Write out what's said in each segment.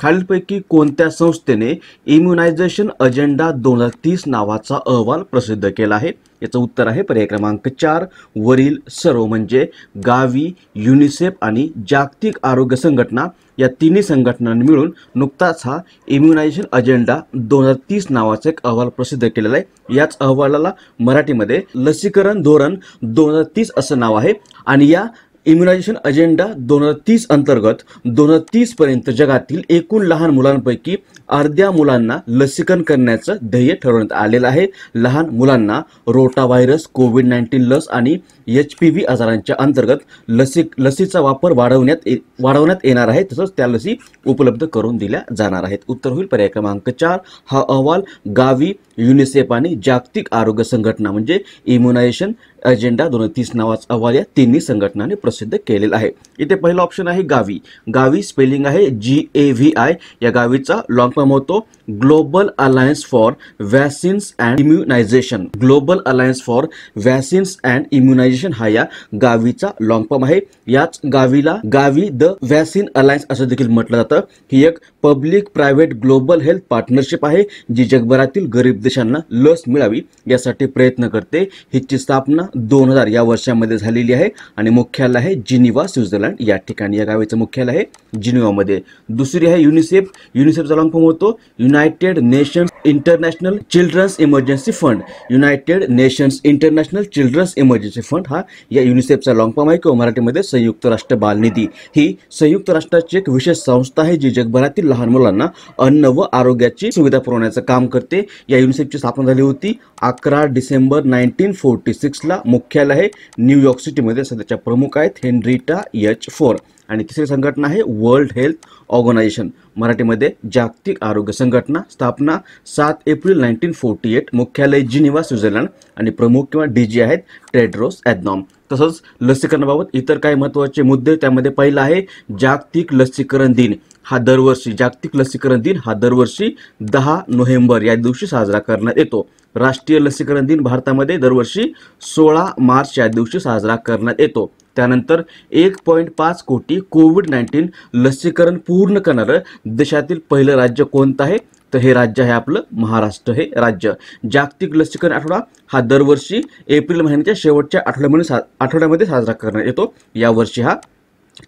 खालीलपैकी कोणत्या संस्थेने इम्युनायझेशन अजेंडा दोन हजार तीस नावाचा अहवाल प्रसिद्ध केला आहे? याचं उत्तर आहे पर्याय क्रमांक चार वरील सर्व म्हणजे गावी युनिसेफ आणि जागतिक आरोग्य संघटना या तिन्ही संघटनांनी मिळून नुकताच हा इम्युनायझेशन अजेंडा दोन हजार तीस नावाचा एक अहवाल प्रसिद्ध केलेला आहे. याच अहवालाला मराठीमध्ये लसीकरण धोरण दोन हजार तीस असं नाव आहे आणि या इम्युनायझेशन अजेंडा दोन हजार तीस अंतर्गत दोन हजार तीस पर्यंत जगातील एकूण लहान मुलांपैकी अर्ध्या मुलांना लसीकरण करण्याचं ध्येय ठरवण्यात आलेलं आहे. लहान मुलांना रोटा व्हायरस कोविड नाईन्टीन लस आणि एच पी व्ही आजारांच्या अंतर्गत लसी लसीचा वापर वाढवण्यात ए वाढवण्यात येणार आहे. तसंच त्या लसी उपलब्ध करून दिल्या जाणार आहेत. उत्तर होईल पर्याय क्रमांक चार. हा अहवाल गावी युनिसेफ आणि जागतिक आरोग्य संघटना म्हणजे इम्युनायझेशन अजेंडा दोन तीस नावाचा अहवाल या तिन्ही संघटनाने प्रसिद्ध केलेला आहे. इथे पहिला ऑप्शन आहे गावी. गावी स्पेलिंग आहे जी ए व्ही आय या गावीचा लॉंग फॉर्म होतो global alliance for vaccines and immunisation global alliance for vaccines and immunisation हा या गावीचा लॉंग फॉर्म आहे. याच गावीला गावी द व्हॅसिन अलायन्स असं देखील म्हटलं जातं. ही एक public private global health partnership आहे जी जगभरातील गरीब देशांना लस मिळावी यासाठी प्रयत्न करते. हिची स्थापना दोन हजार या वर्षामध्ये झालेली आहे आणि मुख्यालय आहे जिनिवा स्वित्झर्लंड. या ठिकाणी या गावाचं मुख्यालय आहे जिनिवामध्ये. दुसरी आहे युनिसेफ. युनिसेफचा लॉंग फॉर्म होतो united nations international children's emergency fund united nations international children's emergency fund हा या युनिसेफचा लॉंग फॉर्म आहे किंवा मराठीमध्ये संयुक्त राष्ट्र बालनिधी. ही संयुक्त राष्ट्राची एक विशेष संस्था आहे जी जगभरातील लहान मुलांना अन्न व आरोग्याची सुविधा पुरवण्याचं काम करते. या युनिसेफची स्थापना झाली होती अकरा डिसेंबर नाईन्टीन फोर्टी सिक्सला. मुख्यालय आहे. न्यूयॉर्क सिटीमध्ये सध्याच्या प्रमुख आहेत हेनरिटा एच फोर. आणि तिसरी संघटना आहे वर्ल्ड हेल्थ ऑर्गनायझेशन. मराठीमध्ये जागतिक आरोग्य संघटना स्थापना सात एप्रिल नाईन्टीन फोर्टी एट. मुख्यालय जिनिवा स्वित्झर्लंड. आणि प्रमुख किंवा डी जी आहेत टेड्रोस ॲदनॉम तसंच लसीकरणाबाबत इतर काही महत्त्वाचे मुद्दे त्यामध्ये पहिला आहे जागतिक लसीकरण दिन. हा दरवर्षी जागतिक लसीकरण दिन हा दरवर्षी दहा नोव्हेंबर या दिवशी साजरा करण्यात येतो. राष्ट्रीय लसीकरण दिन भारतामध्ये दरवर्षी सोळा मार्च या दिवशी साजरा करण्यात येतो. त्यानंतर एक पॉईंट पाच कोटी कोविड नाईन्टीन लसीकरण पूर्ण करणारं देशातील पहिलं राज्य कोणतं आहे? तर हे राज्य आहे आपलं महाराष्ट्र हे राज्य. जागतिक लसीकरण आठवडा हा दरवर्षी एप्रिल महिन्याच्या शेवटच्या आठवड्यामध्ये सा आठवड्यामध्ये साजरा करण्यात येतो. यावर्षी हा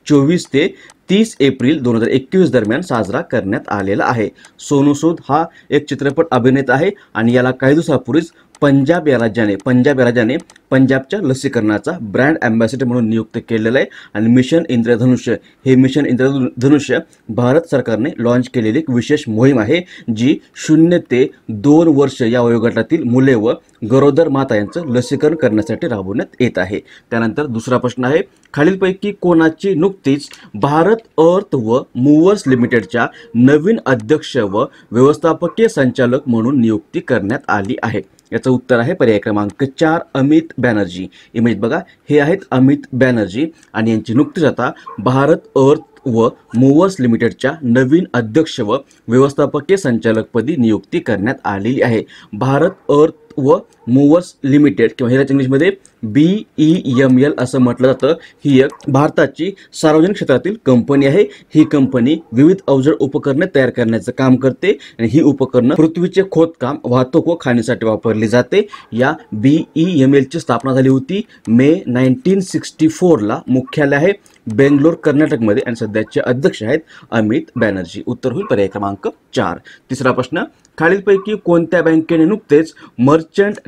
चोवीस ते तीस एप्रिल दोन हजार एकवीस दरम्यान साजरा करण्यात आलेला आहे. सोनू सूद हा एक चित्रपट अभिनेता आहे आणि याला काही दिवसापूर्वीच पंजाब या राज्याने पंजाब या राज्याने पंजाबच्या लसीकरणाचा ब्रँड अँबॅसिडर म्हणून नियुक्त केलेलं आहे. आणि मिशन इंद्रधनुष्य हे मिशन इंद्रधनुष्य भारत सरकारने लॉन्च केलेली एक विशेष मोहीम आहे जी शून्य ते दोन वर्ष या वयोगटातील मुले व गरोदर माता यांचं लसीकरण करण्यासाठी राबवण्यात येत आहे. त्यानंतर दुसरा प्रश्न आहे खालीलपैकी कोणाची नुकतीच भारत अर्थ व मूवर्स लिमिटेडच्या नवीन अध्यक्ष व व्यवस्थापकीय संचालक म्हणून नियुक्ती करण्यात आली आहे? याचं उत्तर आहे पर्याय क्रमांक चार अमित बॅनर्जी. इमेज बघा हे आहेत अमित बॅनर्जी आणि यांची नुकतीच आता भारत अर्थ व मूवर्स लिमिटेडच्या नवीन अध्यक्ष व व्यवस्थापकीय संचालकपदी नियुक्ती करण्यात आलेली आहे. भारत अर्थ व मूवर्स लिमिटेड किंवा ह्याच्या इंग्लिशमध्ये बी ई एम एल असं म्हटलं जातं. ही एक भारताची सार्वजनिक क्षेत्रातील कंपनी आहे. ही कंपनी विविध अवजड उपकरणे तयार करण्याचं काम करते आणि ही उपकरणं पृथ्वीचे खोदकाम वाहतूक व खाणीसाठी वापरली जाते. या बी ई एम एलची स्थापना झाली होती मे नाईन्टीन सिक्स्टी फोरला. मुख्यालय आहे बेंगलोर कर्नाटकमध्ये. आणि सध्याचे अध्यक्ष आहेत अमित बॅनर्जी. उत्तर होईल पर्याय क्रमांक चार. तिसरा प्रश्न खालीलपैकी कोणत्या बँकेने नुकतेच मर्चंट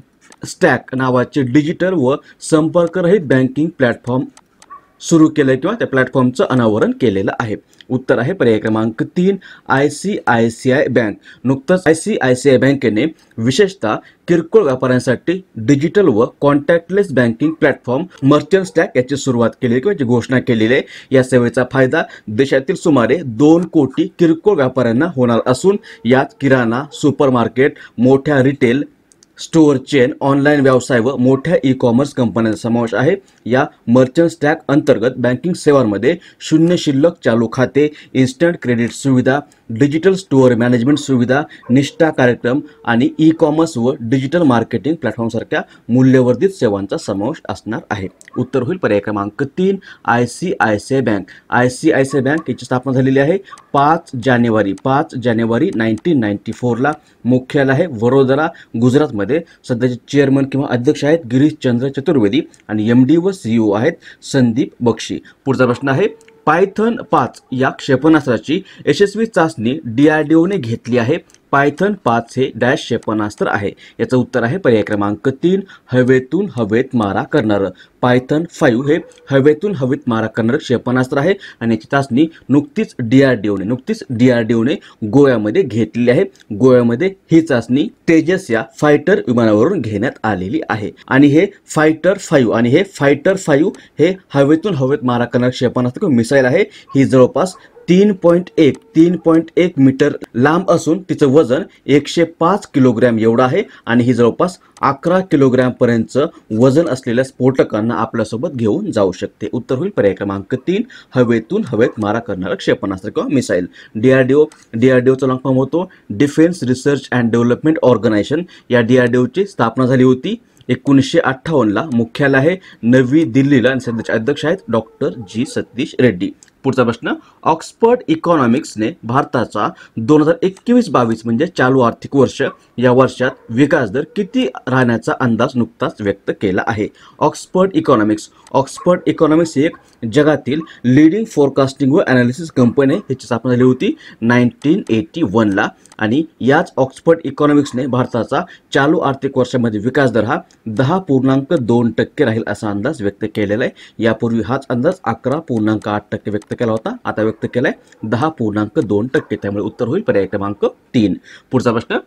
स्टॅक नावाचे डिजिटल व संपर्करहित बँकिंग प्लॅटफॉर्म सुरू केलं किंवा त्या प्लॅटफॉर्मचं अनावरण केलेलं आहे. उत्तर आहे पर्याय क्रमांक तीन I C I C I bank नुकतंच I C I C I बँकेने विशेषतः किरकोळ व्यापाऱ्यांसाठी डिजिटल व contactless banking platform merchant stack याची सुरुवात केली किंवा याची घोषणा केलेली आहे. या सेवेचा फायदा देशातील सुमारे दोन कोटी किरकोळ व्यापाऱ्यांना होणार असून यात किराणा सुपरमार्केट मोठ्या रिटेल स्टोअर चेन ऑनलाईन व्यवसाय व मोठ्या ई कॉमर्स कंपन्यांचा समावेश आहे. या मर्चंट स्टॅक अंतर्गत बँकिंग सेवांमध्ये शून्य शिल्लक चालू खाते इन्स्टंट क्रेडिट सुविधा डिजिटल स्टोअर मॅनेजमेंट सुविधा निष्ठा कार्यक्रम आणि ई कॉमर्स व डिजिटल मार्केटिंग प्लॅटफॉर्मसारख्या मूल्यवर्धित सेवांचा समावेश असणार आहे. उत्तर होईल पर्याय क्रमांक तीन I C I C I bank. I C I C I bank याची स्थापना झालेली आहे पाच जानेवारी. पाच जानेवारी नाईन्टीन नाईन्टी फोरला मुख्यालय आहे वडोदरा गुजरातमध्ये. सध्याचे चेअरमन किंवा अध्यक्ष आहेत गिरीश चंद्र चतुर्वेदी आणि एम डी व सीईओ आहेत संदीप बक्षी. पुढचा प्रश्न आहे पायथन पाच या क्षेपणास्त्राची यशस्वी चाचणी डीआरडीओने घेतली आहे. पायथन पाच हे डॅश क्षेपणास्त्र आहे. याचं उत्तर आहे पर्याय क्रमांक तीन हवेतून हवेत मारा करणारं. पायथन फाईव्ह हे हवेतून हवेत मारा करणारं क्षेपणास्त्र आहे आणि याची चाचणी नुकतीच डी आर डी ओने नुकतीच डी आर डीओने गोव्यामध्ये घेतलेली आहे. गोव्यामध्ये ही चाचणी तेजस या फायटर विमानावरून घेण्यात आलेली आहे. आणि हे फायटर फाईव्ह आणि हे फायटर फाईव्ह हे हवेतून हवेत मारा करणारं क्षेपणास्त्र मिसाईल आहे. ही जवळपास तीन पॉईंट एक तीन पॉईंट एक मीटर लांब असून तिचं वजन एकशे पाच किलोग्रॅम एवढं आहे आणि ही जवळपास अकरा किलोग्रॅमपर्यंतचं वजन असलेल्या स्फोटकांना आपल्यासोबत घेऊन जाऊ शकते. उत्तर होईल पर्याय क्रमांक तीन हवेतून हवेत मारा करणारं क्षेपणास्त्र किंवा मिसाईल. डीआरडीओ डीआरडीओचा लॉंग फॉर्म होतो. Defence research and development organisation या डीआरडीओची स्थापना झाली होती. एकोणीसशे अठ्ठावन्नला मुख्यालय आहे. नवी दिल्लीला आणि सध्याचे अध्यक्ष आहेत डॉक्टर जी सतीश रेड्डी. पुढचा प्रश्न ऑक्सफर्ड इकॉनॉमिक्सने भारताचा दोन हजार एकवीस बावीस म्हणजे चालू आर्थिक वर्ष या वर्षात विकास दर किती राहण्याचा अंदाज नुकताच व्यक्त केला आहे? ऑक्सफर्ड इकॉनॉमिक्स ऑक्सफर्ड इकॉनॉमिक्स ही एक जगातील लिडिंग फोरकास्टिंग व ॲनालिसिस कंपनी ह्याची स्थापना झाली होती नाईन्टीन एटी वनला आणि याच ऑक्सफर्ड इकॉनॉमिक्सने भारताचा चालू आर्थिक वर्षामध्ये विकास दर हा दहा पूर्णांक दोन टक्के राहील असा अंदाज व्यक्त केलेला आहे. यापूर्वी हाच अंदाज अकरा पूर्णांक आठ टक्के व्यक्त केला होता. आता व्यक्त केला आहे दहा पूर्णांक दोन टक्के. त्यामुळे उत्तर होईल पर्याय क्रमांक तीन. पुढचा प्रश्न.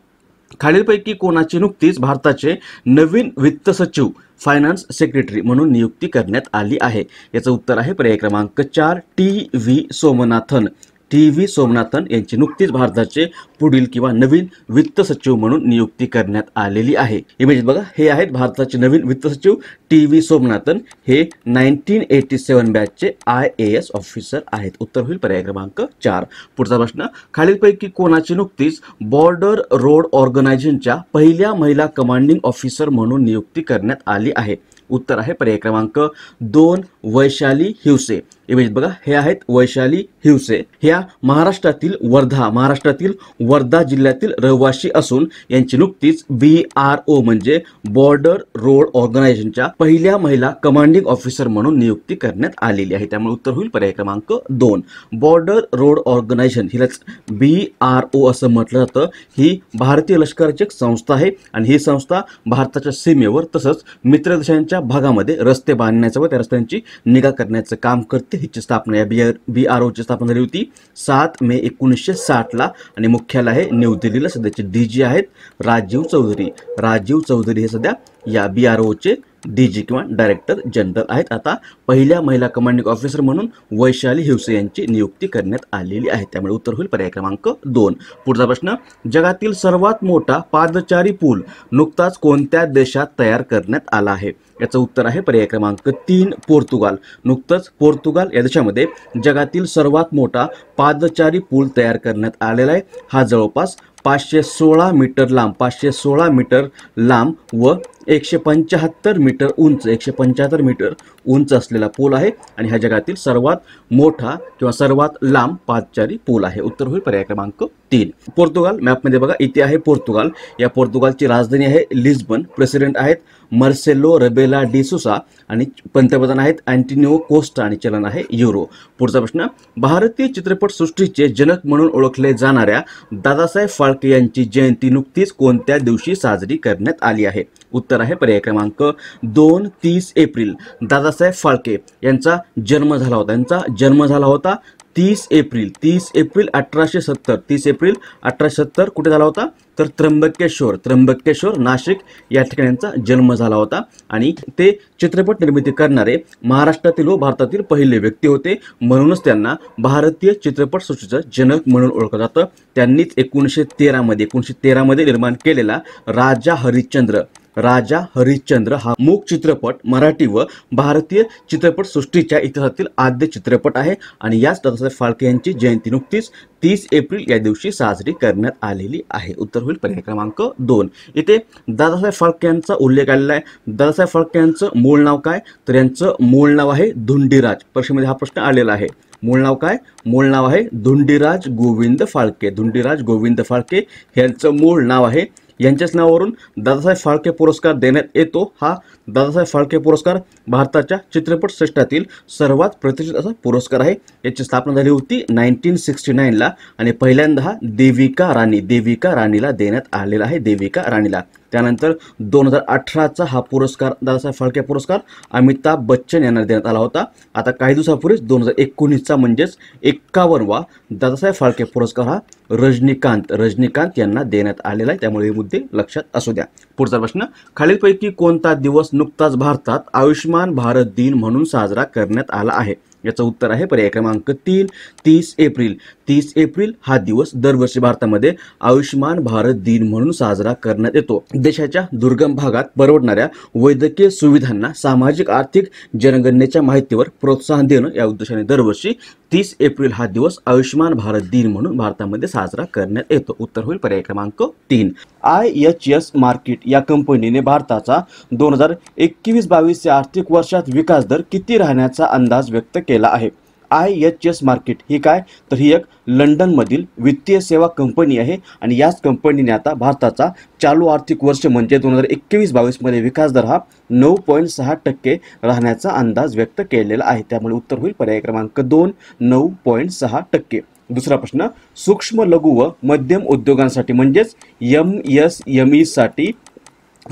खालीलपैकी कोणाची नुकतीच भारताचे नवीन वित्त सचिव फायनान्स सेक्रेटरी म्हणून नियुक्ती करण्यात आली आहे. याचं उत्तर आहे पर्याय क्रमांक चार T V Somanathan. T V Somanathan यांची नुकतीच भारताचे पुढील किंवा नवीन वित्त सचिव म्हणून नियुक्ती करण्यात आलेली आहे. इमेज बघा हे आहेत भारताचे नवीन वित्त सचिव टी व्ही सोमनाथन. हे नाईन्टीन एटी सेवन बॅचचे आय ए एस ऑफिसर आहेत. उत्तर होईल पर्याय क्रमांक चार. पुढचा प्रश्न खालीलपैकी कोणाची नुकतीच बॉर्डर रोड ऑर्गनायझेशनच्या पहिल्या महिला कमांडिंग ऑफिसर म्हणून नियुक्ती करण्यात आली आहे? उत्तर आहे पर्याय क्रमांक दोन वैशाली हिवसे. इमेज बघा हे आहेत वैशाली हिवसे. ह्या महाराष्ट्रातील वर्धा महाराष्ट्रातील वर्धा जिल्ह्यातील रहिवासी असून यांची नुकतीच बी आर ओ म्हणजे बॉर्डर रोड ऑर्गनायझेशनच्या पहिल्या महिला कमांडिंग ऑफिसर म्हणून नियुक्ती करण्यात आलेली आहे. त्यामुळे उत्तर होईल पर्याय क्रमांक दोन. बॉर्डर रोड ऑर्गनायझेशन हिलाच बी आर ओ असं म्हटलं जातं. ही भारतीय लष्कराची एक संस्था आहे आणि ही संस्था भारताच्या सीमेवर तसंच मित्र देशांच्या भागामध्ये रस्ते बांधण्याचं व त्या रस्त्यांची निगा करण्याचं काम करते. हिची स्थापना या बी आर बी आर ओची स्थापना झाली होती. सात मे एकोणीसशे साठला आणि मुख्यालय आहे न्यू दिल्लीला सध्याचे डी जी आहेत राजीव चौधरी. राजीव चौधरी हे सध्या या बी आर ओचे डी जी किंवा डायरेक्टर जनरल आहेत. आता पहिल्या महिला कमांडिंग ऑफिसर म्हणून वैशाली हिवसे यांची नियुक्ती करण्यात आलेली आहे. त्यामुळे उत्तर होईल पर्याय क्रमांक दोन. पुढचा प्रश्न जगातील सर्वात मोठा पादचारी पूल नुकताच कोणत्या देशात तयार करण्यात आला आहे? याचं उत्तर आहे पर्याय क्रमांक तीन पोर्तुगाल. नुकतंच पोर्तुगाल या देशामध्ये जगातील सर्वात मोठा पादचारी पूल तयार करण्यात आलेला आहे. हा जवळपास पाचशे सोळा मीटर लांब पाचशे सोळा मीटर लांब व एकशे पंच्याहत्तर मीटर उंच एकशे पंच्याहत्तर मीटर उंच असलेला पूल आहे आणि हा जगातील सर्वात मोठा किंवा सर्वात लांब पादचारी पूल आहे. उत्तर होईल पर्याय क्रमांक तीन. पोर्तुगाल मॅपमध्ये बघा इथे आहे पोर्तुगाल. या पोर्तुगालची राजधानी आहे लिस्बन. प्रेसिडेंट आहेत मर्सेलो रबेला डिसुसा आणि पंतप्रधान आहेत अँटिनिओ कोस्टा आणि चलन आहे युरो. पुढचा प्रश्न भारतीय चित्रपट सृष्टीचे जनक म्हणून ओळखले जाणाऱ्या दादासाहेब फाळके यांची जयंती नुकतीच कोणत्या दिवशी साजरी करण्यात आली आहे? उत्तर आहे. पर्याय क्रमांक दोन तीस एप्रिल. दादासाहेब फाळके यांचा जन्म झाला होता. यांचा जन्म झाला होता तीस एप्रिल. तीस एप्रिल अठराशे सत्तर. तीस एप्रिल अठराशे सत्तर कुठे झाला होता? तर त्र्यंबकेश्वर. त्र्यंबकेश्वर नाशिक या ठिकाणी यांचा जन्म झाला होता. आणि ते चित्रपट निर्मिती करणारे महाराष्ट्रातील व भारतातील पहिले व्यक्ती होते. म्हणूनच त्यांना भारतीय चित्रपट सृष्टीचं जनक म्हणून ओळखलं जातं. त्यांनीच एकोणीसशे तेरामध्ये एकोणीसशे तेरामध्ये निर्माण केलेला राजा हरिश्चंद्र राजा हरिश्चंद्र हा मूक चित्रपट मराठी व भारतीय चित्रपट सृष्टीच्या इतिहासातील आद्य चित्रपट आहे. आणि याच दादासाहेब फाळके यांची जयंती नुकतीच तीस एप्रिल या दिवशी साजरी करण्यात आलेली आहे. उत्तर होईल पर्याय क्रमांक दोन. इथे दादासाहेब फाळके यांचा उल्लेख आलेला आहे. दादासाहेब फाळके यांचं मूळ नाव काय? तर यांचं मूळ नाव आहे धुंडीराज. परीक्षेमध्ये हा प्रश्न आलेला आहे. मूळ नाव काय? मूळ नाव आहे धुंडीराज गोविंद फाळके. धुंडीराज गोविंद फाळके यांचं मूळ नाव आहे यांच्याच नावावरून दादासाहेब फाळके पुरस्कार देण्यात येतो. हा दादासाहेब फाळके पुरस्कार भारताच्या चित्रपट श्रेष्ठातील सर्वात प्रतिष्ठित असा पुरस्कार आहे. याची स्थापना झाली होती नाईन्टीन सिक्स्टी नाईनला आणि पहिल्यांदा हा देविका राणी देविका राणीला देण्यात आलेला आहे. देविका राणीला त्यानंतर दोन हजार अठराचा हा पुरस्कार दादासाहेब फाळके पुरस्कार अमिताभ बच्चन यांना देण्यात आला होता. आता काही दिवसापूर्वीच दोन हजार एकोणीसचा म्हणजेच एक्कावनवा दादासाहेब फाळके पुरस्कार हा रजनीकांत रजनीकांत यांना देण्यात आलेला आहे. त्यामुळे हे मुद्दे लक्षात असू द्या. पुढचा प्रश्न खालीलपैकी कोणता दिवस नुकताच भारतात आयुष्यमान भारत दिन म्हणून साजरा करण्यात आला आहे? याचं उत्तर आहे पर्याय क्रमांक तीन तीस एप्रिल. तीस एप्रिल हा दिवस दरवर्षी भारतामध्ये आयुष्यमान भारत दिन म्हणून साजरा करण्यात येतो. देशाच्या दुर्गम भागात परवडणाऱ्या वैद्यकीय सुविधांना सामाजिक आर्थिक जनगणनेच्या माहितीवर प्रोत्साहन देणं या उद्देशाने दरवर्षी तीस एप्रिल हा दिवस आयुष्यमान भारत दिन म्हणून भारतामध्ये साजरा करण्यात येतो. उत्तर होईल पर्याय क्रमांक तीन. आय एच एस मार्केट या कंपनीने भारताचा दोन हजार एकवीस बावीस या आर्थिक वर्षात विकास दर किती राहण्याचा अंदाज व्यक्त केला आहे? I H S market. ही काय? तर ही एक लंडनमधील वित्तीय सेवा कंपनी आहे आणि याच कंपनीने आता भारताचा चालू आर्थिक वर्ष म्हणजे दोन हजार एकवीस बावीसमध्ये विकास दर हा नऊ पॉईंट सहा टक्के राहण्याचा अंदाज व्यक्त केलेला आहे. त्यामुळे उत्तर होईल पर्याय क्रमांक दोन नऊ पॉईंट सहा टक्के. दुसरा प्रश्न सूक्ष्म लघु व मध्यम उद्योगांसाठी म्हणजेच एम एस एम ईसाठी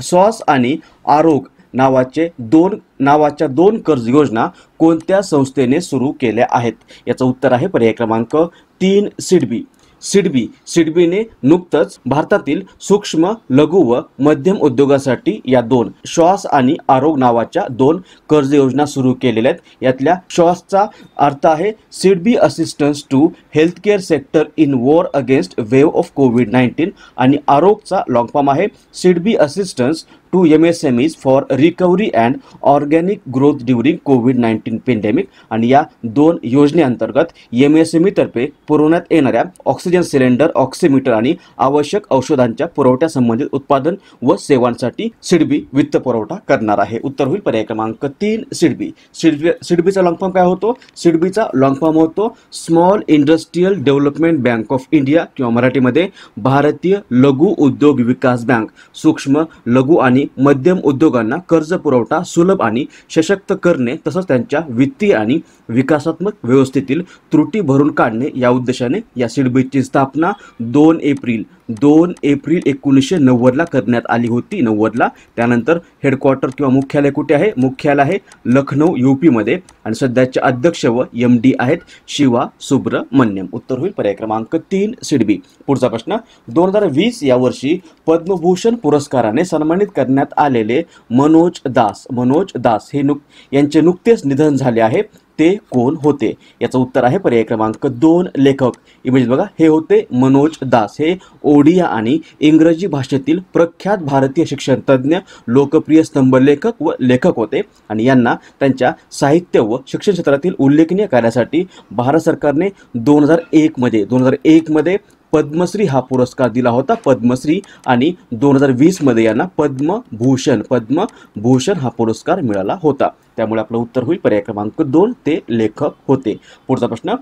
सॉस आणि आरोग नावाचे दोन नावाच्या दोन कर्ज योजना कोणत्या संस्थेने सुरू केल्या आहेत? याचं उत्तर आहे पर्याय क्रमांक तीन सिडबी. सिडबी सिडबीने नुकतंच भारतातील सूक्ष्म लघु व मध्यम उद्योगासाठी या दोन श्वास आणि आरोग नावाच्या दोन कर्ज योजना सुरू केलेल्या आहेत. यातल्या श्वासचा अर्थ आहे SIDBI assistance to healthcare sector in war against wave of COVID nineteen आणि आरोगचा लॉंग फॉर्म आहे SIDBI assistance to M S M and for recovery and organic growth during COVID nineteen pandemic आणि या दोन योजनेअंतर्गत एम एस एम ईतर्फे पुरवण्यात येणाऱ्या ऑक्सिजन सिलेंडर ऑक्सिमीटर आणि आवश्यक औषधांच्या पुरवठ्यासंबंधित उत्पादन व सेवांसाठी सिडबी वित्त पुरवठा करणार आहे. उत्तर होईल पर्याय क्रमांक तीन सिडबी सिडबी सिडबीचा लॉंग फॉर्म काय होतो? सिडबीचा लॉंग फॉर्म होतो small industrial development bank of India किंवा मराठीमध्ये भारतीय लघु उद्योग विकास बँक. सूक्ष्म लघु आणि मध्यम उद्योगांना कर्ज पुरवठा सुलभ आणि सशक्त करणे तसंच त्यांच्या वित्तीय आणि विकासात्मक व्यवस्थेतील त्रुटी भरून काढणे या उद्देशाने या सिडबीची स्थापना दोन एप्रिल दोन एप्रिल एकोणीसशे नव्वदला करण्यात आली होती. नव्वदला. त्यानंतर हेडक्वार्टर किंवा मुख्यालय कुठे आहे? मुख्यालय आहे लखनौ यू पीमध्ये आणि सध्याचे अध्यक्ष व एम डी आहेत शिवा सुब्रमण्यम. उत्तर होईल पर्याय क्रमांक तीन सिडबी पुढचा प्रश्न. दोन हजार वीस या वर्षी पद्मभूषण पुरस्काराने सन्मानित करण्यात आलेले मनोज दास. मनोज दास हे नुक यांचे नुकतेच निधन झाले आहे. ते कोण होते? याचं उत्तर आहे पर्याय क्रमांक दोन लेखक. इमेज बघा हे होते मनोज दास. हे ओडिया आणि इंग्रजी भाषेतील प्रख्यात भारतीय शिक्षण तज्ज्ञ लोकप्रिय स्तंभ लेखक व लेखक होते. आणि यांना त्यांच्या साहित्य व शिक्षण क्षेत्रातील उल्लेखनीय कार्यासाठी भारत सरकारने दोन हजार एकमध्ये दोन हजार एकमध्ये पद्मश्री हा पुरस्कार दिला होता. पद्मश्री आणि दोन हजार वीसमध्ये यांना पद्मभूषण पद्मभूषण हा पुरस्कार मिळाला होता. त्यामुळे आपलं उत्तर होईल. पर्याय क्रमांक दोन ते लेखक होते. पुढचा प्रश्न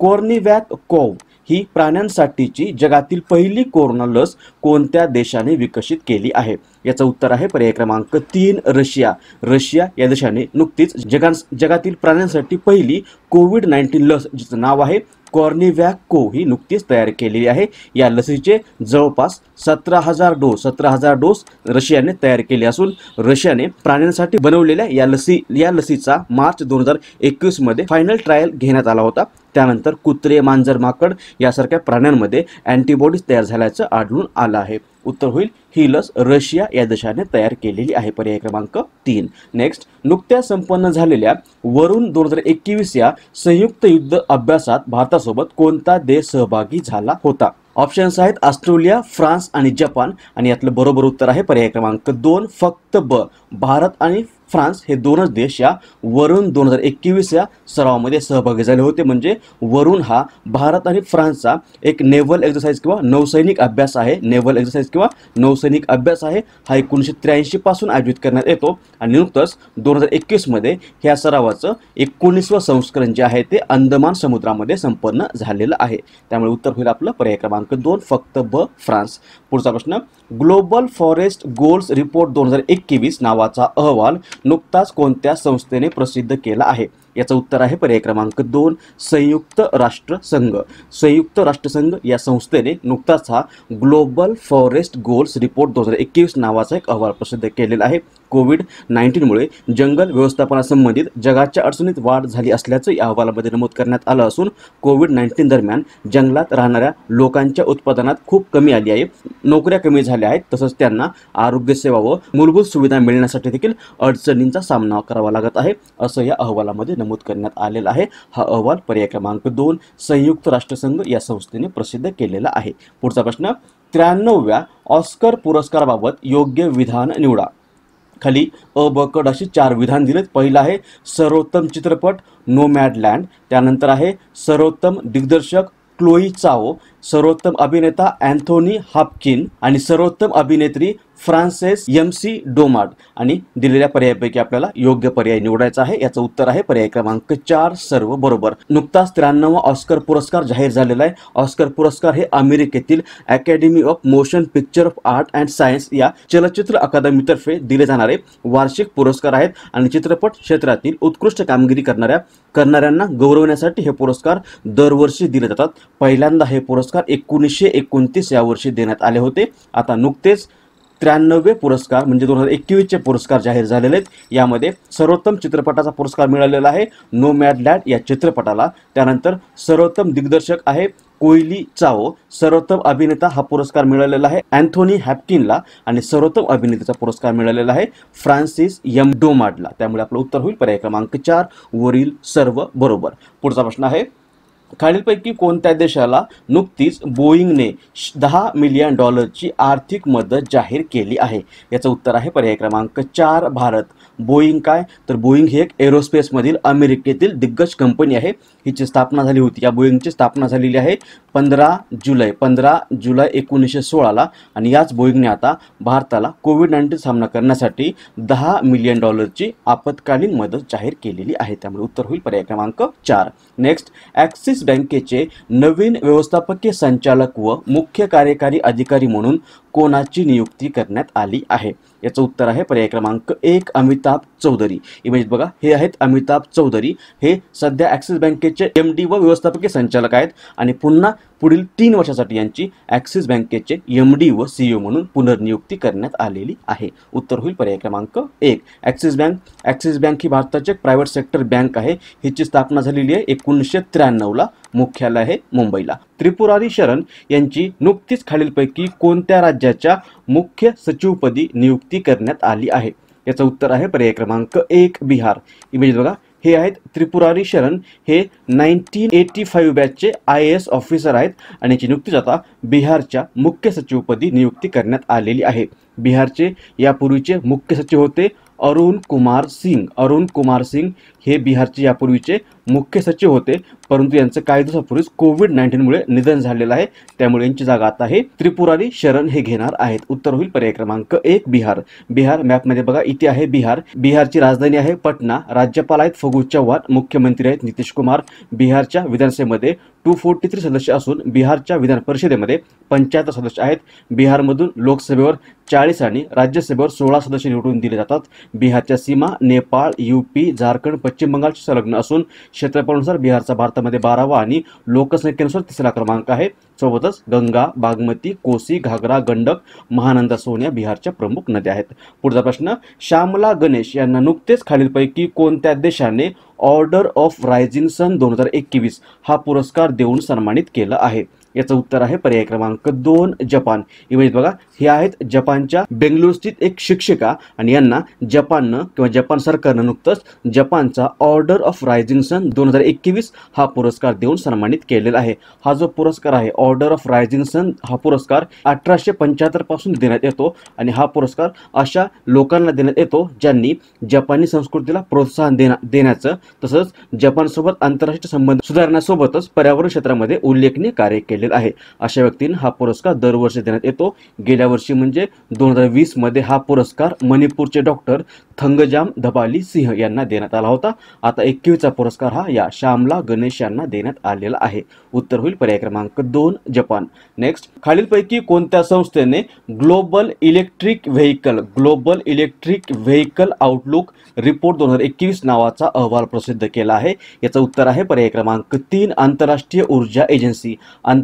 कॉर्निवॅक कोव ही प्राण्यांसाठीची जगातील पहिली कोरोना लस कोणत्या देशाने विकसित केली आहे? याचं उत्तर आहे पर्याय क्रमांक तीन रशिया. रशिया या देशाने नुकतीच जगां जगातील प्राण्यांसाठी पहिली कोविड नाईन्टीन लस जिचं नाव आहे कॉर्निवॅक को ही नुकतीच तयार केलेली आहे. या लसीचे जवळपास सतरा हजार डोस सतरा हजार डोस रशियाने तयार केले असून रशियाने प्राण्यांसाठी बनवलेल्या या लसी या लसीचा मार्च दोन हजार एकवीसमध्ये फायनल ट्रायल घेण्यात आला होता. त्यानंतर कुत्रे मांजर माकड यासारख्या प्राण्यांमध्ये अँटीबॉडीज तयार झाल्याचं आढळून आलं आहे. उत्तर होईल. ही लस रशिया या देशाने तयार केलेली आहे. पर्याय क्रमांक तीन. नेक्स्ट नुकत्याच संपन्न झालेल्या वरून दोन हजार एकवीस या संयुक्त युद्ध अभ्यासात भारतासोबत कोणता देश सहभागी झाला होता? ऑप्शन्स आहेत ऑस्ट्रेलिया फ्रान्स आणि जपान. आणि यातलं बरोबर उत्तर आहे पर्याय क्रमांक दोन फक्त ब. भारत आणि फ्रान्स हे दोनच देश या वरुण दोन हजार एकवीस या सरावामध्ये सहभागी झाले होते. म्हणजे वरुण हा भारत आणि फ्रान्सचा एक नेव्हल एक्झरसाइज किंवा नौसैनिक अभ्यास आहे. नेव्हल एक्झरसाइज किंवा नौसैनिक अभ्यास आहे. हा एकोणीसशे त्र्याऐंशी पासून आयोजित करण्यात येतो. आणि नुकतंच दोन हजार एकवीसमध्ये ह्या सरावाचं एकोणीसवं संस्करण जे आहे ते अंदमान समुद्रामध्ये संपन्न झालेलं आहे. त्यामुळे उत्तर होईल आपलं पर्याय क्रमांक दोन फक्त ब फ्रान्स. पुढचा प्रश्न ग्लोबल फॉरेस्ट गोल्स रिपोर्ट दोन हजार एकवीस नावाचा अहवाल नुकताच कोणत्या संस्थेने प्रसिद्ध केला आहे? याचं उत्तर आहे पर्याय क्रमांक दोन संयुक्त राष्ट्रसंघ संयुक्त राष्ट्रसंघ या संस्थेने नुकताच हा ग्लोबल फॉरेस्ट गोल्स रिपोर्ट दोन हजार एकवीस नावाचा एक अहवाल प्रसिद्ध केलेला आहे. कोविड नाईन्टीनमुळे जंगल व्यवस्थापनासंबंधित जगाच्या अडचणीत वाढ झाली असल्याचं या अहवालामध्ये नमूद करण्यात आलं असून कोविड नाईन्टीन दरम्यान जंगलात राहणाऱ्या लोकांच्या उत्पादनात खूप कमी आली आहे. नोकऱ्या कमी झाल्या आहेत तसंच त्यांना आरोग्यसेवा व मूलभूत सुविधा मिळण्यासाठी देखील अडचणींचा सामना करावा लागत आहे असं या अहवालामध्ये नमूद करण्यात आलेला आहे. हा अहवाल पर्याय क्रमांक दोन संयुक्त राष्ट्रसंघ या संस्थेने प्रसिद्ध केलेला आहे. पुढचा प्रश्न त्र्याण्णवव्या ऑस्कर पुरस्काराबाबत योग्य विधान निवडा. खाली अ ब कड अशी चार विधान दिलेत. पहिलं आहे सर्वोत्तम चित्रपट नो मॅडलँड त्यानंतर आहे सर्वोत्तम दिग्दर्शक क्लोई चाओ सर्वोत्तम अभिनेता अँथोनी हापकिन आणि सर्वोत्तम अभिनेत्री फ्रान्सेस एम सी डोमार्ड आणि दिलेल्या पर्यायापैकी आपल्याला योग्य पर्याय निवडायचा आहे. याचं उत्तर आहे पर्याय क्रमांक चार सर्व बरोबर नुकताच त्र्याण्णव ऑस्कर पुरस्कार जाहीर झालेला आहे. ऑस्कर पुरस्कार हे अमेरिकेतील academy of motion picture of art and science या चलचित्र अकादमीतर्फे दिले जाणारे वार्षिक पुरस्कार आहेत आणि चित्रपट क्षेत्रातील उत्कृष्ट कामगिरी करणाऱ्या करणाऱ्यांना गौरवण्यासाठी हे पुरस्कार दरवर्षी दिले जातात. पहिल्यांदा हे पुरस्कार एकोणीसशे एकोणतीस या वर्षी देण्यात आले होते. आता नुकतेच त्र्याण्णवे पुरस्कार म्हणजे दोन हजार एकवीसचे पुरस्कार जाहीर झालेले आहेत. यामध्ये सर्वोत्तम चित्रपटाचा पुरस्कार मिळालेला आहे नो मॅड लॅड या चित्रपटाला. त्यानंतर सर्वोत्तम दिग्दर्शक आहे कोयली चाओ. सर्वोत्तम अभिनेता हा पुरस्कार मिळालेला आहे अँथोनी हॅपकिनला आणि सर्वोत्तम अभिनेत्याचा पुरस्कार मिळालेला आहे फ्रान्सिस यम डोमाडला त्यामुळे आपलं उत्तर होईल. पर्याय क्रमांक चार वरील सर्व बरोबर. पुढचा प्रश्न आहे खालीलपैकी कोणत्या देशाला नुकतीच बोईंगने दहा मिलियन डॉलरची आर्थिक मदत जाहीर केली आहे? याचं उत्तर आहे पर्याय क्रमांक चार भारत. बोईंग काय? तर बोईंग ही एक एरोस्पेसमधील अमेरिकेतील दिग्गज कंपनी आहे. हिची स्थापना झाली होती. या बोईंगची स्थापना झालेली आहे पंधरा जुलै पंधरा जुलै एकोणीसशे सोळाला. आणि याच बोईंगने आता भारताला कोविड नाईन्टीन सामना करण्यासाठी दहा मिलियन डॉलरची आपत्कालीन मदत जाहीर केलेली आहे. त्यामुळे उत्तर होईल पर्याय क्रमांक चार. नेक्स्ट ॲक्सिस बँकेचे नवीन व्यवस्थापकीय संचालक व मुख्य कार्यकारी अधिकारी म्हणून कोणाची नियुक्ती करण्यात आली आहे? याचं उत्तर आहे पर्याय क्रमांक एक अमिताभ चौधरी. इमेज बघा हे आहेत अमिताभ चौधरी. हे सध्या ॲक्सिस बँकेचे एम डी व व्यवस्थापकीय संचालक आहेत आणि पुन्हा पुढील तीन वर्षासाठी यांची ॲक्सिस बँकेचे एम डी व सीईओ म्हणून पुनर्नियुक्ती करण्यात आलेली आहे. उत्तर होईल पर्याय क्रमांक एक. ॲक्सिस बँक ॲक्सिस बँक ही भारताची एक प्रायव्हेट सेक्टर बँक आहे. हिची स्थापना झालेली आहे एकोणीसशे त्र्याण्णवला. मुख्यालय आहे मुंबईला. त्रिपुरारी शरण यांची नुकतीच खालीलपैकी कोणत्या राज्याच्या मुख्य सचिवपदी नियुक्ती करण्यात आली आहे? याचं उत्तर आहे पर्याय क्रमांक एक बिहार. इमेज बघा हे आहेत त्रिपुरारी शरण. हे नाईन्टीन एटी फाईव्ह बॅचचे आय ए एस ऑफिसर आहेत आणि याची नुकतीच आता बिहारच्या मुख्य सचिवपदी नियुक्ती करण्यात आलेली आहे. बिहारचे यापूर्वीचे मुख्य सचिव होते अरुण कुमार सिंग. अरुण कुमार सिंग हे बिहारचे यापूर्वीचे मुख्य सचिव होते. परंतु यांचं काही दिवसापूर्वीच कोविड नाईन्टीनमुळे निधन झालेलं आहे. त्यामुळे यांची जागा आता आहे त्रिपुरारी शरण हे घेणार आहेत. उत्तर होईल पर्याय क्रमांक एक बिहार. बिहार मॅपमध्ये बघा इथे आहे बिहार. बिहारची राजधानी आहे पटना. राज्यपाल आहेत फगू चव्हाण. मुख्यमंत्री आहेत नितीश कुमार. बिहारच्या विधानसभेमध्ये टू फोर्टी थ्री सदस्य असून बिहारच्या विधान परिषदेमध्ये पंच्याहत्तर सदस्य आहेत. बिहारमधून लोकसभेवर चाळीस आणि राज्यसभेवर सोळा सदस्य निवडून दिले जातात. बिहारच्या सीमा नेपाळ यूपी झारखंड पश्चिम बंगालशी संलग्न असून क्षेत्रफळानुसार बिहारचा भारतामध्ये बारावा आणि लोकसंख्येनुसार तिसरा क्रमांक आहे. सोबतच गंगा बागमती कोसी घागरा गंडक महानंदा सोन्या बिहारच्या प्रमुख नद्या आहेत. पुढचा प्रश्न श्यामला गणेश यांना नुकतेच खालीलपैकी कोणत्या देशाने ऑर्डर ऑफ रायझिंग सन दोन हजार एकवीस हा पुरस्कार देऊन सन्मानित केलं आहे. याचं उत्तर आहे पर्याय क्रमांक दोन जपान. इमेज बघा हे आहेत जपानच्या बेंगलुरू स्थित एक शिक्षिका आणि यांना जपाननं किंवा जपान सरकारनं नुकतंच जपानचा ऑर्डर ऑफ रायझिंग सन दोन हजार एकवीस हा पुरस्कार देऊन सन्मानित केलेला आहे. हा जो पुरस्कार आहे ऑर्डर ऑफ रायझिंग सन हा पुरस्कार अठराशे पंच्याहत्तरपासून देण्यात येतो आणि हा पुरस्कार अशा लोकांना देण्यात येतो ज्यांनी जपानी संस्कृतीला प्रोत्साहन देण्या देण्याचं तसंच जपानसोबत आंतरराष्ट्रीय संबंध सुधारण्यासोबतच पर्यावरण क्षेत्रामध्ये उल्लेखनीय कार्य केले केलेला आहे. अशा व्यक्तींना हा पुरस्कार दरवर्षी देण्यात येतो. गेल्या वर्षी म्हणजे दोन हजार वीसमध्ये हा पुरस्कार मणिपूरचे डॉक्टर थंगजाम धबाली सिंह यांना देण्यात आला होता. आता एकवीसचा पुरस्कार हा या श्यामला गणेश यांना देण्यात आलेला आहे. उत्तर होईल पर्याय क्रमांक दोन जपान. नेक्स्ट खालीलपैकी कोणत्या संस्थेने global electric vehicle global electric vehicle outlook report दोन हजार एकवीस नावाचा अहवाल प्रसिद्ध केला आहे? याचं उत्तर आहे पर्याय क्रमांक तीन आंतरराष्ट्रीय ऊर्जा एजन्सी.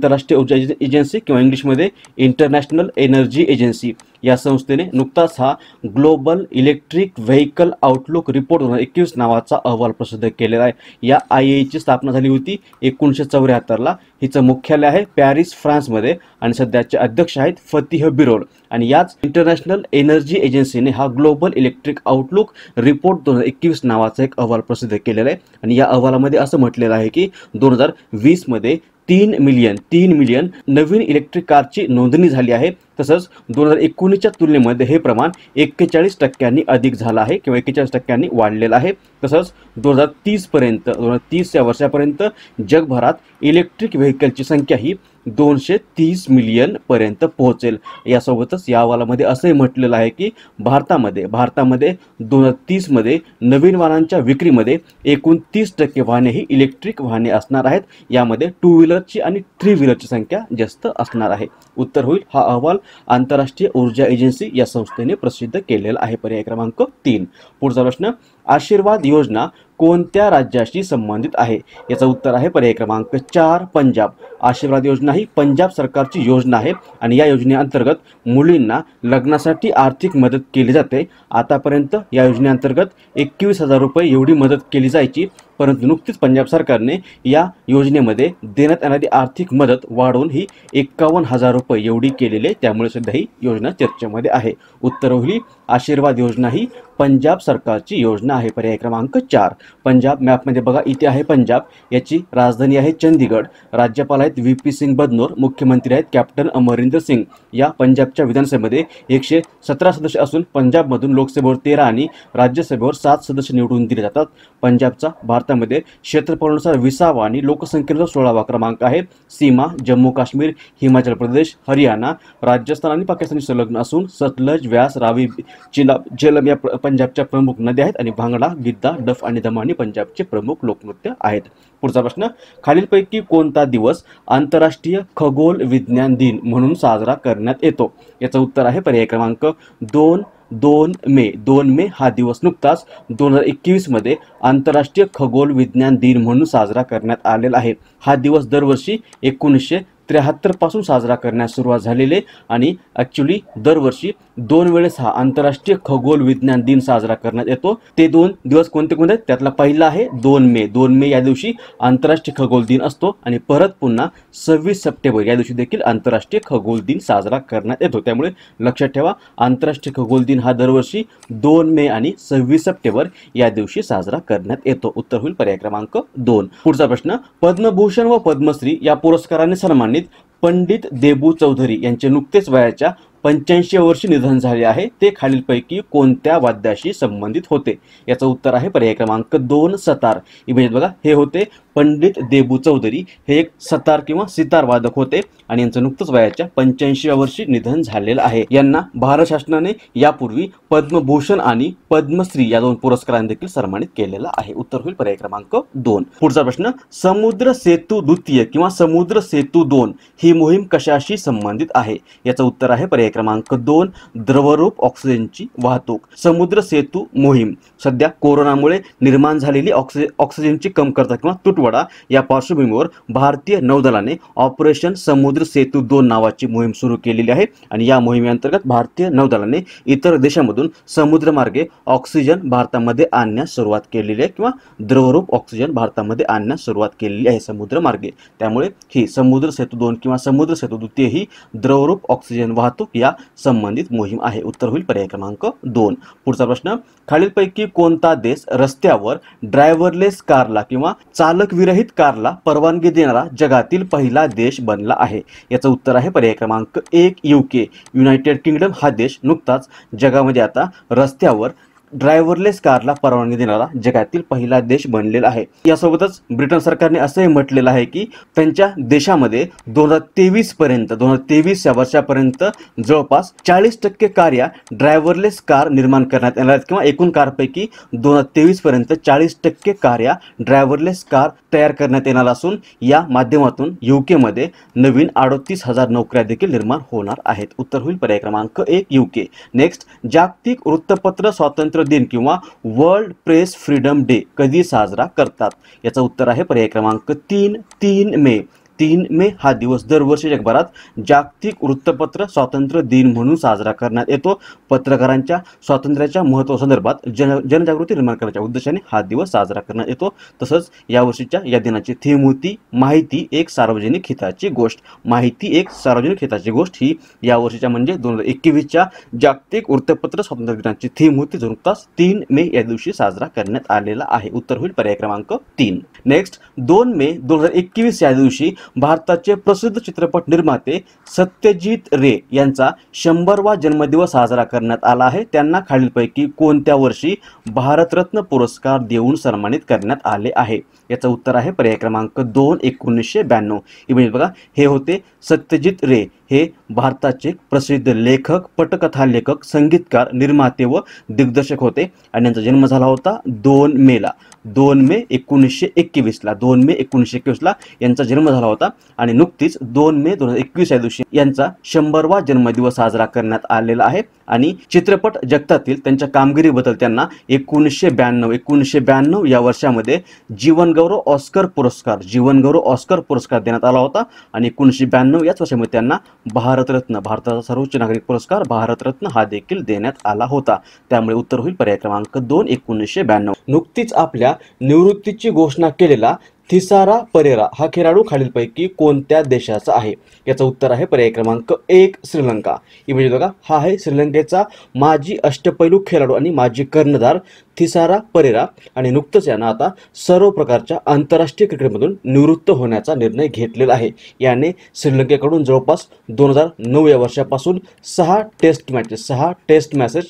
आंतरराष्ट्रीय ऊर्जा एजन्सी किंवा इंग्लिशमध्ये इंटरनॅशनल एनर्जी एजन्सी या संस्थेने नुकताच हा global electric vehicle outlook report दोन हजार एकवीस नावाचा अहवाल प्रसिद्ध केलेला आहे. या आय एची स्थापना झाली होती एकोणीसशे चौऱ्याहत्तरला. हिचं मुख्यालय आहे पॅरिस फ्रान्समध्ये आणि सध्याचे अध्यक्ष आहेत फतिह बिरोल आणि याच इंटरनॅशनल एनर्जी एजन्सीने हा ग्लोबल इलेक्ट्रिक आउटलुक रिपोर्ट दोन हजार एकवीस नावाचा एक अहवाल प्रसिद्ध केलेला आहे. आणि या अहवालामध्ये असं म्हटलेलं आहे की दोन हजार वीसमध्ये तीन मिलियन तीन मिलियन नवीन इलेक्ट्रिक कारची नोंदणी झाली आहे. तसंच दोन हजार एकोणीसच्या तुलनेमध्ये हे प्रमाण एक्केचाळीस टक्क्यांनी अधिक झालं आहे किंवा एक्केचाळीस टक्क्यांनी वाढलेलं आहे. तसंच दोन हजार तीसपर्यंत दोन हजार तीस या वर्षापर्यंत जगभरात इलेक्ट्रिक व्हेकलची संख्या ही दोनशे तीस मिलियनपर्यंत पोहोचेल. यासोबतच या अहवालामध्ये असंही म्हटलेलं आहे की भारतामध्ये भारतामध्ये दोन हजार तीसमध्ये नवीन वाहनांच्या विक्रीमध्ये एकूण तीस टक्के वाहने ही इलेक्ट्रिक वाहने असणार आहेत. यामध्ये टू व्हीलरची आणि थ्री व्हीलरची संख्या जास्त असणार आहे. उत्तर होईल हा अहवाल आंतरराष्ट्रीय ऊर्जा एजन्सी या संस्थेने प्रसिद्ध केलेला आहे. पर्याय क्रमांक तीन. पुढचा प्रश्न आशीर्वाद योजना कोणत्या राज्याशी संबंधित आहे? याचं उत्तर आहे पर्याय क्रमांक चार पंजाब. आशीर्वाद योजना ही पंजाब सरकारची योजना आहे आणि या योजनेअंतर्गत मुलींना लग्नासाठी आर्थिक मदत केली जाते. आतापर्यंत या योजनेअंतर्गत एकवीस हजार रुपये एवढी मदत केली जायची. परंतु नुकतीच पंजाब सरकारने या योजनेमध्ये देण्यात येणारी आर्थिक मदत वाढवून ही एक्कावन्न हजार रुपये एवढी केलेली आहे. त्यामुळे सुद्धा ही योजना चर्चेमध्ये आहे. उत्तर होईल आशीर्वाद योजना ही पंजाब सरकारची योजना आहे. पर्याय क्रमांक चार. पंजाब मॅपमध्ये बघा इथे आहे पंजाब याची राजधानी आहे चंदीगड. राज्यपाल आहेत व्ही पी सिंग बदनोर मुख्यमंत्री आहेत कॅप्टन अमरिंदर सिंग. या पंजाबच्या विधानसभेमध्ये एकशे सतरा सदस्य असून पंजाबमधून लोकसभेवर तेरा आणि राज्यसभेवर सात सदस्य निवडून दिले जातात. पंजाबचा भारत भारतामध्ये क्षेत्रफळानुसार विसावा आणि लोकसंख्येनुसार सोळावा क्रमांक आहे. सीमा जम्मू काश्मीर हिमाचल प्रदेश हरियाणा राजस्थान आणि पाकिस्तानी संलग्न असून सतलज व्यास रावी चिलाब झेलम या पंजाबच्या प्रमुख नद्या आहेत आणि भांगडा गिद्दा डफ आणि दमानी पंजाबचे प्रमुख लोकनृत्य आहेत. पुढचा प्रश्न खालीलपैकी कोणता दिवस आंतरराष्ट्रीय खगोल विज्ञान दिन म्हणून साजरा करण्यात येतो? याचं उत्तर आहे पर्याय क्रमांक दोन दोन मे. दोन मे हा दिवस नुकताच दोन हजार एकवीसमध्ये आंतरराष्ट्रीय खगोल विज्ञान दिन म्हणून साजरा करण्यात आलेला आहे. हा दिवस दरवर्षी एकोणीसशे त्र्याहत्तरपासून साजरा करण्यास सुरुवात झालेली आहे. आणि ॲक्च्युली दरवर्षी दोन वेळेस हा आंतरराष्ट्रीय खगोल विज्ञान दिन साजरा करण्यात येतो. ते दोन दिवस कोणते कोणते आहेत? त्यातला पहिला आहे दोन मे. दोन मे या दिवशी आंतरराष्ट्रीय खगोल दिन असतो. आणि परत पुन्हा सव्वीस सप्टेंबर या दिवशी देखील आंतरराष्ट्रीय खगोल दिन साजरा करण्यात येतो. त्यामुळे लक्षात ठेवा आंतरराष्ट्रीय खगोल दिन हा दरवर्षी दोन मे आणि सव्वीस सप्टेंबर या दिवशी साजरा करण्यात येतो. उत्तर होईल पर्याय क्रमांक दोन. पुढचा प्रश्न पद्मभूषण व पद्मश्री या पुरस्काराने सन्मानित पंडित देबू चौधरी यांचे नुकतेच वयाच्या पंच्याऐंशी वर्षी निधन झाले आहे. ते खालीलपैकी कोणत्या वाद्याशी संबंधित होते? याचं उत्तर आहे पर्याय क्रमांक दोन सतार. इमेज बघा हे होते पंडित देबू चौधरी. हे एक सतार किंवा सितार वादक होते आणि यांचं नुकतंच वयाच्या पंच्याऐंशी वर्षी निधन झालेलं आहे. यांना भारत शासनाने यापूर्वी पद्मभूषण आणि पद्मश्री या दोन पुरस्कारांनी देखील सन्मानित केलेला आहे. उत्तर होईल पर्याय क्रमांक दोन. पुढचा प्रश्न समुद्र सेतू द्वितीय किंवा समुद्र सेतू दोन ही मोहीम कशाशी संबंधित आहे? याचं उत्तर आहे पर्याय पर्याय क्रमांक दोन द्रवरूप ऑक्सिजनची वाहतूक. समुद्र सेतू मोहीम. सध्या कोरोनामुळे निर्माण झालेली ऑक्सिजन ऑक्सिजनची कमतरता किंवा तुटवडा या पार्श्वभूमीवर भारतीय नौदलाने ऑपरेशन समुद्र सेतू दोन नावाची मोहीम सुरू केलेली आहे आणि या मोहिमेअंतर्गत भारतीय नौदलाने इतर देशांमधून समुद्रमार्गे ऑक्सिजन भारतामध्ये आणण्यास सुरुवात केलेली आहे किंवा द्रवरूप ऑक्सिजन भारतामध्ये आणण्यास सुरुवात केलेली आहे समुद्रमार्गे. त्यामुळे ही समुद्र सेतू दोन किंवा समुद्र सेतू द्वितीय ही द्रवरूप ऑक्सिजन वाहतूक या संबंधित मोहीम आहे. उत्तर होईल पर्याय क्रमांक दोन. पुढचा प्रश्न खालीलपैकी कोणता देश रस्त्यावर ड्रायव्हरलेस कारला किंवा चालक विरहित कारला परवानगी देणारा जगातील पहिला देश बनला आहे? याचं उत्तर आहे पर्याय क्रमांक एक युके युनायटेड किंगडम हा देश नुकताच जगामध्ये आता रस्त्यावर ड्रायव्हरलेस कारला परवानगी देणारा जगातील पहिला देश बनलेला आहे. यासोबतच ब्रिटन सरकारने असंही म्हटलेलं आहे की त्यांच्या देशामध्ये दोन हजार तेवीस पर्यंत दोन हजार तेवीस या वर्षापर्यंत जवळपास चाळीस टक्के कार या ड्रायव्हरलेस कार निर्माण करण्यात येणार आहेत किंवा एकूण कारपैकी दोन हजार तेवीस पर्यंत चाळीस टक्के कार या ड्रायव्हरलेस कार तयार करण्यात येणार असून या माध्यमातून युकेमध्ये नवीन अडोतीस हजार नोकऱ्या देखील निर्माण होणार आहेत. उत्तर होईल पर्याय क्रमांक एक युके नेक्स्ट जागतिक वृत्तपत्र स्वातंत्र्य दिन किंवा वर्ल्ड प्रेस फ्रीडम डे कधी साजरा करतात? याचं उत्तर आहे पर्याय क्रमांक तीन तीन मे. तीन मे हा दिवस दरवर्षी जगभरात जागतिक वृत्तपत्र स्वातंत्र्य दिन म्हणून साजरा करण्यात येतो. पत्रकारांच्या स्वातंत्र्याच्या महत्त्वासंदर्भात जन जनजागृती निर्माण करण्याच्या उद्देशाने हा दिवस साजरा करण्यात येतो. तसंच यावर्षीच्या या दिनाची थीम होती माहिती एक सार्वजनिक हिताची गोष्ट. माहिती एक सार्वजनिक हिताची गोष्ट ही यावर्षीच्या म्हणजे दोन हजार एकवीसच्या जागतिक वृत्तपत्र स्वातंत्र्य दिनाची थीम होती. जो नुकताच तीन मे या दिवशी साजरा करण्यात आलेला आहे. उत्तर होईल पर्याय क्रमांक तीन. नेक्स्ट दोन मे दोन हजार एकवीस या दिवशी भारताचे प्रसिद्ध चित्रपट निर्माते सत्यजित रे यांचा शंभरवा जन्मदिवस साजरा करण्यात आला आहे. त्यांना खालीलपैकी कोणत्या वर्षी भारतरत्न पुरस्कार देऊन सन्मानित करण्यात आले आहे? याचं उत्तर आहे पर्याय क्रमांक दोन एकोणीसशे ब्याण्णव. म्हणजे बघा हे होते सत्यजित रे. हे भारताचे प्रसिद्ध लेखक पटकथा लेखक संगीतकार निर्माते व दिग्दर्शक होते. आणि यांचा जन्म झाला होता दोन मेला दोन मे एकोणीसशे एकवीसला दोन मे एकोणीसशे एकवीसला यांचा जन्म झाला होता. आणि नुकतीच दोन मे दोन हजार एकवीस या दिवशी यांचा शंभरवा जन्मदिवस साजरा करण्यात आलेला आहे. आणि चित्रपट जगतातील त्यांच्या कामगिरीबद्दल त्यांना एकोणीसशे ब्याण्णव एकोणीसशे ब्याण्णव या वर्षामध्ये जीवनगौरव ऑस्कर पुरस्कार जीवनगौरव ऑस्कर पुरस्कार देण्यात आला होता. आणि एकोणीसशे ब्याण्णव याच वर्षामध्ये त्यांना भारतरत्न भारताचा सर्वोच्च नागरिक पुरस्कार भारतरत्न हा देखील देण्यात आला होता. त्यामुळे उत्तर होईल पर्याय क्रमांक दोन एकोणीसशे ब्याण्णव. नुकतीच आपल्या निवृत्तीची घोषणा केलेला थिसारा परेरा हा खेळाडू खालीलपैकी कोणत्या देशाचा आहे? याचं उत्तर आहे पर्याय क्रमांक एक श्रीलंका. इमेज म्हणजे बघा हा आहे श्रीलंकेचा माजी अष्टपैलू खेळाडू आणि माजी कर्णधार थिसारा परेरा. आणि नुकतंच यानं आता सर्व प्रकारच्या आंतरराष्ट्रीय क्रिकेटमधून निवृत्त होण्याचा निर्णय घेतलेला आहे. याने श्रीलंकेकडून जवळपास दोन हजार नऊ या वर्षापासून सहा टेस्ट मॅचेस सहा टेस्ट मॅसेज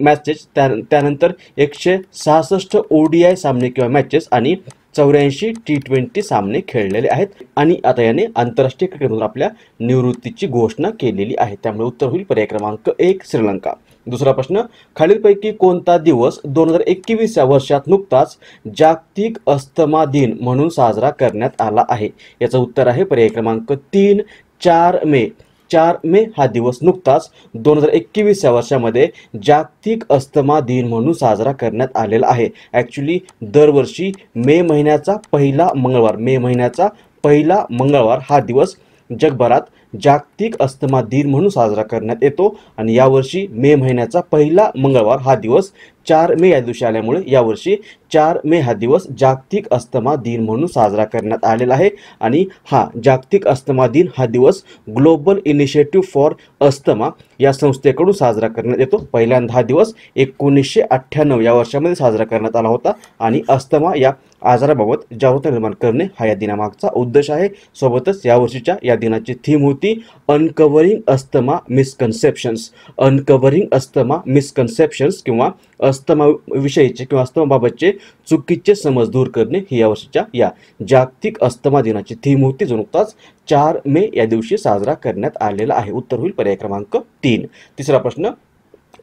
मॅचेस त्या त्यानंतर एकशे सहासष्ट ओ डी आय सामने किंवा मॅचेस आणि चौऱ्याऐंशी टी ट्वेंटी सामने खेळलेले आहेत आणि आता याने आंतरराष्ट्रीय क्रिकेटमधून आपल्या निवृत्तीची घोषणा केलेली आहे. त्यामुळे उत्तर होईल पर्याय क्रमांक एक श्रीलंका. दुसरा प्रश्न खालीलपैकी कोणता दिवस दोन हजार एकवीस या वर्षात नुकताच जागतिक अस्थमा दिन म्हणून साजरा करण्यात आला आहे? याचं उत्तर आहे पर्याय क्रमांक तीन चार मे. चार मे हा दिवस नुकताच दोन हजार एकवीस या वर्षामध्ये जागतिक अस्थमा दिन म्हणून साजरा करण्यात आलेला आहे. ॲक्च्युली दरवर्षी मे महिन्याचा पहिला मंगळवार मे महिन्याचा पहिला मंगळवार हा दिवस जगभरात जागतिक अस्थमा दिन म्हणून साजरा करण्यात येतो. आणि यावर्षी मे महिन्याचा पहिला मंगळवार हा दिवस चार मे या दिवशी आल्यामुळे यावर्षी चार मे हा दिवस जागतिक अस्थमा दिन म्हणून साजरा करण्यात आलेला आहे. आणि हा जागतिक अस्थमा दिन हा दिवस ग्लोबल इनिशिएटिव्ह फॉर अस्थमा या संस्थेकडून साजरा करण्यात येतो. पहिल्यांदा हा दिवस एकोणीसशे अठ्ठ्याण्णव या वर्षामध्ये साजरा करण्यात आला होता. आणि अस्थमा या आजाराबाबत जागरूकता निर्माण करणे हा या दिनामागचा उद्देश आहे. सोबतच यावर्षीच्या या दिनाची थीम होती uncovering asthma misconceptions uncovering asthma misconceptions किंवा अस्तमाविषयीचे किंवा अस्तमाबाबतचे चुकीचे समज दूर करणे ही यावर्षीच्या या जागतिक अस्तमा दिनाची थीम होती जो नुकताच चार मे या दिवशी साजरा करण्यात आलेला आहे. उत्तर होईल पर्याय क्रमांक तीन. तिसरा प्रश्न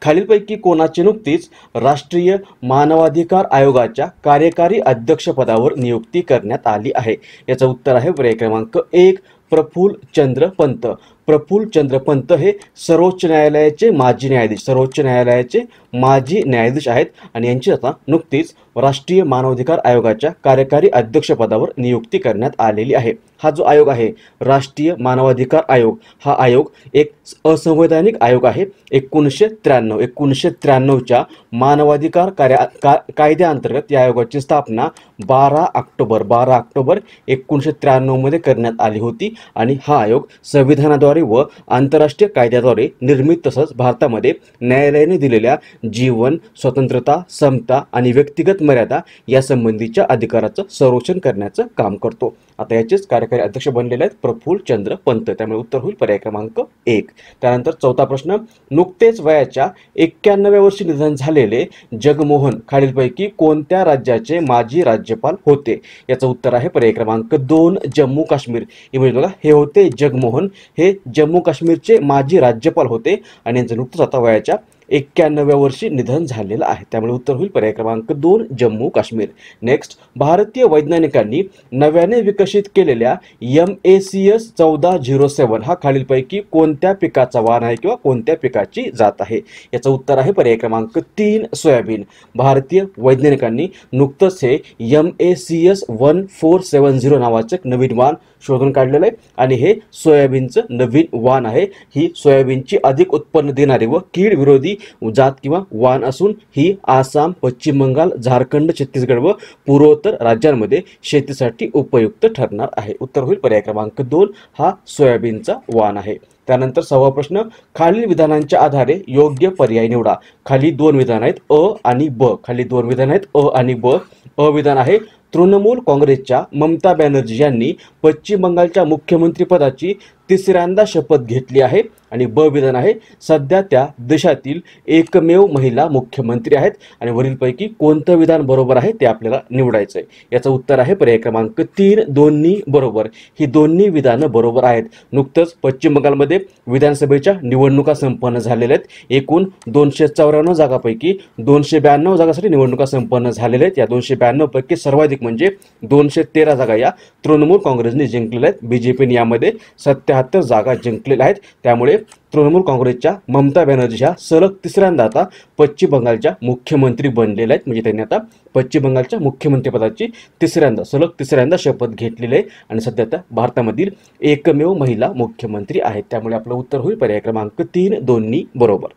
खालीलपैकी कोणाची नुकतीच राष्ट्रीय मानवाधिकार आयोगाच्या कार्यकारी अध्यक्षपदावर नियुक्ती करण्यात आली आहे? याचं उत्तर आहे पर्याय क्रमांक एक प्रफुल चंद्र पंत. प्रफुल चंद्र पंत हे सर्वोच्च न्यायालयाचे माजी न्यायाधीश सर्वोच्च न्यायालयाचे माजी न्यायाधीश आहेत आणि यांची आता नुकतीच राष्ट्रीय मानवाधिकार आयोगाच्या कार्यकारी अध्यक्षपदावर नियुक्ती करण्यात आलेली आहे. हा जो आयोग आहे राष्ट्रीय मानवाधिकार आयोग हा आयोग एक असंवैधानिक आयोग आहे. एकोणीसशे त्र्याण्णव एकोणीसशे त्र्याण्णवच्या मानवाधिकार कार्या का कायद्याअंतर्गत या आयोगाची स्थापना बारा ऑक्टोबर बारा ऑक्टोबर एकोणीसशे त्र्याण्णवमध्ये करण्यात आली होती आणि हा आयोग संविधानाद्वारे व आंतरराष्ट्रीय कायद्याद्वारे निर्मित तसंच भारतामध्ये न्यायालयाने दिलेल्या जीवन स्वतंत्रता समता आणि व्यक्तिगत मर्यादा यासंबंधीच्या अधिकाराचं संरक्षण करण्याचं काम करतो. आता याचेच कार्यकारी अध्यक्ष बनलेले आहेत प्रफुल्ल चंद्र पंत. त्यामुळे उत्तर होईल पर्याय क्रमांक एक. त्यानंतर चौथा प्रश्न नुकतेच वयाच्या एक्क्याण्णव्या वर्षी निधन झालेले जगमोहन खालीलपैकी कोणत्या राज्याचे माजी राज्यपाल होते? याचं उत्तर आहे पर्याय क्रमांक दोन जम्मू काश्मीर. हे म्हणजे बघा हे होते जगमोहन. हे जम्मू काश्मीरचे माजी राज्यपाल होते. आणि यांचं नुकतंच आता वयाच्या एक्क्याण्णव्या वर्षी निधन झालेलं आहे. त्यामुळे उत्तर होईल पर्याय क्रमांक दोन जम्मू काश्मीर. नेक्स्ट भारतीय वैज्ञानिकांनी नव्याने विकसित केलेल्या एम ए सी एस चौदा झिरो सेवन हा खालीलपैकी कोणत्या पिकाचा वाण आहे किंवा कोणत्या पिकाची जात आहे? याचं उत्तर आहे पर्याय क्रमांक तीन सोयाबीन. भारतीय वैज्ञानिकांनी नुकतंच हे M A C S one four seven zero नावाचं नवीन वाण शोधून काढलेलं आहे आणि हे सोयाबीनचं नवीन वाण आहे. ही सोयाबीनची अधिक उत्पन्न देणारी व कीड विरोधी जात किंवा वाण असून ही आसाम पश्चिम बंगाल झारखंड छत्तीसगड व पूर्वोत्तर राज्यांमध्ये शेतीसाठी उपयुक्त ठरणार आहे. उत्तर होईल पर्याय क्रमांक दोन. हा सोयाबीनचा वाण आहे. त्यानंतर सहावा प्रश्न. खालील विधानांच्या आधारे योग्य पर्याय निवडा. खाली दोन विधान आहेत अ आणि ब. खाली दोन विधान आहेत अ आणि ब. अ विधान आहे तृणमूल काँग्रेसच्या ममता बॅनर्जी यांनी पश्चिम बंगालच्या मुख्यमंत्रीपदाची तिसऱ्यांदा शपथ घेतली आहे आणि ब विधान आहे. सध्या त्या देशातील एकमेव महिला मुख्यमंत्री आहेत आणि वरीलपैकी कोणतं विधान बरोबर आहे ते आपल्याला निवडायचं आहे. याचं उत्तर आहे पर्याय क्रमांक तीन दोन्ही बरोबर. ही दोन्ही विधानं बरोबर आहेत. नुकतंच पश्चिम बंगालमध्ये विधानसभेच्या निवडणुका संपन्न झालेल्या आहेत. एकूण दोनशे चौऱ्याण्णव जागापैकी दोनशे ब्याण्णव जागासाठी निवडणुका संपन्न झालेल्या आहेत. या दोनशे ब्याण्णवपैकी सर्वाधिक म्हणजे दोनशे तेरा जागा या तृणमूल काँग्रेसने जिंकलेल्या आहेत. बीजेपीने यामध्ये सत्या शहात्तर जागा जिंकलेल्या आहेत. त्यामुळे तृणमूल काँग्रेसच्या ममता बॅनर्जी ह्या सलग तिसऱ्यांदा आता पश्चिम बंगालच्या मुख्यमंत्री बनलेल्या आहेत. म्हणजे त्यांनी आता पश्चिम बंगालच्या मुख्यमंत्रीपदाची तिसऱ्यांदा सलग तिसऱ्यांदा शपथ घेतलेली आहे. आणि सध्या त्या भारतामधील एकमेव महिला मुख्यमंत्री आहेत. त्यामुळे आपलं उत्तर होईल. पर्याय क्रमांक तीन दोन्ही बरोबर.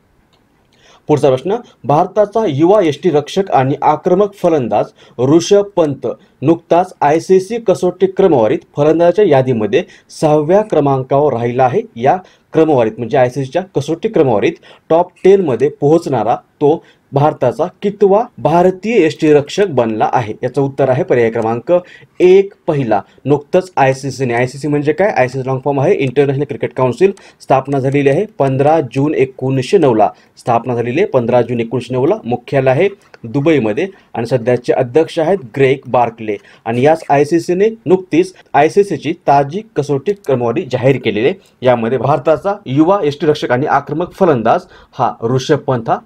पुढचा प्रश्न भारताचा युवा यष्टी रक्षक आणि आक्रमक फलंदाज ऋषभ पंत नुकताच आय सी सी कसोटी क्रमवारीत फलंदाजाच्या यादीमध्ये सहाव्या क्रमांकावर राहिला आहे. या क्रमवारीत म्हणजे आय सी सीच्या कसोटी क्रमवारीत टॉप टेनमध्ये पोहोचणारा तो भारताचा कितवा भारतीय यष्टीरक्षक बनला आहे? याचं उत्तर आहे पर्याय क्रमांक एक पहिला. नुकतंच आय सी सीने आय सी सी म्हणजे काय? I C C long form आहे. इंटरनॅशनल क्रिकेट काउन्सिल स्थापना झालेली आहे पंधरा जून एकोणीसशे नऊला. स्थापना झालेली आहे पंधरा जून एकोणीसशे नऊला. मुख्यालय आहे दुबईमध्ये आणि सध्याचे अध्यक्ष आहेत ग्रेक बार्कले. आणि याच आय सी सीने नुकतीच आय सी सीची ताजी कसोटी क्रमवारी जाहीर केलेली आहे. यामध्ये भारताचा युवा यष्टीरक्षक आणि आक्रमक फलंदाज हा ऋषभ पंत हा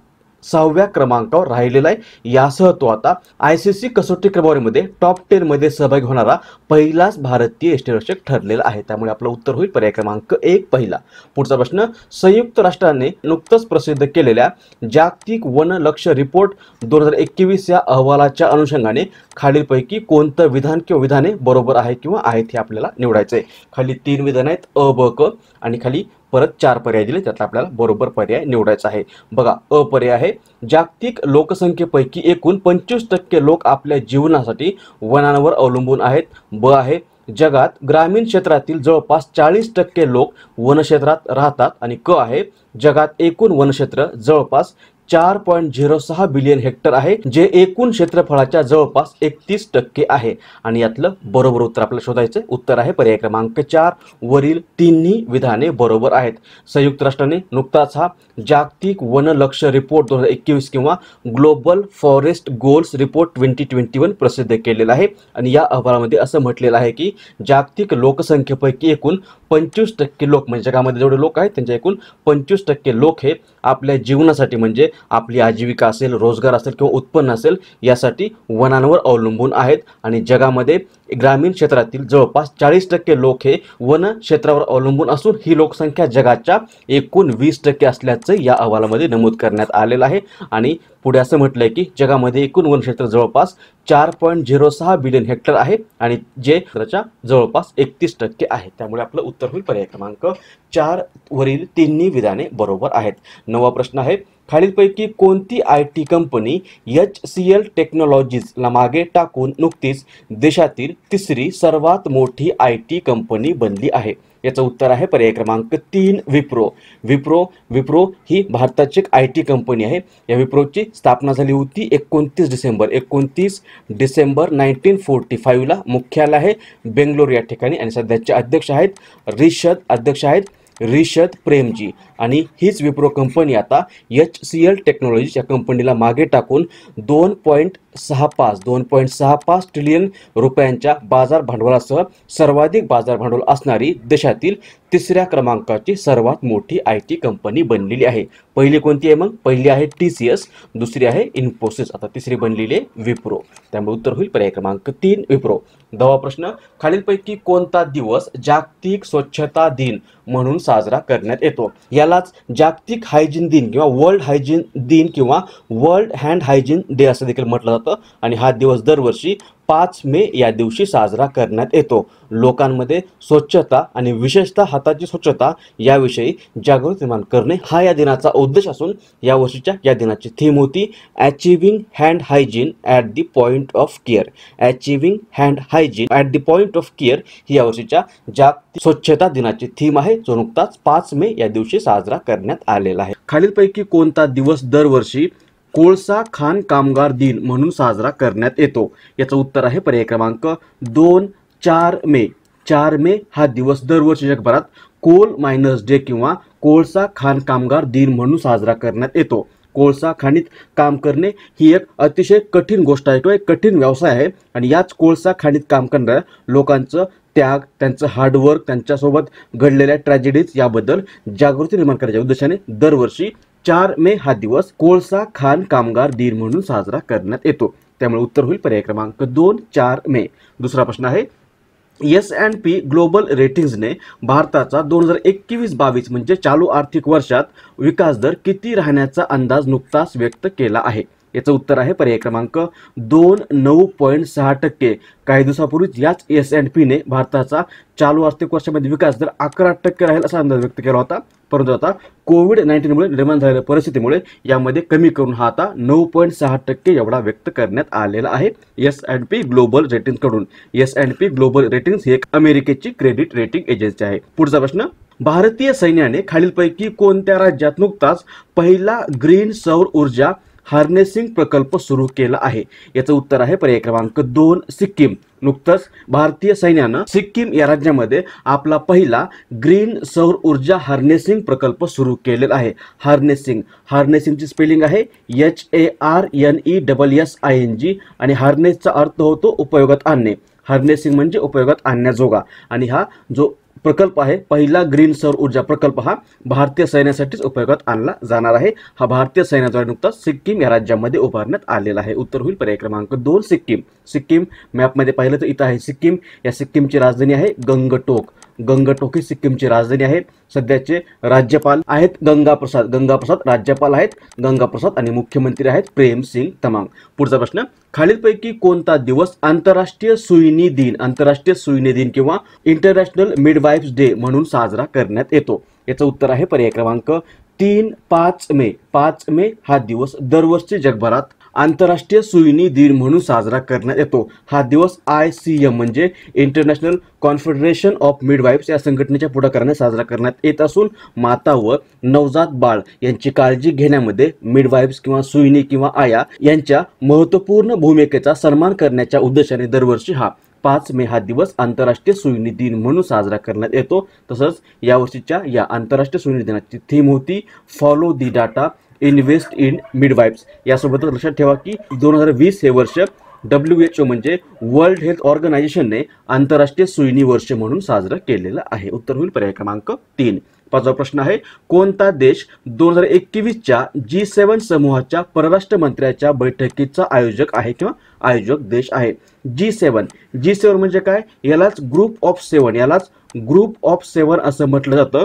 सहाव्या क्रमांकावर राहिलेला आहे. यासह तो आता आय सी सी कसोटी क्रमवारीमध्ये टॉप टेनमध्ये सहभागी होणारा पहिलाच भारतीय यष्टीरक्षक ठरलेला आहे. त्यामुळे आपलं उत्तर होईल पर्याय क्रमांक एक पहिला. पुढचा प्रश्न संयुक्त राष्ट्राने नुकतंच प्रसिद्ध केलेल्या जागतिक वन लक्ष रिपोर्ट दोन हजार एकवीस या अहवालाच्या अनुषंगाने खालीलपैकी कोणतं विधान किंवा विधाने बरोबर आहे किंवा आहेत हे आपल्याला निवडायचं आहे खाली तीन विधान आहेत अ ब क आणि खाली परत चार पर्याय दिले त्यातला आपल्याला बरोबर पर्याय निवडायचा आहे. बघा अ पर्याय आहे. जागतिक लोकसंख्येपैकी एकूण पंचवीस टक्के लोक आपल्या जीवनासाठी वनांवर अवलंबून आहेत. ब आहे जगात ग्रामीण क्षेत्रातील जवळपास चाळीस टक्के लोक वनक्षेत्रात राहतात. आणि क आहे जगात एकूण वनक्षेत्र जवळपास चार पॉईंट झिरो सहा बिलियन हेक्टर आहे जे एकूण क्षेत्रफळाच्या जवळपास एकतीस टक्के आहे. आणि यातलं बरोबर उत्तर आपल्याला शोधायचं उत्तर आहे पर्याय क्रमांक चार वरील तिन्ही विधाने बरोबर आहेत. संयुक्त राष्ट्राने नुकताच हा जागतिक वन लक्ष रिपोर्ट दोन हजार एकवीस किंवा global forest goals report twenty twenty one प्रसिद्ध केलेला आहे. आणि या अहवालामध्ये असं म्हटलेलं आहे की जागतिक लोकसंख्येपैकी एकूण पंचवीस टक्के लोक म्हणजे जगामध्ये जेवढे लोक आहेत त्यांच्या एकूण पंचवीस टक्के लोक हे आपल्या जीवनासाठी म्हणजे आपली आजीविका असेल रोजगार असेल किंवा उत्पन्न असेल यासाठी वनांवर अवलंबून आहेत. आणि जगामध्ये ग्रामीण क्षेत्रातील जवळपास चाळीस टक्के लोक हे वन क्षेत्रावर अवलंबून असून ही लोकसंख्या जगाच्या एकूण वीस टक्के असल्याचं या अहवालामध्ये नमूद करण्यात आलेलं आहे. आणि पुढे असं म्हटलं आहे की जगामध्ये एकूण वनक्षेत्र जवळपास चार पॉईंट झिरो सहा बिलियन हेक्टर आहे आणि जे त्याच्या जवळपास एकतीस टक्के आहे. त्यामुळे आपलं उत्तर होईल पर्याय क्रमांक चार वरील तिन्ही विधाने बरोबर आहेत. नवा प्रश्न आहे खालीलपैकी कोणती I T company H C L टेक्नॉलॉजीजला मागे टाकून नुकतीच देशातील तिसरी सर्वात मोठी आय टी कंपनी बनली आहे. याचं उत्तर आहे पर्याय क्रमांक तीन विप्रो. विप्रो विप्रो ही भारताची एक आय टी कंपनी आहे. या विप्रोची स्थापना झाली होती एकोणतीस डिसेंबर. एकोणतीस डिसेंबर नाईन्टीन फोर्टी फाईव्हला मुख्यालय आहे बेंगलोर या ठिकाणी. आणि सध्याचे अध्यक्ष आहेत रिषद अध्यक्ष आहेत रिषद प्रेमजी. आणि हीच विप्रो कंपनी आता एच सी एल टेक्नॉलॉजीज या कंपनीला मागे टाकून दोन पॉईंट सहा पाच दोन पॉईंट सहा पाच ट्रिलियन रुपयांच्या बाजार भांडवलासह सर्वाधिक बाजार भांडवल असणारी देशातील तिसऱ्या क्रमांकाची सर्वात मोठी आय टी कंपनी बनलेली आहे. पहिली कोणती आहे मग? पहिली आहे टी सी एस दुसरी आहे इन्फोसिस. आता तिसरी बनलेली आहे विप्रो. त्यामुळे उत्तर होईल पर्याय क्रमांक तीन विप्रो. दवा प्रश्न खालीलपैकी कोणता दिवस जागतिक स्वच्छता दिन म्हणून साजरा करण्यात येतो? यालाच जागतिक हायजीन दिन किंवा वर्ल्ड हायजीन दिन किंवा वर्ल्ड हँड हायजीन डे असं देखील म्हटलं जातं. आणि हा दिवस दरवर्षी पाच मे या दिवशी साजरा करण्यात येतो. लोकांमध्ये स्वच्छता आणि विशेषतः हाताची स्वच्छता याविषयी जागृती निर्माण करणे हा या दिनाचा उद्देश असून या वर्षीच्या या दिनाची थीम होती achieving hand hygiene at the point of care achieving hand hygiene at the point of care ही या वर्षीच्या जागतिक स्वच्छता दिनाची थीम आहे. जो नुकताच पाच मे या दिवशी साजरा करण्यात आलेला आहे. खालीलपैकी कोणता दिवस दरवर्षी कोळसा खाण कामगार दिन म्हणून साजरा करण्यात येतो. याचं उत्तर आहे पर्याय क्रमांक दोन चार मे. चार मे हा दिवस दरवर्षी जगभरात कोल मायनस डे किंवा कोळसा खाण कामगार दिन म्हणून साजरा करण्यात येतो. कोळसा खाणीत काम करणे ही एक अतिशय कठीण गोष्ट आहे किंवा एक कठीण व्यवसाय आहे आणि याच कोळसा खाणीत काम करणाऱ्या लोकांचं त्याग त्यांचं हार्डवर्क त्यांच्यासोबत घडलेल्या ट्रॅजेडीज याबद्दल जागृती निर्माण करायच्या उद्देशाने दरवर्षी चार मे हा दिवस कोळसा खाण कामगार दिन म्हणून साजरा करण्यात येतो. त्यामुळे उत्तर होईल पर्याय क्रमांक दोन चार मे. दुसरा प्रश्न आहे एस अँड पी ग्लोबल रेटिंग्जने भारताचा दोन हजार एकवीस बावीस म्हणजे चालू आर्थिक वर्षात विकास दर किती राहण्याचा अंदाज नुकताच व्यक्त केला आहे? याचं उत्तर आहे पर्याय क्रमांक दोन नऊ पॉईंट सहा टक्के. काही दिवसापूर्वीच याच एस अँड पीने भारताचा चालू आर्थिक वर्षामध्ये विकास दर अकरा टक्के राहील असा अंदाज व्यक्त केला होता. परंतु आता कोविड नाईन्टीनमुळे निर्माण झालेल्या परिस्थितीमुळे यामध्ये कमी करून हा आता नऊ पॉईंट सहा टक्के एवढा व्यक्त करण्यात आलेला आहे. S and P global रेटिंग्सकडून S and P global ratings ही एक अमेरिकेची क्रेडिट रेटिंग एजन्सी आहे. पुढचा प्रश्न भारतीय सैन्याने खालीलपैकी कोणत्या राज्यात नुकताच पहिला ग्रीन सौर ऊर्जा हार्नेसिंग प्रकल्प सुरू केला आहे. याचं उत्तर आहे पर्याय क्रमांक दोन सिक्कीम. नुकतंच भारतीय सैन्यानं सिक्कीम या राज्यामध्ये आपला पहिला ग्रीन सौर ऊर्जा हार्नेसिंग प्रकल्प सुरू केलेला आहे. हार्नेसिंग हार्नेसिंगची स्पेलिंग आहे H A R N E double S I N G आणि हार्नेसचा अर्थ होतो उपयोगात आणणे. हार्नेसिंग म्हणजे उपयोगात आणण्याजोगा आणि हा जो प्रकल्प आहे. पहिला ग्रीन सौर ऊर्जा प्रकल्प हा भारतीय सैन्यासाठीच उपयोगात आणला जाणार आहे. हा भारतीय सैन्याद्वारे नुकताच सिक्कीम या राज्यामध्ये उभारण्यात आलेला आहे. उत्तर होईल पर्याय क्रमांक दोन सिक्कीम. सिक्कीम मॅपमध्ये पाहिलं तर इथं आहे सिक्कीम. या सिक्कीमची राजधानी आहे गंगटोक. गंगटोक ही सिक्कीमची राजधानी आहे. सध्याचे राज्यपाल आहेत गंगाप्रसाद. गंगाप्रसाद राज्यपाल आहेत. गंगाप्रसाद आणि मुख्यमंत्री आहेत प्रेम सिंग तमांग. पुढचा प्रश्न खालीलपैकी कोणता दिवस आंतरराष्ट्रीय सुईनी दिन आंतरराष्ट्रीय सुईनी दिन किंवा इंटरनॅशनल मिडवाईफ्स डे म्हणून साजरा करण्यात येतो? याचं उत्तर आहे पर्याय क्रमांक तीन पाच मे. पाच मे हा दिवस दरवर्षी जगभरात आंतरराष्ट्रीय सुईनी दिन म्हणून साजरा करण्यात येतो. हा दिवस आय सी एम म्हणजे इंटरनॅशनल कॉन्फेडरेशन ऑफ मिडवाईफ्स या संघटनेच्या पुढाकाराने साजरा करण्यात येत असून माता व नवजात बाळ यांची काळजी घेण्यामध्ये मिडवाईफ्स किंवा सुईनी किंवा आया यांच्या महत्त्वपूर्ण भूमिकेचा सन्मान करण्याच्या उद्देशाने दरवर्षी हा पाच मे हा दिवस आंतरराष्ट्रीय सुईनी दिन म्हणून साजरा करण्यात येतो. तसंच यावर्षीच्या या आंतरराष्ट्रीय सुईनी दिनाची थीम होती follow the data invest in midwives यासोबतच लक्षात ठेवा की दोन हजार वीस हे वर्ष डब्ल्यू एच ओ म्हणजे वर्ल्ड हेल्थ ऑर्गनायझेशनने आंतरराष्ट्रीय सुईनी वर्ष म्हणून साजरं केलेलं आहे. उत्तर होईल पर्याय क्रमांक तीन. पाचवा प्रश्न आहे कोणता देश दोन हजार एकवीसच्या जी सेवन समूहाच्या परराष्ट्र मंत्र्याच्या बैठकीचा आयोजक आहे किंवा आयोजक देश आहे? जी सेवन. जी सेवन म्हणजे काय? यालाच ग्रुप ऑफ सेवन यालाच ग्रुप ऑफ सेवन असं म्हटलं जातं.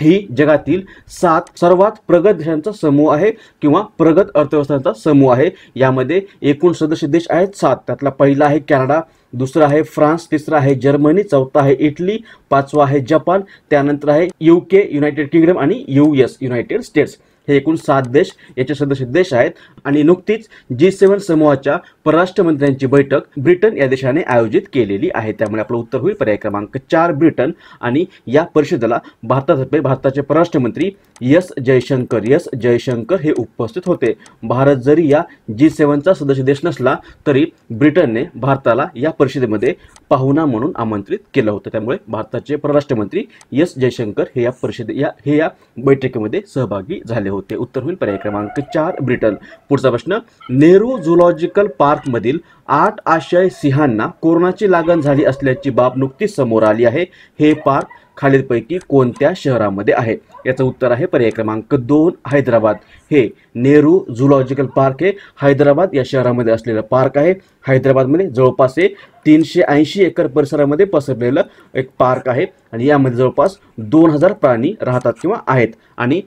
ही जगातील सात सर्वात प्रगत देशांचा समूह आहे किंवा प्रगत अर्थव्यवस्थांचा समूह आहे. यामध्ये एकूण सदस्य देश आहेत सात. त्यातला पहिला आहे कॅनडा दुसरा आहे फ्रान्स तिसरा आहे जर्मनी चौथा आहे इटली पाचवा आहे जपान त्यानंतर आहे युके युनायटेड किंगडम आणि यू एस युनायटेड स्टेट्स. हे एकूण सात देश याचे सदस्य देश आहेत. आणि नुकतीच जी सेवन समूहाच्या परराष्ट्र मंत्र्यांची बैठक ब्रिटन या देशाने आयोजित केलेली आहे. त्यामुळे आपलं उत्तर होईल पर्याय क्रमांक चार ब्रिटन. आणि या परिषदेला भारतातर्फे भारताचे परराष्ट्र मंत्री एस जयशंकर एस जयशंकर हे उपस्थित होते. भारत जरी या जी सेवनचा सदस्य देश नसला तरी ब्रिटनने भारताला या परिषदेमध्ये पाहुणा म्हणून आमंत्रित केलं होतं. त्यामुळे भारताचे परराष्ट्र मंत्री एस जयशंकर हे या परिषदे या हे या बैठकीमध्ये सहभागी झाले होते. उत्तर होईल पर्याय क्रमांक चार ब्रिटन. पुढचा प्रश्न नेहरू झुलॉजिकल पार्कमधील आठ आशियाई सिंहांना कोरोनाची लागण झाली असल्याची बाब नुकतीच समोर आली आहे. हे पार्क खालीलपैकी कोणत्या शहरामध्ये आहे? याचं उत्तर आहे पर्याय क्रमांक दोन हैदराबाद. हे नेहरू झुलॉजिकल पार्क हे हैदराबाद या शहरामध्ये असलेलं पार्क आहे. हैदराबादमध्ये म्हणजे जवळपास हे तीनशे ऐंशी एकर परिसरामध्ये पसरलेलं एक पार्क आहे. आणि यामध्ये जवळपास दोन हजार प्राणी राहतात किंवा आहेत. आणि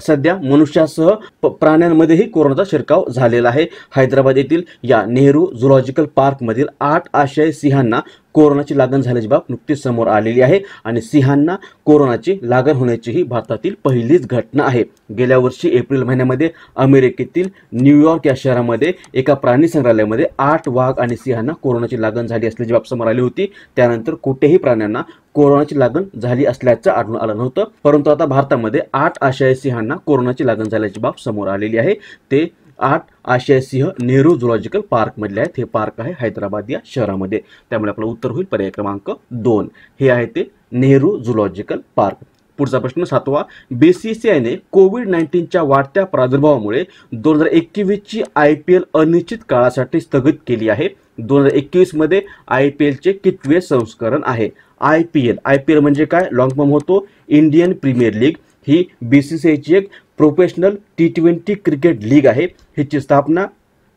सध्या मनुष्यासह प्राण्यांमध्येही कोरोनाचा शिरकाव झालेला आहे. हैदराबाद येथील या नेहरू झुलॉजिकल पार्कमधील आठ आशियाई सिंहांना कोरोनाची लागण झाल्याची बाब नुकतीच समोर आलेली आहे आणि सिंहांना कोरोनाची लागण होण्याची ही भारतातील पहिलीच घटना आहे. गेल्या वर्षी एप्रिल महिन्यामध्ये अमेरिकेतील न्यूयॉर्क या शहरामध्ये एका प्राणी संग्रहालयामध्ये आठ वाघ आणि सिंहांना कोरोनाची लागण झाली असल्याची बाब समोर आली होती. त्यानंतर कुठेही प्राण्यांना कोरोनाची लागण झाली असल्याचं आढळून आलं नव्हतं. परंतु आता भारतामध्ये आठ आशियाई सिंहांना कोरोनाची लागण झाल्याची बाब समोर आलेली आहे. ते आठ आशियाई सिंह नेहरू झुलॉजिकल पार्कमधले आहेत. हे पार्क आहे हैदराबाद या शहरामध्ये. त्यामुळे आपलं उत्तर होईल पर्याय क्रमांक दोन. हे आहे ते नेहरू झुलॉजिकल पार्क पुढचा प्रश्न सातवा. बीसीसीआयने कोविड नाईन्टीनच्या वाढत्या प्रादुर्भावामुळे दोन हजार एकवीसची आय पी एल अनिश्चित काळासाठी स्थगित केली आहे. दोन हजार एकवीसमध्ये आय पी एलचे कितवे संस्करण आहे? I P L I P L म्हणजे काय? लॉंग फॉर्म होतो. इंडियन प्रीमियर लीग ही बी सी सी आयची एक professional T twenty cricket league आहे. ह्याची स्थापना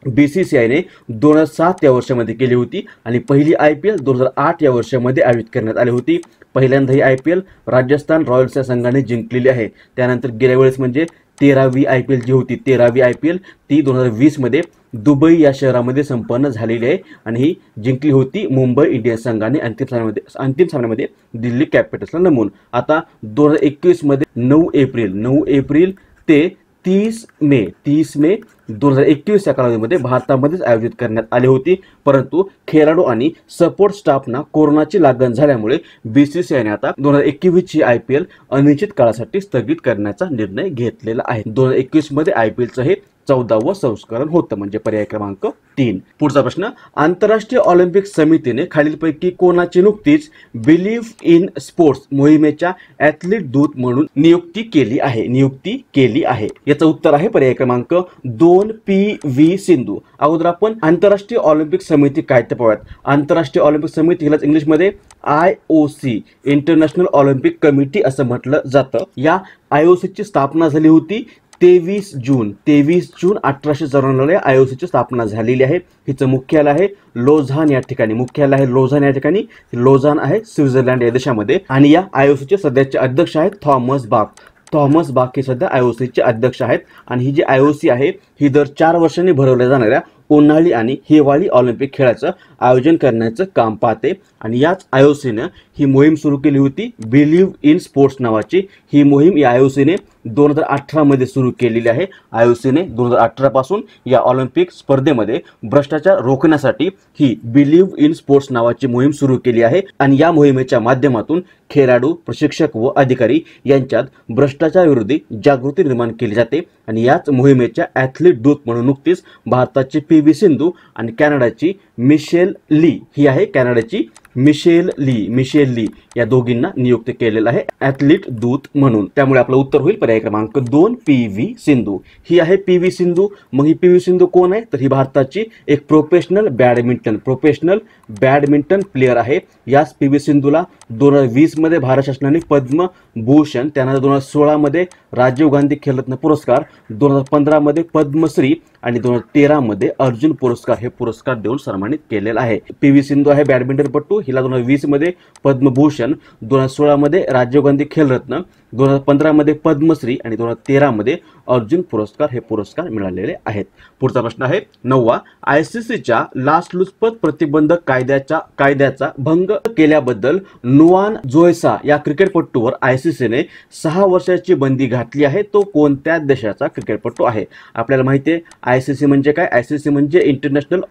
बी सी सी आयने दोन हजार सात या वर्षामध्ये केली होती आणि पहिली आय पी एल दोन हजार आठ या वर्षामध्ये आयोजित करण्यात आली होती. पहिल्यांदा ही I P L Rajasthan Royals या संघाने जिंकलेली आहे. त्यानंतर गेल्या वेळेस म्हणजे तेरावी आय पी एल जी होती तेरावी आय पी एल ती दोन हजार वीसमध्ये दुबई या शहरामध्ये संपन्न झालेली आहे आणि ही जिंकली होती मुंबई इंडियन्स संघाने अंतिम सामन्यामध्ये अंतिम सामन्यामध्ये दिल्ली कॅपिटल्सला नमून. आता दोन हजार एकवीसमध्ये नऊ एप्रिल नऊ एप्रिल ते तीस मे तीस मे दोन हजार एकवीस या कालावधीमध्ये भारतामध्येच आयोजित करण्यात आली होती. परंतु खेळाडू आणि सपोर्ट स्टाफना कोरोनाची लागण झाल्यामुळे बी सी सी आयने आता दोन हजार एकवीसची आय पी एल अनिश्चित काळासाठी स्थगित करण्याचा निर्णय घेतलेला आहे. दोन हजार एकवीसमध्ये आय पी एलचं हे चौदावं संस्करण होतं म्हणजे पर्याय क्रमांक तीन. पुढचा प्रश्न आंतरराष्ट्रीय ऑलिम्पिक समितीने खालीलपैकी कोणाची नुकतीच बिलीव्ह इन स्पोर्ट्स मोहिमेच्या ॲथलीट दूत म्हणून नियुक्ती केली आहे? नियुक्ती केली आहे. याचं उत्तर आहे पर्याय क्रमांक दोन पी व्ही सिंधू. अगोदर आपण आंतरराष्ट्रीय ऑलिम्पिक समिती काय ते पाहूयात. आंतरराष्ट्रीय ऑलिम्पिक समिती हिलाच इंग्लिशमध्ये I O C international Olympic committee असं म्हटलं जातं. या आय ओ सीची स्थापना झाली होती तेवीस जून तेवीस जून अठराशे चौऱ्याण्णवला आय ओ सीची स्थापना झालेली आहे. हिचं मुख्यालय आहे लोझान या ठिकाणी. मुख्यालय आहे लोझान या ठिकाणी. लोझान आहे स्वित्झर्लंड या देशामध्ये. आणि या आय ओ सीचे सध्याचे अध्यक्ष आहेत थॉमस बाग थॉमस बाग हे सध्या आय ओ सीचे अध्यक्ष आहेत. आणि ही जी आय ओ सी आहे ही दर चार वर्षांनी भरवल्या जाणाऱ्या उन्हाळी आणि हिवाळी ऑलिम्पिक खेळाचं आयोजन करण्याचं काम पाहते. आणि याच आय ओ सीनं ही मोहीम सुरू केली होती. बिलीव्ह इन स्पोर्ट्स नावाची ही मोहीम या आय ओ सीने दोन हजार अठरामध्ये सुरू केलेली आहे. आय ओ सीने दोन हजार अठरापासून या ऑलिम्पिक स्पर्धेमध्ये भ्रष्टाचार रोखण्यासाठी ही बिलीव्ह इन स्पोर्ट्स नावाची मोहीम सुरू केली आहे. आणि या मोहिमेच्या माध्यमातून खेळाडू प्रशिक्षक व अधिकारी यांच्यात भ्रष्टाचार विरोधी जागृती निर्माण केली जाते. आणि याच मोहिमेच्या ॲथलीट दूत म्हणून नुकतीच भारताची पी व्ही सिंधू आणि कॅनडाची मिशेल ली ही आहे कॅनडाची मिशेल ली मिशेल ली या दोघींना नियुक्त केलेलं आहे. ॲथलीट दूत म्हणून. त्यामुळे आपलं उत्तर होईल पर्याय क्रमांक दोन पी व्ही सिंधू. ही आहे पी व्ही सिंधू. मग ही पी व्ही सिंधू कोण आहे? तर ही भारताची एक professional badminton professional badminton player आहे. याच पी व्ही सिंधूला दोन हजार वीसमध्ये भारत शासनाने पद्मभूषण त्यानंतर दोन हजार सोळामध्ये राजीव गांधी खेलरत्न पुरस्कार दोन हजार पंधरामध्ये पद्मश्री आणि दोन हजार तेरामध्ये अर्जुन पुरस्कार हे पुरस्कार देऊन सन्मानित केलेला आहे. पी व्ही सिंधू आहे बॅडमिंटनपटू हिला दोन हजार वीसमध्ये पद्मभूषण दोन हजार सोळामध्ये राजीव गांधी खेलरत्न दोन हजार पंधरामध्ये पद्मश्री आणि दोन हजार तेरामध्ये अर्जुन पुरस्कार हे पुरस्कार मिळालेले आहेत. पुढचा प्रश्न आहे नववा आय सी सीच्या लाचलुचपत प्रतिबंधक कायद्याच्या कायद्याचा भंग केल्याबद्दल नुआन जोयसा या क्रिकेटपटूवर आय सी सीने सहा वर्षाची बंदी घातली आहे. तो कोणत्या देशाचा क्रिकेटपटू आहे? आपल्याला माहिती आहे आय सी सी म्हणजे काय? आय सी सी म्हणजे इंटरनॅशनल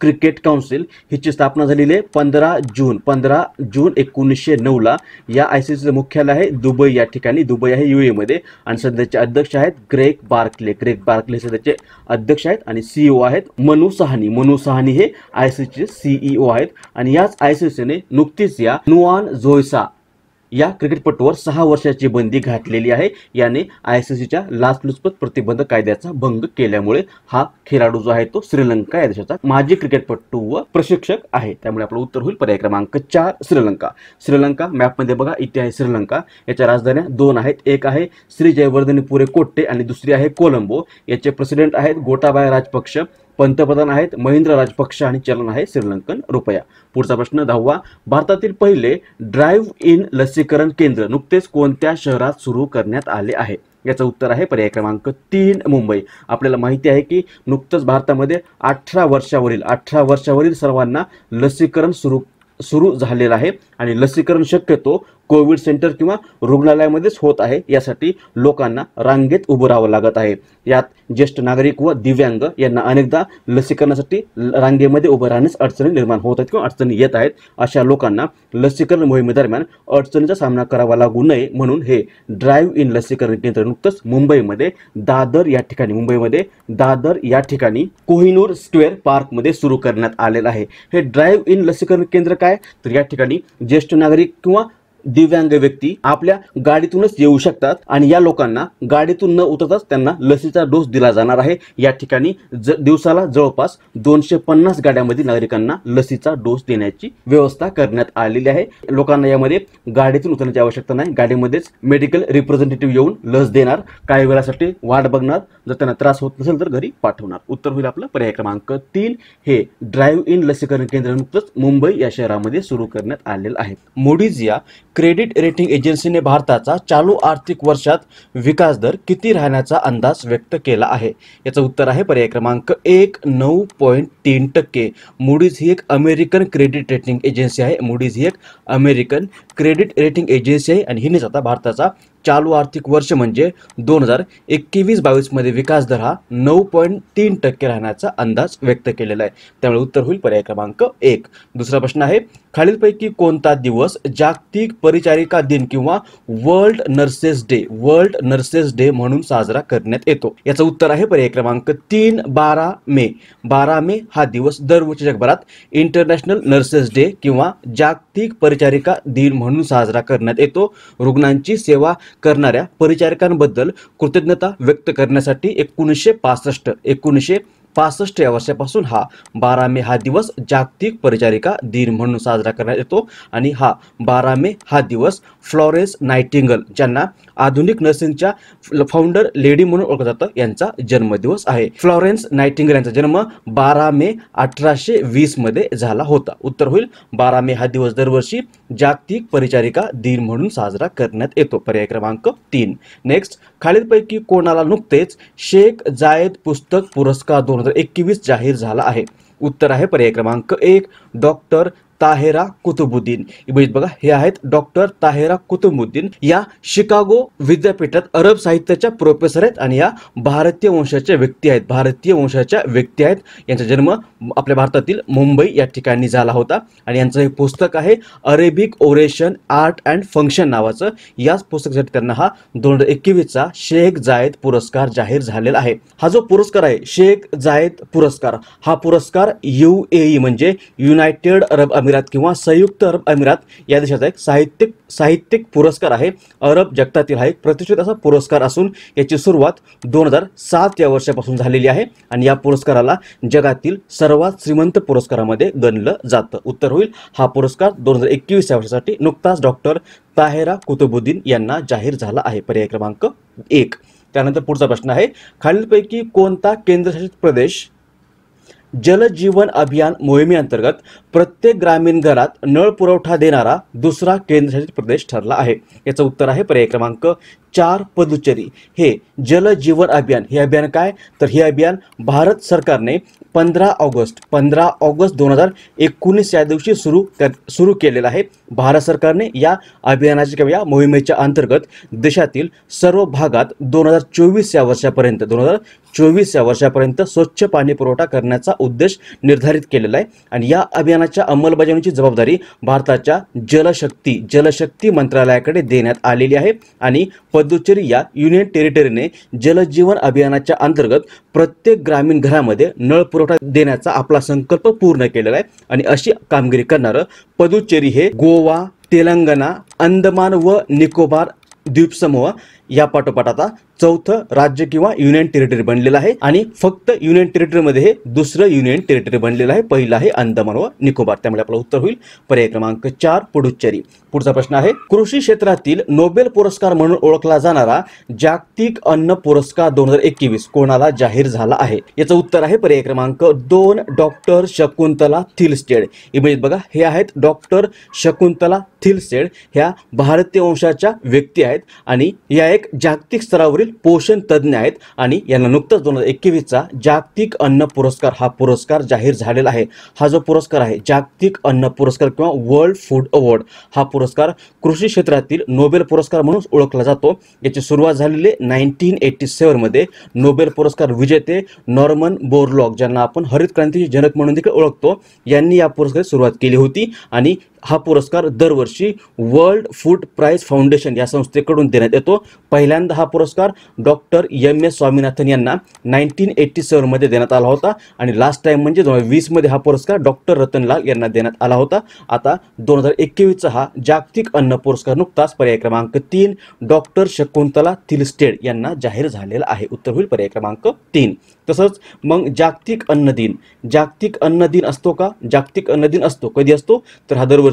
क्रिकेट काउन्सिल हिची स्थापना झालेली आहे पंधरा जून पंधरा जून एकोणीसशे नऊला या आय सी सीचं मुख्यालय आहे दुबई या ठिकाणी. दुबई आहे यू एमध्ये आणि सध्याचे अध्यक्ष आहेत ग्रेक बार्कले. ग्रेक बार्कले सध्याचे अध्यक्ष आहेत आणि सीईओ आहेत मनु सहानी. मनू सहानी हे आय सी सीईओ आहेत. आणि याच आय सी सीने नुकतीच या नुआन झोयसा या क्रिकेटपटूवर सहा वर्षाची बंदी घातलेली आहे. याने आय सी सीच्या लाचलुचपत प्रतिबंध कायद्याचा भंग केल्यामुळे हा खेळाडू जो आहे तो श्रीलंका या देशाचा माजी क्रिकेटपटू व प्रशिक्षक आहे. त्यामुळे आपलं उत्तर होईल पर्याय क्रमांक चार श्रीलंका. श्रीलंका मॅपमध्ये बघा इथे आहे श्रीलंका. याच्या राजधान्या दोन आहेत. एक आहे श्री जयवर्धनीपुरे कोट्टे आणि दुसरी आहे कोलंबो. याचे प्रेसिडेंट आहेत गोटाबाय राजपक्ष. पंतप्रधान आहेत महिंद्र राजपक्ष आणि चलन आहे श्रीलंकन रुपया. पुढचा प्रश्न दहावा भारतातील पहिले ड्राईव्ह इन लसीकरण केंद्र नुकतेच कोणत्या शहरात सुरू करण्यात आले आहे? याचं उत्तर आहे पर्याय क्रमांक तीन मुंबई. आपल्याला माहिती आहे की नुकतंच भारतामध्ये अठरा वर्षावरील अठरा वर्षावरील सर्वांना लसीकरण सुरू सुरू झालेलं आहे. आणि लसीकरण शक्यतो कोविड सेंटर किंवा रुग्णालयामध्येच होत आहे. यासाठी लोकांना रांगेत उभं राहावं लागत आहे. यात ज्येष्ठ नागरिक व दिव्यांग यांना अनेकदा लसीकरणासाठी रांगेमध्ये उभं राहण्यास अडचणी निर्माण होत आहेत किंवा अडचणी येत आहेत. अशा लोकांना लसीकरण मोहिमेदरम्यान अडचणीचा सामना करावा लागू नये म्हणून हे ड्राईव्ह इन लसीकरण केंद्र नुकतंच मुंबईमध्ये दादर या ठिकाणी मुंबईमध्ये दादर या ठिकाणी कोहिनूर स्क्वेअर पार्कमध्ये सुरू करण्यात आलेलं आहे. हे ड्राईव्ह इन लसीकरण केंद्र काय? तर या ठिकाणी ज्येष्ठ नागरिक किंवा दिव्यांग व्यक्ती आपल्या गाडीतूनच येऊ शकतात आणि या लोकांना गाडीतून न उतरताच त्यांना लसीचा डोस दिला जाणार आहे. या ठिकाणी ज दिवसाला जवळपास दोनशे पन्नास गाड्यांमध्ये नागरिकांना लसीचा डोस देण्याची व्यवस्था करण्यात आलेली आहे. लोकांना यामध्ये गाडीतून उतरण्याची आवश्यकता नाही. गाडीमध्येच मेडिकल रिप्रेझेंटेटिव्ह येऊन लस देणार. काही वेळासाठी वाट बघणार. जर त्यांना त्रास होत नसेल तर घरी पाठवणार. उत्तर होईल आपलं पर्याय क्रमांक तीन. हे ड्राईव्ह इन लसीकरण केंद्र नुकतंच मुंबई या शहरामध्ये सुरू करण्यात आलेलं आहे. मोडीज या क्रेडिट रेटिंग एजन्सीने भारताचा चालू आर्थिक वर्षात विकास दर किती राहण्याचा अंदाज व्यक्त केला आहे? याचं उत्तर आहे पर्याय क्रमांक एक नऊ पॉईंट तीन टक्के. मुडीज ही एक अमेरिकन क्रेडिट रेटिंग एजन्सी आहे. मुडीज ही एक अमेरिकन क्रेडिट रेटिंग एजन्सी आहे आणि हिनेच आता भारताचा चालू आर्थिक वर्ष म्हणजे दोन हजार एकवीस बावीसमध्ये विकास दर हा नऊ पॉईंट तीन टक्के राहण्याचा अंदाज व्यक्त केलेला आहे. त्यामुळे उत्तर होईल पर्याय क्रमांक एक. दुसरा प्रश्न आहे खालीलपैकी कोणता दिवस जागतिक परिचारिका दिन किंवा world nurses day world nurses day म्हणून साजरा करण्यात येतो? याचं उत्तर आहे पर्याय क्रमांक तीन बारा मे. बारा मे हा दिवस दरवर्षी जगभरात इंटरनॅशनल नर्सेस डे किंवा जागतिक परिचारिका दिन म्हणून साजरा करण्यात येतो. रुग्णांची सेवा करणाऱ्या परिचारिकांबद्दल कृतज्ञता व्यक्त करण्यासाठी एकोणीसशे पासष्ट एकोणीसशे पासष्ट या वर्षापासून हा बारा मे हा दिवस जागतिक परिचारिका दिन म्हणून साजरा करण्यात येतो. आणि हा बारा मे हा दिवस फ्लॉरेन्स नायटिंगल ज्यांना आधुनिक नर्सिंगच्या फाउंडर लेडी म्हणून ओळखलं जातं यांचा जन्मदिवस आहे. फ्लॉरेन्स नायटिंगल यांचा जन्म बारा मे अठराशे वीसमध्ये झाला होता. उत्तर होईल बारा मे हा दिवस दरवर्षी जागतिक परिचारिका दिन म्हणून साजरा करण्यात येतो. पर्याय क्रमांक तीन. नेक्स्ट खालीलपैकी कोणाला नुकतेच शेख जायद पुस्तक पुरस्कार दोन हजार एकवीस जाहीर झाला आहे. उत्तर आहे पर्याय क्रमांक एक. डॉक्टर ताहेरा कुतुबुद्दीन. बघा हे आहेत डॉक्टर ताहेरा कुतुबुद्दीन. या शिकागो विद्यापीठात अरब साहित्याच्या प्रोफेसर आहेत आणि या भारतीय वंशाच्या व्यक्ती आहेत. भारतीय वंशाच्या व्यक्ती आहेत. यांचा जन्म आपल्या भारतातील मुंबई या ठिकाणी झाला होता. आणि यांचं हे पुस्तक आहे Arabic oration art and function नावाचं. याच पुस्तकासाठी त्यांना हा दोन हजार एकवीसचा शेख जायद पुरस्कार जाहीर झालेला आहे. हा जो पुरस्कार आहे शेख जायद पुरस्कार हा पुरस्कार यू ए म्हणजे युनायटेड अरब अमिरात किंवा संयुक्त अरब अमिरात या देशाचा एक साहित्यिक साहित्यिक पुरस्कार आहे. अरब जगतातील हा एक प्रतिष्ठित असा पुरस्कार असून याची सुरुवात दोन हजार सात या वर्षापासून झालेली आहे आणि या पुरस्काराला जगातील सर्वात श्रीमंत पुरस्कारामध्ये गणलं जातं. उत्तर होईल. हा पुरस्कार दोन हजार एकवीस या वर्षासाठी नुकताच डॉक्टर ताहेरा कुतुबुद्दीन यांना जाहीर झाला आहे. पर्याय क्रमांक एक. त्यानंतर पुढचा प्रश्न आहे खालीलपैकी कोणता केंद्रशासित प्रदेश जलजीवन अभियान मोहिमेअंतर्गत प्रत्येक ग्रामीण घरात नळ पुरवठा देणारा दुसरा केंद्रशासित प्रदेश ठरला आहे. याचं उत्तर आहे पर्याय क्रमांक चार पदुचेरी हे जल जीवन अभियान. हे अभियान काय? तर हे अभियान भारत सरकारने पंधरा ऑगस्ट पंधरा ऑगस्ट दोन हजार एकोणीस या दिवशी सुरू कर सुरू केलेलं आहे. भारत सरकारने या अभियानाच्या किंवा या मोहिमेच्या अंतर्गत देशातील सर्व भागात दोन हजार चोवीस या वर्षापर्यंत दोन हजार चोवीस या वर्षापर्यंत स्वच्छ पाणी पुरवठा करण्याचा उद्देश निर्धारित केलेला आहे. आणि या अभियानाच्या अंमलबजावणीची जबाबदारी भारताच्या जलशक्ती जलशक्ती मंत्रालयाकडे देण्यात आलेली आहे. आणि पदुचेरी या युनियन टेरिटरीने जलजीवन अभियानाच्या अंतर्गत प्रत्येक ग्रामीण घरामध्ये नळ पुरवठा देण्याचा आपला संकल्प पूर्ण केलेला आहे. आणि अशी कामगिरी करणारं पदुचेरी हे गोवा तेलंगणा अंदमान व निकोबार द्वीपसमूह या पाठोपाठ आता चौथं राज्य किंवा युनियन टेरिटरी बनलेलं आहे आणि फक्त युनियन टेरिटरीमध्ये हे दुसरं युनियन टेरिटरी बनलेलं आहे. पहिलं आहे अंदमान व निकोबार. त्यामुळे आपलं उत्तर होईल पर्याय क्रमांक चार पुडुच्चेरी. पुढचा प्रश्न आहे कृषी क्षेत्रातील नोबेल पुरस्कार म्हणून ओळखला जाणारा जागतिक अन्न पुरस्कार दोन हजार एकवीस कोणाला जाहीर झाला आहे? याचं उत्तर आहे पर्याय क्रमांक दोन डॉक्टर शकुंतला थिलस्टेड इमेज बघा हे आहेत डॉक्टर शकुंतला थिलस्टेड ह्या भारतीय वंशाच्या व्यक्ती आहेत आणि या एक जागतिक स्तरावरील पोषण तज्ज्ञ आहेत आणि यांना नुकताच दोन हजार एकवीसचा जागतिक अन्न पुरस्कार हा पुरस्कार जाहीर झालेला आहे. हा जो पुरस्कार आहे जागतिक अन्न पुरस्कार किंवा वर्ल्ड फूड अवॉर्ड हा पुरस्कार कृषी क्षेत्रातील नोबेल पुरस्कार म्हणून ओळखला जातो. याची सुरुवात झालेली नाईन्टीन एट्टी सेवनमध्ये नोबेल पुरस्कार विजेते नॉर्मन बोरलॉग ज्यांना आपण हरित क्रांतीचे जनक म्हणून देखील ओळखतो यांनी या पुरस्काराची सुरुवात केली होती आणि हा पुरस्कार दरवर्षी वर्ल्ड फूड प्राईज फाउंडेशन या संस्थेकडून देण्यात येतो. पहिल्यांदा हा पुरस्कार डॉक्टर एम एस स्वामीनाथन यांना नाईन्टीन एट्टी सेवनमध्ये देण्यात आला होता आणि लास्ट टाइम म्हणजे दोन हजार वीसमध्ये हा पुरस्कार डॉक्टर रतनलाल यांना देण्यात आला होता. आता दोन हजार एकवीसचा हा जागतिक अन्न पुरस्कार नुकताच पर्याय क्रमांक तीन डॉक्टर शकुंतला थिलस्टेड यांना जाहीर झालेला आहे. उत्तर होईल पर्याय क्रमांक तीन. तसंच मग जागतिक अन्न दिन. जागतिक अन्न दिन असतो का? जागतिक अन्न दिन असतो. कधी असतो? तर हा दरवर्षी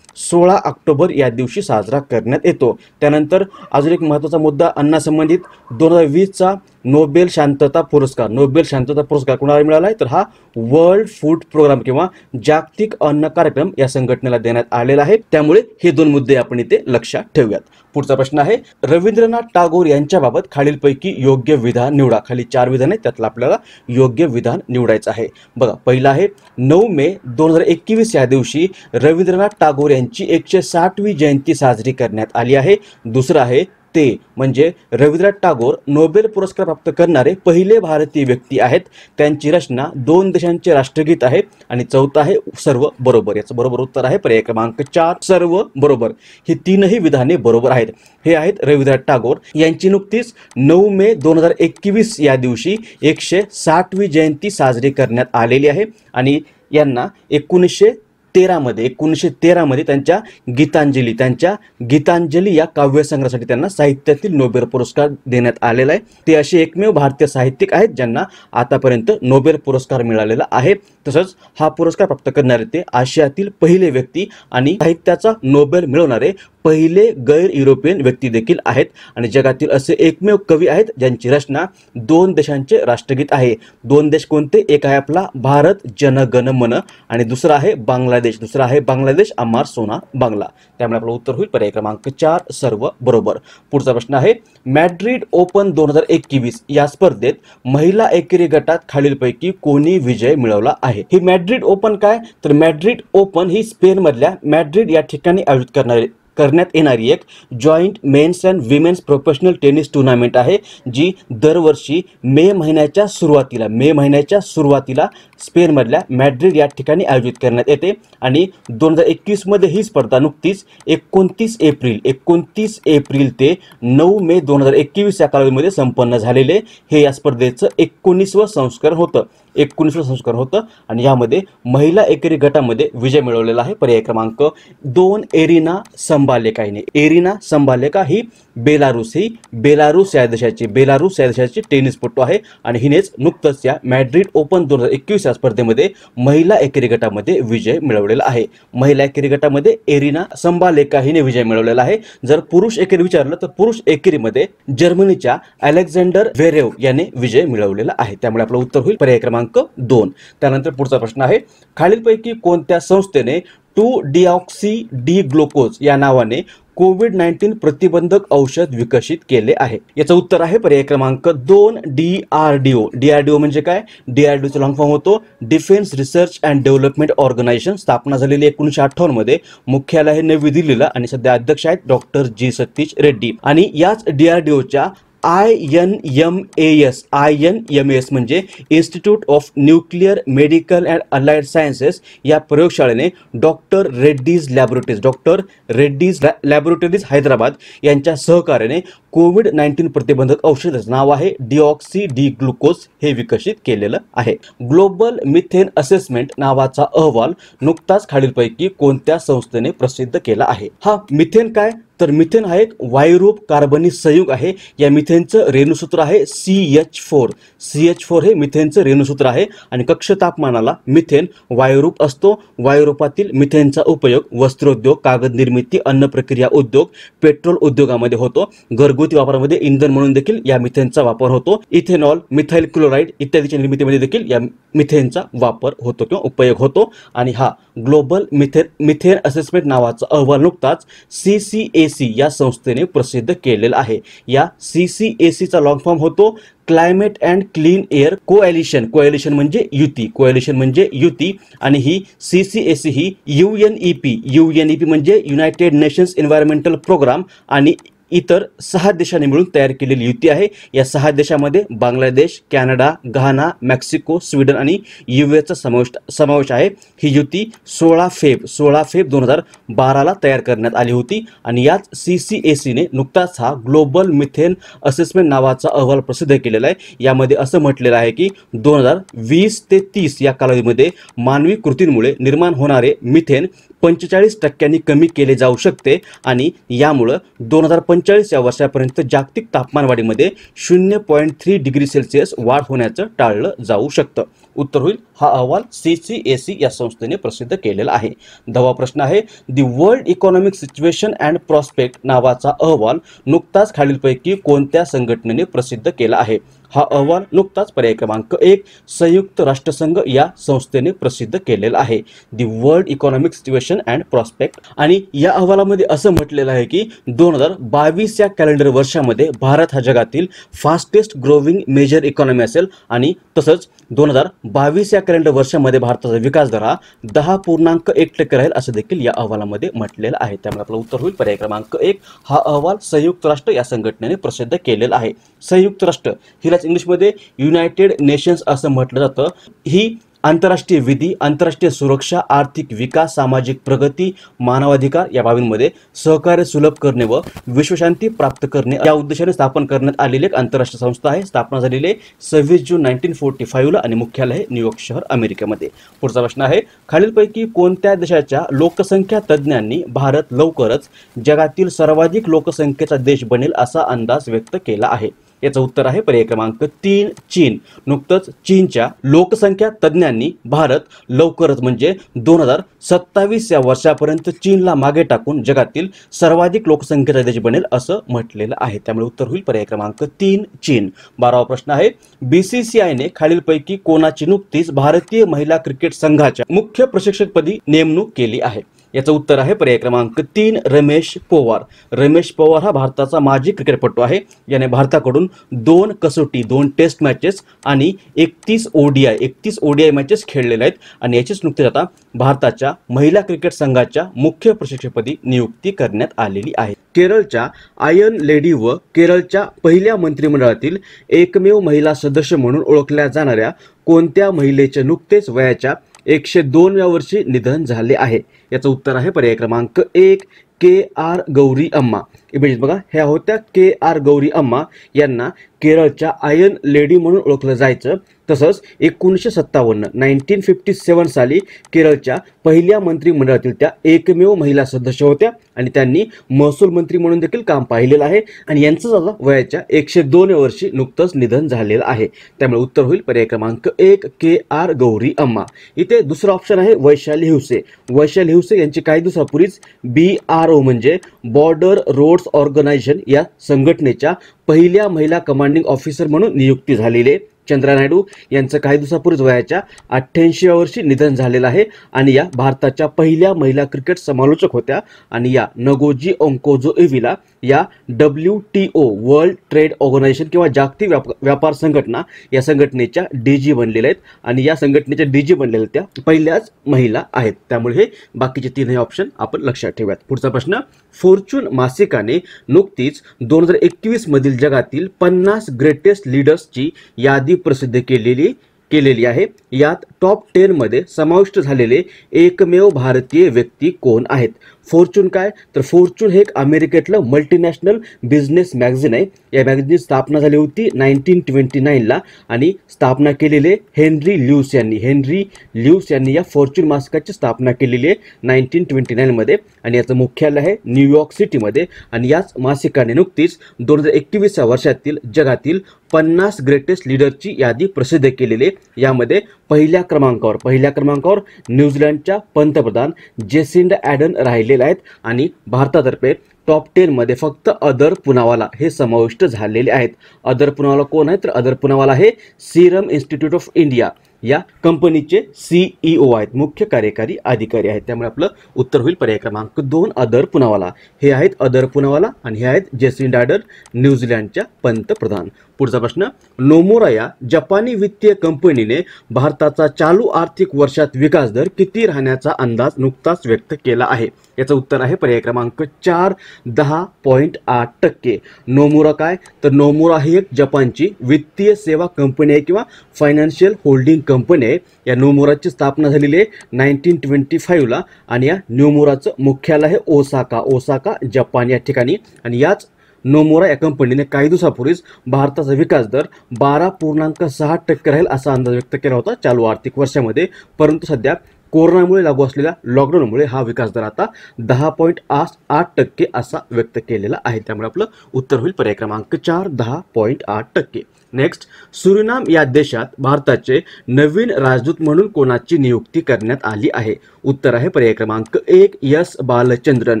सोळा ऑक्टोबर या दिवशी साजरा करण्यात येतो. त्यानंतर अजून एक महत्त्वाचा मुद्दा अन्नासंबंधित दोन हजार वीसचा नोबेल शांतता पुरस्कार नोबेल शांतता पुरस्कार कोणाला मिळाला आहे तर हा वर्ल्ड फूड प्रोग्राम किंवा जागतिक अन्न कार्यक्रम या संघटनेला देण्यात आलेला आहे. त्यामुळे हे दोन मुद्दे आपण इथे लक्षात ठेवूयात. पुढचा प्रश्न आहे रवींद्रनाथ टागोर यांच्याबाबत खालीलपैकी योग्य विधान निवडा. खाली चार विधान आहेत त्यातलं आपल्याला योग्य विधान निवडायचं आहे. बघा पहिलं आहे नऊ मे दोन हजार एकवीस या दिवशी रवींद्रनाथ टागोर यांची एकशे साठवी जयंती साजरी करण्यात आली आहे. दुसरं आहे ते म्हणजे रवींद्रनाथ टागोर नोबेल पुरस्कार प्राप्त करणारे पहिले भारतीय व्यक्ती आहेत. त्यांची रचना दोन देशांचे राष्ट्रगीत आहे आणि चौथं आहे सर्व बरोबर. याचं बरोबर उत्तर आहे पर्याय क्रमांक चार सर्व बरोबर. ही तीनही विधाने बरोबर आहेत. हे आहेत रवींद्रनाथ टागोर. यांची नुकतीच नऊ मे दोन हजार एकवीस या दिवशी एकशे साठवी जयंती साजरी करण्यात आलेली आहे. आणि यांना एकोणीसशे तेरामध्ये एकोणीसशे तेरामध्ये त्यांच्या गीतांजली त्यांच्या गीतांजली या काव्यसंग्रहासाठी त्यांना साहित्यातील नोबेल पुरस्कार देण्यात आलेला आहे. ते असे एकमेव भारतीय साहित्यिक आहेत ज्यांना आतापर्यंत नोबेल पुरस्कार मिळालेला आहे. तसंच हा पुरस्कार प्राप्त करणारे ते आशियातील पहिले व्यक्ती आणि साहित्याचा नोबेल मिळवणारे पहिले गैर युरोपियन व्यक्ती देखील आहेत आणि जगातील असे एकमेव कवी आहेत ज्यांची रचना दोन देशांचे राष्ट्रगीत आहे. दोन देश कोणते? एक आहे आपला भारत जनगण मन आणि दुसरा आहे बांगलादेश. दुसरा आहे बांगलादेश अमार सोना बांगला. त्यामुळे आपलं उत्तर होईल पर्याय क्रमांक चार सर्व बरोबर. पुढचा प्रश्न आहे मॅड्रिड ओपन दोन हजार एकवीस या स्पर्धेत महिला एकेरी गटात खालीलपैकी कोणी विजय मिळवला आहे? ही मॅड्रिड ओपन काय? तर मॅड्रिड ओपन ही स्पेनमधल्या मॅड्रिड या ठिकाणी आयोजित करणारे करण्यात येणारी एक joint men's and women's professional tennis tournament आहे जी दरवर्षी मे महिन्याच्या सुरुवातीला मे महिन्याच्या सुरुवातीला स्पेनमधल्या मॅड्रिड या ठिकाणी आयोजित करण्यात येते. आणि दोन हजार एकवीसमध्ये ही स्पर्धा नुकतीच एकोणतीस एप्रिल एकोणतीस एप्रिल ते नऊ मे दोन हजार एकवीस या कालावधीमध्ये संपन्न झालेले. हे या स्पर्धेचं एकोणीसवं संस्करण होतं. एकोणीसवं संस्कार होतं आणि यामध्ये महिला एकेरी गटामध्ये विजय मिळवलेला आहे. पर्याय क्रमांक दोन एरिना संबालेका हिने एरिना संभालेका ही बेलारूस ही बेलारूस या देशाची बेलारूस या देशाची टेनिसपटू आहे. आणि हिनेच नुकतंच या मॅड्रिड ओपन दोन हजार एकवीस या स्पर्धेमध्ये महिला एकेरी गटामध्ये विजय मिळवलेला आहे. महिला एकेरी गटामध्ये एरिना संभालेका हिने विजय मिळवलेला आहे. जर पुरुष एकेरी विचारलं तर पुरुष एकेरीमध्ये जर्मनीच्या अलेक्झांडर वेरेव याने विजय मिळवलेला आहे. त्यामुळे आपलं उत्तर होईल. पर्याय क्रमांक दोन. त्यानंतर पुढचा प्रश्न आहे खालीलपैकी कोणत्या संस्थेने टू डिऑक्सी डी ग्लुकोज या नावाने कोविड नाईन्टीन प्रतिबंधक औषध विकसित केले आहे? याचं उत्तर आहे पर्याय क्रमांक दोन D R D O. D R D O म्हणजे काय? डी आर डी ओचा लॉंग फॉर्म होतो defence research and development organisation स्थापना झालेली एकोणीशे अठ्ठावन्नमध्ये मुख्यालय हे नवी दिल्लीला आणि सध्या अध्यक्ष आहेत डॉक्टर जी सतीश रेड्डी. आणि याच डी आर डी ओच्या I N M A S I N M S म्हणजे institute of nuclear medical and allied sciences या प्रयोगशाळेने doctor Reddy's laboratories doctor Reddy's laboratories Hyderabad यांच्या सहकार्याने कोविड नाईन्टीन प्रतिबंधक औषधाचं नाव आहे डिऑक्सी डी ग्लुकोज हे विकसित केलेलं आहे. ग्लोबल मिथेन असेसमेंट नावाचा अहवाल नुकताच खालीलपैकी कोणत्या संस्थेने प्रसिद्ध केला आहे? हा मिथेन काय? तर मिथेन हा एक वायुरूप कार्बनी संयुग आहे. या मिथेनचं रेणुसूत्र आहे C H four. C H four हे मिथेनचं रेणुसूत्र आहे आणि कक्ष तापमानाला मिथेन वायुरूप असतो. वायुरूपातील मिथेनचा उपयोग वस्त्रोद्योग कागद निर्मिती अन्न प्रक्रिया उद्योग पेट्रोल उद्योगामध्ये होतो. घरगुती वापरामध्ये इंधन म्हणून देखील या मिथेनचा वापर होतो. इथेनॉल मिथाईल क्लोराईड इत्यादीच्या निर्मितीमध्ये देखील या मिथेनचा वापर होतो किंवा उपयोग होतो. आणि हा ग्लोबल मिथेन मिथेन असेसमेंट नावाचा अहवाल नुकताच सी सी ए सी या संस्थेने प्रसिद्ध केलेला आहे. या सी सी ए सीचा लॉंग फॉर्म होतो climate and clean air coalition coalition म्हणजे युती. कोएलिशन म्हणजे युती. आणि ही C C A C he U N E P. U N E P म्हणजे युनायटेड नेशन्स एन्व्हायरमेंटल प्रोग्राम आणि इतर सहा देशांनी मिळून तयार केलेली युती आहे. या सहा देशामध्ये Bangladesh Canada Ghana Mexico Sweden आणि युएचा समावेश समावेश आहे. ही युती सोळा फेब सोळा फेब दोन हजार बाराला तयार करण्यात आली होती आणि याच सी सी ए सीने नुकताच हा ग्लोबल मिथेन असेसमेंट नावाचा अहवाल प्रसिद्ध केलेला आहे. यामध्ये असं म्हटलेलं आहे की दोन हजार वीस ते तीस या कालावधीमध्ये मानवी कृतींमुळे निर्माण होणारे मिथेन पंचेचाळीस टक्क्यांनी कमी केले जाऊ शकते आणि यामुळं दोन हजार पंचेचाळीस या वर्षापर्यंत जागतिक तापमानवाढीमध्ये शून्य पॉईंट थ्री डिग्री सेल्सिअस वाढ होण्याचं टाळलं जाऊ शकतं. उत्तर होईल हा अहवाल सी सी ए सी या संस्थेने प्रसिद्ध केलेला आहे. दहावा प्रश्न आहे the world economic situation and prospect नावाचा अहवाल नुकताच खालीलपैकी कोणत्या संघटनेने प्रसिद्ध केला आहे? हा अहवाल नुकताच पर्याय क्रमांक एक संयुक्त राष्ट्रसंघ या संस्थेने प्रसिद्ध केलेला आहे. The world economic situation and prospect आणि या अहवालामध्ये असं म्हटलेलं आहे की दोन हजार बावीस या कॅलेंडर वर्षामध्ये भारत हा जगातील फास्टेस्ट ग्रोविंग मेजर इकॉनॉमी असेल आणि तसंच दोन हजार बावीस या कॅलेंडर वर्षामध्ये भारताचा विकास दर हा दहा पूर्णांक एक टक्के राहील असं देखील या अहवालामध्ये म्हटलेलं आहे. त्यामुळे आपलं उत्तर होईल. पर्याय क्रमांक एक हा अहवाल संयुक्त राष्ट्र या संघटनेने प्रसिद्ध केलेला आहे. संयुक्त राष्ट्र हिलाच इंग्लिशमध्ये युनायटेड नेशन्स असं म्हटलं जातं. ही आंतरराष्ट्रीय विधी आंतरराष्ट्रीय सुरक्षा आर्थिक विकास सामाजिक प्रगती मानवाधिकार या बाबींमध्ये सहकार्य सुलभ करणे व विश्वशांती प्राप्त करणे या उद्देशाने स्थापन करण्यात आलेली एक आंतरराष्ट्रीय संस्था आहे. स्थापना झालेली आहे सव्वीस जून नाईन्टीन फोर्टी फाईव्हला आणि मुख्यालय आहे न्यूयॉर्क शहर अमेरिकेमध्ये. पुढचा प्रश्न आहे खालीलपैकी कोणत्या देशाच्या लोकसंख्या तज्ज्ञांनी भारत लवकरच जगातील सर्वाधिक लोकसंख्येचा देश बनेल असा अंदाज व्यक्त केला आहे? याचं उत्तर आहे पर्याय क्रमांक तीन चीन. नुकतंच चीनच्या लोकसंख्या तज्ज्ञांनी भारत लवकरच म्हणजे दोन हजार सत्तावीस या वर्षापर्यंत चीनला मागे टाकून जगातील सर्वाधिक लोकसंख्येचा देश बनेल असं म्हटलेलं आहे. त्यामुळे उत्तर होईल पर्याय क्रमांक तीन चीन. बारावा प्रश्न आहे बीसीसीआयने खालीलपैकी कोणाची नुकतीच भारतीय महिला क्रिकेट संघाच्या मुख्य प्रशिक्षकपदी नेमणूक केली आहे? याचं उत्तर आहे पर्याय क्रमांक तीन रमेश पोवार. रमेश पोवार हा भारताचा माजी क्रिकेटपटू आहे. याने भारताकडून दोन कसोटी दोन टेस्ट मॅचेस आणि एकतीस ओडीआय एकतीस ओडीआय मॅचेस खेळलेले आहेत. आणि याचीच नुकतीच आता भारताच्या महिला क्रिकेट संघाच्या मुख्य प्रशिक्षकपदी नियुक्ती करण्यात आलेली आहे. केरळच्या आयन लेडी व केरळच्या पहिल्या मंत्रिमंडळातील एकमेव महिला सदस्य म्हणून ओळखल्या जाणाऱ्या कोणत्या महिलेचे नुकतेच वयाच्या एकशे दोनव्या वर्षी निधन झाले आहे. याचं उत्तर आहे पर्याय क्रमांक एक K R Gouri Amma. Image बघा ह्या होत्या के आर गौरी अम्मा. यांना केरळच्या आयन लेडी म्हणून ओळखलं जायचं. तसंच एकोणीसशे सत्तावन्न नाईन्टीन फिफ्टी सेवन साली केरळच्या पहिल्या मंत्रिमंडळातील त्या एकमेव महिला सदस्य होत्या आणि त्यांनी महसूल मंत्री म्हणून देखील काम पाहिलेलं आहे. आणि यांचं आता वयाच्या एकशे दोन वर्षी नुकतंच निधन झालेलं आहे. त्यामुळे उत्तर होईल पर्याय क्रमांक एक के आर गौरी अम्मा. इथे दुसरा ऑप्शन आहे वैशाली हिवसे. वैशाली हिवसे यांची काही दिवसापूर्वीच बी आर ओ म्हणजे बॉर्डर रोड्स ऑर्गनायझेशन या संघटनेच्या पहिल्या महिला कमांडिंग ऑफिसर म्हणून नियुक्ती झालेली आहे. चंद्रा नायडू यांचं काही दिवसापूर्वीच वयाच्या अठ्ठ्याऐंशीव्या वर्षी निधन झालेलं आहे. आणि या भारताच्या पहिल्या महिला क्रिकेट समालोचक होत्या. आणि या नगोजी ओंकोजो एव्हिला या W T O world trade organisation किंवा जागतिक व्याप व्यापार संघटना या संघटनेच्या डी जी बनलेल्या आहेत आणि या संघटनेच्या डी जी बनलेल्या त्या पहिल्याच महिला आहेत. त्यामुळे हे बाकीचे तीनही ऑप्शन आपण लक्षात ठेवूयात. पुढचा प्रश्न फॉर्च्यून मासिकाने नुकतीच दोन हजार एकवीसमधील जगातील पन्नास ग्रेटेस्ट लीडर्सची यादी प्रसिद्ध केलेली केलेली आहे. यात टॉप टेनमध्ये समाविष्ट झालेले एकमेव भारतीय व्यक्ती कोण आहेत? फॉर्च्यून काय? तर फॉर्च्यून हे एक अमेरिकेतलं मल्टीनॅशनल बिझनेस मॅगझिन आहे. या मॅगझिनची स्थापना झाली होती नाईन्टीन ट्वेंटी नाईनला आणि स्थापना केलेले हेनरी ल्यूस यांनी. हेनरी ल्यूस यांनी या फॉर्च्यून मासिकाची स्थापना केलेली आहे नाईन्टीन ट्वेंटी नाईनमध्ये आणि याचं मुख्यालय आहे न्यूयॉर्क सिटीमध्ये. आणि याच मासिकाने नुकतीच दोन हजार एकवीसच्या वर्षातील जगातील पन्नास ग्रेटेस्ट लीडरची यादी प्रसिद्ध केलेली आहे. यामध्ये पहिल्या क्रमांकावर पहिल्या क्रमांकावर न्यूझीलंडच्या पंतप्रधान जेसिंड ॲडन राहिले राहिलेले आहेत आणि भारतातर्फे टॉप टेनमध्ये फक्त अदर पुनावाला हे समाविष्ट झालेले आहेत. अदर पुनावाला कोण आहे तर अदर पुनावाला हे सिरम इन्स्टिट्यूट ऑफ इंडिया. या कंपनीचे सीईओ आहेत मुख्य कार्यकारी अधिकारी आहेत. त्यामुळे आपलं उत्तर होईल पर्याय क्रमांक दोन अदर पुनावाला. हे आहेत अदर पुनावाला आणि हे आहेत जेसिन डायडर न्यूझीलंडच्या पंतप्रधान. पुढचा प्रश्न नोमोरा या जपानी वित्तीय कंपनीने भारताचा चालू आर्थिक वर्षात विकास दर किती राहण्याचा अंदाज नुकताच व्यक्त केला आहे? याचं उत्तर आहे पर्याय क्रमांक चार दहा पॉईंट आठ टक्के. नोमुरा काय? तर नोमुरा ही एक जपानची वित्तीय सेवा कंपनी आहे किंवा फायनान्शियल होल्डिंग कंपनी आहे. या नोमुराची स्थापना झालेली आहे नाईन्टीन ट्वेंटी फाईव्हला आणि या नोमुराचं मुख्यालय आहे ओसाका. ओसाका जपान या ठिकाणी. आणि याच नोमोरा या कंपनीने काही दिवसापूर्वीच भारताचा विकास दर बारा पूर्णांक सहा टक्के राहील असा अंदाज व्यक्त केला होता चालू आर्थिक वर्षामध्ये. परंतु सध्या कोरोनामुळे लागू असलेल्या लॉकडाऊनमुळे हा विकास दर आता दहा पॉईंट आठ आठ टक्के असा व्यक्त केलेला आहे. त्यामुळे आपलं उत्तर होईल पर्याय क्रमांक चार दहा पॉईंट आठ टक्के. नेक्स्ट सुरिनाम या देशात भारताचे नवीन राजदूत म्हणून कोणाची नियुक्ती करण्यात आली आहे? उत्तर आहे पर्याय क्रमांक एक यस बालचंद्रन.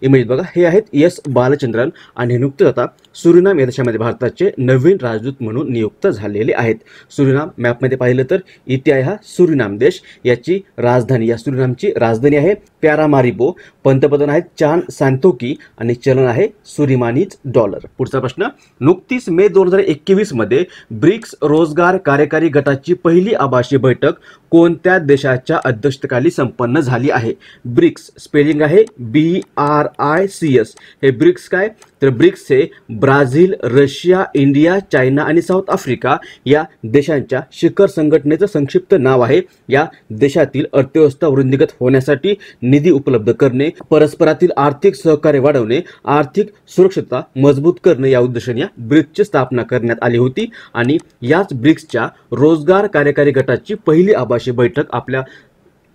इमेज बघा हे आहेत यस बालचंद्रन. आणि नुकतंच आता सुरिनाम या देशामध्ये भारताचे नवीन राजदूत म्हणून नियुक्त झालेले आहेत. सुरिनाम मॅपमध्ये पाहिलं तर इतिहाय आहे हा सुरिनाम देश. याची राजधानी या सुरिनामची राजधानी आहे प्यारामारिबो. पंतप्रधान आहेत चान सांतोकी आणि चलन आहे सुरिमानीज डॉलर. पुढचा प्रश्न नुकतीच मे दोन हजार एकवीसमध्ये ब्रिक्स रोजगार कार्यकारी गटाची पहिली आभासी बैठक कोणत्या देशाच्या अध्यक्षतेखाली संपन्न झाली आहे? ब्रिक्स स्पेलिंग आहे B R I C S. हे ब्रिक्स काय? तर ब्रिक्स हे ब्राझील रशिया इंडिया चायना आणि साऊथ आफ्रिका या देशांच्या शिखर संघटनेचं संक्षिप्त नाव आहे. या देशातील अर्थव्यवस्था वृद्धिगत होण्यासाठी निधी उपलब्ध करणे परस्परातील आर्थिक सहकार्य वाढवणे आर्थिक सुरक्षता मजबूत करणे या उद्देशाने या ब्रिक्सची स्थापना करण्यात आली होती. आणि याच ब्रिक्सच्या रोजगार कार्यकारी गटाची पहिली आभासी बैठक आपल्या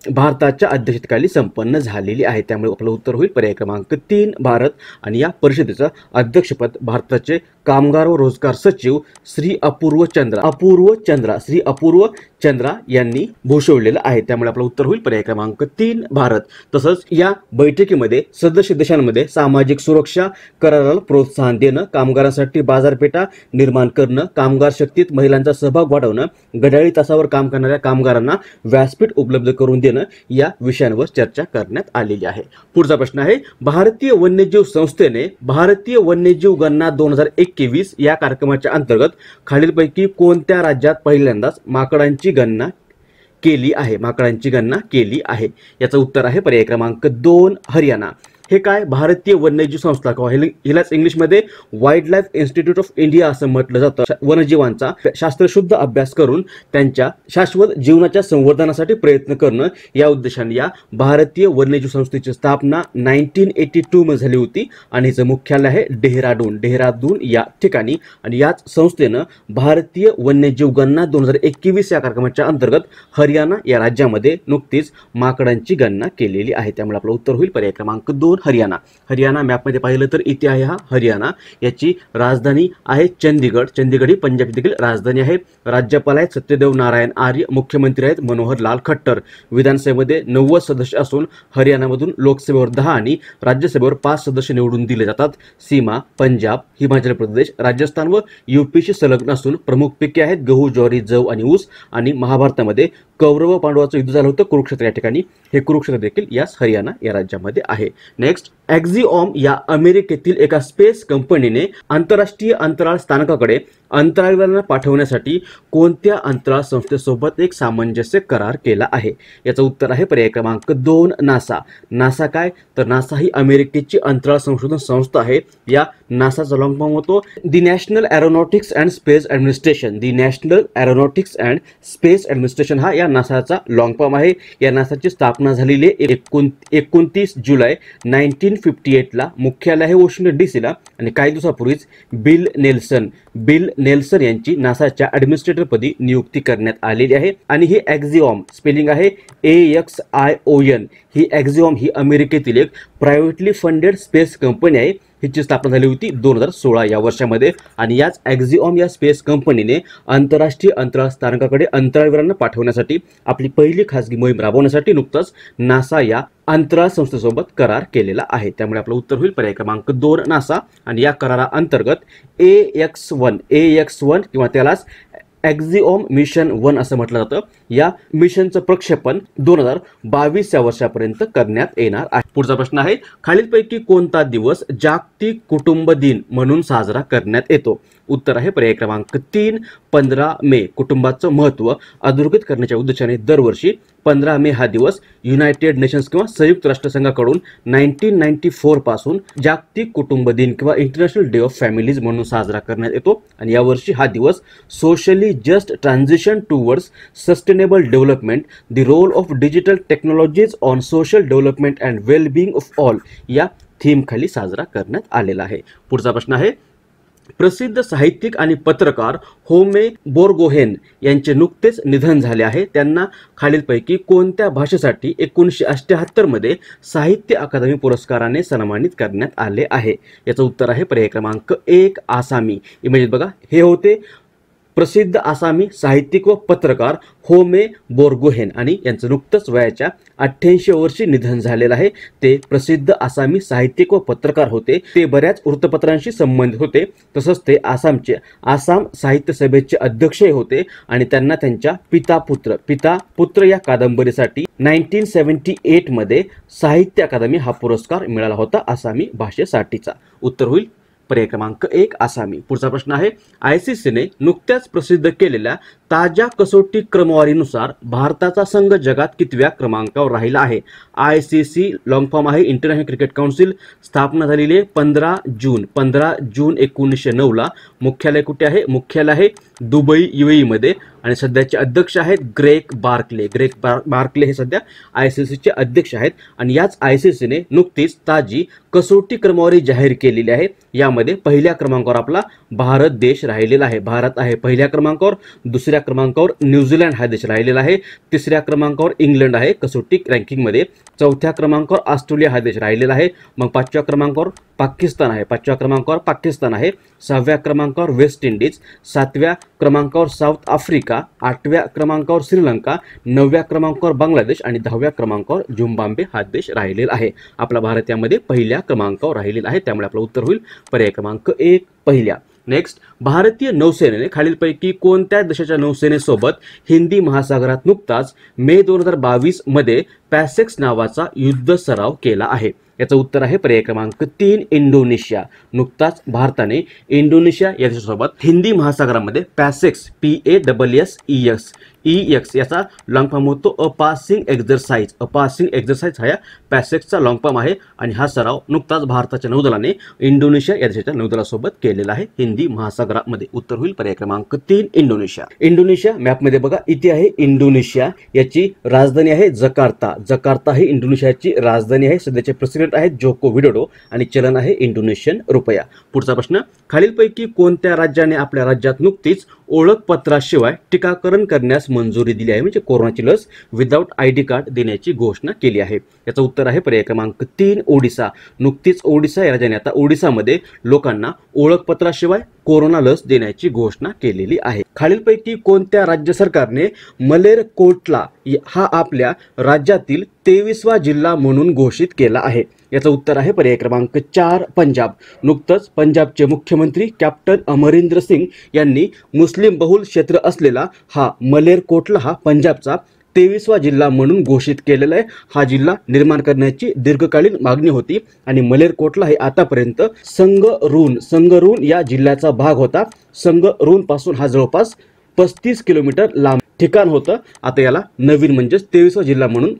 भारताच्या अध्यक्षतेखाली संपन्न झालेली आहे. त्यामुळे आपलं उत्तर होईल पर्याय क्रमांक तीन भारत. आणि या परिषदेचं अध्यक्षपद भारताचे कामगार व रोजगार सचिव श्री अपूर्व चंद्रा. अपूर्व चंद्रा श्री अपूर्व चंद्रा यांनी भूषवलेलं आहे. त्यामुळे आपलं उत्तर होईल पर्याय क्रमांक तीन भारत. तसंच या बैठकीमध्ये सदस्य देशांमध्ये सामाजिक सुरक्षा कराराला प्रोत्साहन देणं कामगारांसाठी बाजारपेठा निर्माण करणं कामगार शक्तीत महिलांचा सहभाग वाढवणं घड्याळी तासावर काम करणाऱ्या कामगारांना व्यासपीठ उपलब्ध करून देणं या विषयांवर चर्चा करण्यात आलेली आहे. पुढचा प्रश्न आहे भारतीय वन्यजीव संस्थेने भारतीय वन्यजीव गणना दोन हजार एक एकवीस या कार्यक्रमाच्या अंतर्गत खालीलपैकी कोणत्या राज्यात पहिल्यांदाच माकडांची गणना केली आहे? माकडांची गणना केली आहे. याचं उत्तर आहे पर्याय क्रमांक दोन हरियाणा. हे काय? भारतीय वन्यजीव संस्था किंवा हिलाच इंग्लिशमध्ये wild life institute of India असं म्हटलं जातं. वनजीवांचा शास्त्रशुद्ध अभ्यास करून त्यांच्या शाश्वत जीवनाच्या संवर्धनासाठी प्रयत्न करणं या उद्देशाने या भारतीय वन्यजीव संस्थेची स्थापना नाईन्टीन एटी टूमध्ये झाली होती आणि हिचं मुख्यालय आहे डेहराडून. डेहराडून या ठिकाणी आणि याच संस्थेनं भारतीय वन्यजीव गणना दोन हजार एकवीस या कार्यक्रमाच्या अंतर्गत हरियाणा या राज्यामध्ये नुकतीच माकडांची गणना केलेली आहे. त्यामुळे आपलं उत्तर होईल. पर्याय क्रमांक दोन. हरियाणा. हरियाणा मॅपमध्ये पाहिलं तर इथे आहे हा हरियाणा. याची राजधानी आहे चंदीगड. चंदीगड ही पंजाब देखील राजधानी आहे. राज्यपाल आहेत सत्यदेव नारायण आर्य मुख्यमंत्री आहेत मनोहर लाल खट्टर. विधानसभेमध्ये नव्वद सदस्य असून हरियाणामधून लोकसभेवर दहा आणि राज्यसभेवर पाच सदस्य निवडून दिले जातात. सीमा पंजाब हिमाचल प्रदेश राजस्थान व युपीशी संलग्न असून प्रमुख पिके आहेत गहू ज्वारी जव आणि ऊस आणि महाभारतामध्ये कौरव पांडवाचं युद्ध झालं होतं कुरुक्षेत्र या ठिकाणी. हे कुरुक्षेत्र देखील याच हरियाणा या राज्यामध्ये आहे. नेक्स्ट ॲक्झिओम या अमेरिकेतील एका स्पेस कंपनीने आंतरराष्ट्रीय अंतराळ स्थानकाकडे अंतराळवीरांना पाठवण्यासाठी कोणत्या अंतराळ संस्थेसोबत एक सामंजस्य करार केला आहे? याचं उत्तर आहे पर्याय क्रमांक दोन नासा. नासा काय? तर नासा ही अमेरिकेची अंतराळ संशोधन संस्था आहे. या नासाचा लॉंग फॉर्म होतो. The national aeronautics and space administration the national aeronautics and space administration हा या नासाचा लॉंग फॉर्म आहे. या नासाची स्थापना झालेली एकोण एकोणतीस जुलै नाईन्टीन फिफ्टी एटला मुख्यालय आहे वॉशिंग्टन डी सीला आणि काही दिवसापूर्वीच बिल नेल्सन बिल नेल्सन यांची नासाच्या ॲडमिनिस्ट्रेटरपदी नियुक्ती करण्यात आलेली आहे. आणि ही ॲक्झिओम स्पेलिंग आहे A X I O N he Axiom ही अमेरिकेतील एक प्रायव्हेटली फंडेड स्पेस कंपनी आहे. हिची स्थापना झाली होती दोन हजार सोळा या वर्षामध्ये. आणि याच ॲक्झिओम या स्पेस कंपनीने आंतरराष्ट्रीय अंतराळ स्थानकाकडे अंतराळवीरांना पाठवण्यासाठी आपली पहिली खासगी मोहीम राबवण्यासाठी नुकतंच नासा या अंतराळ संस्थेसोबत करार केलेला आहे. त्यामुळे आपलं उत्तर होईल पर्याय क्रमांक दोन नासा. आणि या कराराअंतर्गत A X one A X one किंवा त्यालाच ॲक्झिओम मिशन वन असं म्हटलं जातं. या मिशनचं प्रक्षेपण दोन हजार बावीस या वर्षापर्यंत करण्यात येणार आहे. पुढचा प्रश्न आहे खालीलपैकी कोणता दिवस जागतिक कुटुंब दिन म्हणून साजरा करण्यात येतो? उत्तर आहे. पर्याय क्रमांक तीन पंधरा मे. कुटुंबाचं महत्त्व अधोरेखित करण्याच्या उद्देशाने दरवर्षी पंधरा मे हा दिवस युनायटेड नेशन्स किंवा संयुक्त राष्ट्रसंघाकडून नाईन्टीन नाईन्टी फोरपासून जागतिक कुटुंब दिन किंवा इंटरनॅशनल डे ऑफ फॅमिलीज म्हणून साजरा करण्यात येतो. आणि यावर्षी हा दिवस socially just transition towards sustainable development the role of digital technologies on social development and wellbeing of all या थीमखाली साजरा करण्यात आलेला आहे. पुढचा प्रश्न आहे प्रसिद्ध साहित्यिक आणि पत्रकार होमे बोरगोहेन यांचे नुकतेच निधन झाले आहे. त्यांना खालीलपैकी कोणत्या भाषेसाठी एकोणीसशे अष्ट्याहत्तरमध्ये साहित्य अकादमी पुरस्काराने सन्मानित करण्यात आले आहे? याचं उत्तर आहे पर्याय क्रमांक एक आसामी. इमेज बघा. हे होते प्रसिद्ध आसामी साहित्यिक व पत्रकार होमे बोरगोहेन आणि यांचं नुकतंच वयाच्या अठ्ठ्याऐंशी वर्षी निधन झालेलं आहे. ते प्रसिद्ध आसामी साहित्यिक व पत्रकार होते. ते बऱ्याच वृत्तपत्रांशी संबंधित होते. तसंच ते आसामचे आसाम साहित्य सभेचे अध्यक्षही होते आणि त्यांना त्यांच्या पिता पुत्र पिता पुत्र या कादंबरीसाठी नाईन्टीन सेवन्टी एटमध्ये साहित्य अकादमी हा पुरस्कार मिळाला होता आसामी भाषेसाठीचा. उत्तर होईल. पर्याय क्रमांक एक आसामी पुढचा प्रश्न आहे आय सी सीने नुकत्याच प्रसिद्ध केलेल्या ताज्या कसोटी क्रमवारीनुसार भारताचा संघ जगात कितव्या क्रमांकावर राहिला आहे? I C C long form आहे. इंटरनॅशनल क्रिकेट काउन्सिल स्थापना झालेली आहे पंधरा जून. पंधरा जून एकोणीसशे नऊला मुख्यालय कुठे आहे? मुख्यालय आहे दुबई यू मध्ये. आणि सध्याचे अध्यक्ष आहेत ग्रेक बार्कले. ग्रेक बार बार्कले हे सध्या आय सी सीचे अध्यक्ष आहेत. आणि याच आय सी सीने नुकतीच ताजी कसोटी क्रमवारी जाहीर केलेली आहे. यामध्ये पहिल्या क्रमांकावर आपला भारत देश राहिलेला आहे. भारत आहे पहिल्या क्रमांकावर. दुसऱ्या क्रमांकावर न्यूझीलंड हा देश राहिलेला आहे. तिसऱ्या क्रमांकावर इंग्लंड आहे कसोटी रँकिंगमध्ये चौथ्या क्रमांकावर ऑस्ट्रेलिया हा देश राहिलेला आहे. मग पाचव्या क्रमांकावर पाकिस्तान आहे. पाचव्या क्रमांकावर पाकिस्तान आहे. सहाव्या क्रमांकावर वेस्ट इंडिज. सातव्या क्रमांकावर साऊथ आफ्रिका. आठव्या क्रमांकावर श्रीलंका. नवव्या क्रमांकावर बांगलादेश आणि दहाव्या क्रमांकावर झुंबाम्बे हा देश राहिलेला आहे. आपला भारत यामध्ये पहिल्या क्रमांकावर राहिलेला आहे. त्यामुळे आपलं उत्तर होईल पर्याय क्रमांक एक पहिल्या. नेक्स्ट भारतीय नौसेनेने खालीलपैकी कोणत्या देशाच्या नौसेनेसोबत हिंदी महासागरात नुकताच मे दोन हजार बावीसमध्ये पॅसेक्स नावाचा युद्ध सराव केला आहे. याचं उत्तर आहे पर्याय क्रमांक तीन इंडोनेशिया. नुकताच भारताने इंडोनेशिया या देशासोबत Hindi महासागरामध्ये PASSEX P A double S E S E X याचा लॉंग फॉर्म होतो. A passing exercise a passing exercise हा या पॅसेक्सचा लॉंग फॉर्म आहे. आणि हा सराव नुकताच भारताच्या नौदलाने इंडोनेशिया या देशाच्या नौदलासोबत केलेला आहे. हिंदी महासागरामध्ये उत्तर होईल पर्याय क्रमांक तीन इंडोनेशिया. इंडोनेशिया मॅपमध्ये बघा इथे आहे इंडोनेशिया. याची राजधानी आहे जकार्ता. जकार्ता ही इंडोनेशियाची राजधानी आहे. सध्याचे प्रेसिडेंट आहेत जोको विडोडो. आणि चलन आहे इंडोनेशियन रुपया. पुढचा प्रश्न खालीलपैकी कोणत्या राज्याने आपल्या राज्यात नुकतीच ओळखपत्राशिवाय टीकाकरण करण्यास मंजुरी दिली आहे म्हणजे कोरोनाची लस विदाऊट आय डी कार्ड देण्याची घोषणा केली आहे. याचं उत्तर आहे पर्याय क्रमांक तीन ओडिसा. नुकतीच ओडिसा या राज्याने आता ओडिसामध्ये लोकांना ओळखपत्राशिवाय कोरोना लस देण्याची घोषणा केलेली आहे. खालीलपैकी कोणत्या राज्य सरकारने मलेरकोटला हा आपल्या राज्यातील तेवीसवा जिल्हा म्हणून घोषित केला आहे? याचं उत्तर आहे पर्याय क्रमांक चार पंजाब. नुकतंच पंजाबचे मुख्यमंत्री कॅप्टन अमरिंद्र सिंग यांनी मुस्लिम बहुल क्षेत्र असलेला हा मलेरकोटला हा पंजाबचा तेवीसवा जिल्हा म्हणून घोषित केलेला आहे. हा जिल्हा निर्माण करण्याची दीर्घकालीन मागणी होती आणि मलेरकोटला हे आतापर्यंत संगरून संगरून या जिल्ह्याचा भाग होता. संगरून पासून हा जवळपास पस्तीस किलोमीटर लांब ठिकाण होतं. आता याला नवीन म्हणजेच तेवीसवा जिल्हा म्हणून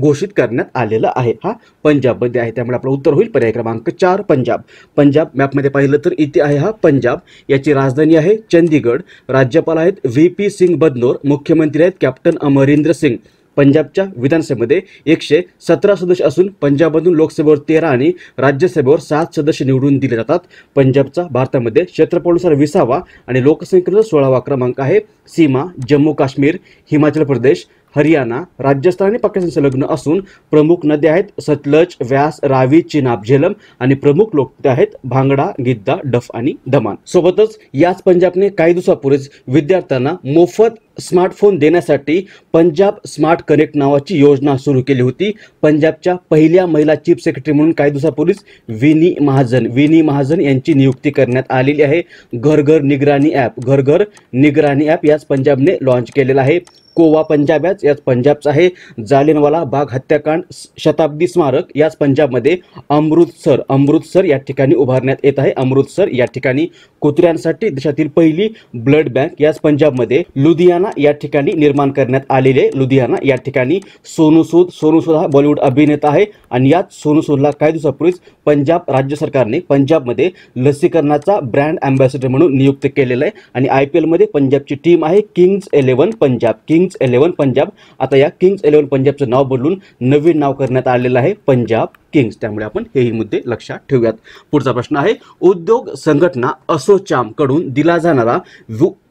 घोषित करण्यात आलेला आहे. हा पंजाबमध्ये आहे. त्यामुळे आपलं उत्तर होईल पर्याय क्रमांक चार पंजाब. पंजाब मॅपमध्ये पाहिलं तर इथे आहे हा पंजाब. याची राजधानी आहे चंदीगड. राज्यपाल आहेत व्ही पी सिंग बदनोर. मुख्यमंत्री आहेत कॅप्टन अमरिंद्र सिंग. पंजाबच्या विधानसभेमध्ये एकशे सतरा सदस्य असून पंजाबमधून लोकसभेवर तेरा आणि राज्यसभेवर सात सदस्य निवडून दिले जातात. पंजाबचा भारतामध्ये क्षेत्रफळानुसार विसावा आणि लोकसंख्येचा सोळावा क्रमांक आहे. सीमा जम्मू काश्मीर हिमाचल प्रदेश हरियाणा राजस्थान आणि पाकिस्तान संलग्न असून प्रमुख नद्या आहेत सतलज व्यास रावी चिनाब झेलम आणि प्रमुख लोक आहेत भांगडा गिद्दा डफ आणि दमान. सोबतच याच पंजाबने काही दिवसापूर्वीच विद्यार्थ्यांना मोफत स्मार्टफोन देण्यासाठी पंजाब स्मार्ट कनेक्ट नावाची योजना सुरू केली होती. पंजाबच्या पहिल्या महिला चीफ सेक्रेटरी म्हणून काही दिवसापूर्वीच विनी महाजन विनी महाजन यांची नियुक्ती करण्यात आलेली आहे. घर घर निगराणी ॲप घर घर निगराणी ॲप याच पंजाबने लॉन्च केलेला आहे. कोवा पंजाब याच याच पंजाबचा आहे. जालिनवाला बाग हत्याकांड शताब्दी स्मारक याच पंजाबमध्ये अमृतसर अमृतसर या ठिकाणी उभारण्यात येत आहे. अमृतसर या ठिकाणी कुत्र्यांसाठी देशातील पहिली ब्लड बँक याच पंजाबमध्ये लुधियाना या ठिकाणी निर्माण करण्यात आलेले लुधियाना या ठिकाणी सोनू सूद सोनू सूद हा बॉलिवूड अभिनेता आहे. आणि याच सोनू सूदला काही दिवसापूर्वीच पंजाब राज्य सरकारने पंजाबमध्ये लसीकरणाचा ब्रँड अँबॅसेडर म्हणून नियुक्त केलेला आहे. आणि आय पी एलमध्ये पंजाबची टीम आहे kings eleven Punjab. King kings eleven Punjab. आता या किंग्ज इलेव्हन पंजाबचं नाव बदलून नवीन नाव करण्यात आलेलं आहे पंजाब किंग्स. त्यामुळे आपण हेही मुद्दे लक्षात ठेवूयात. पुढचा प्रश्न आहे उद्योग संघटना असोचामकडून दिला जाणारा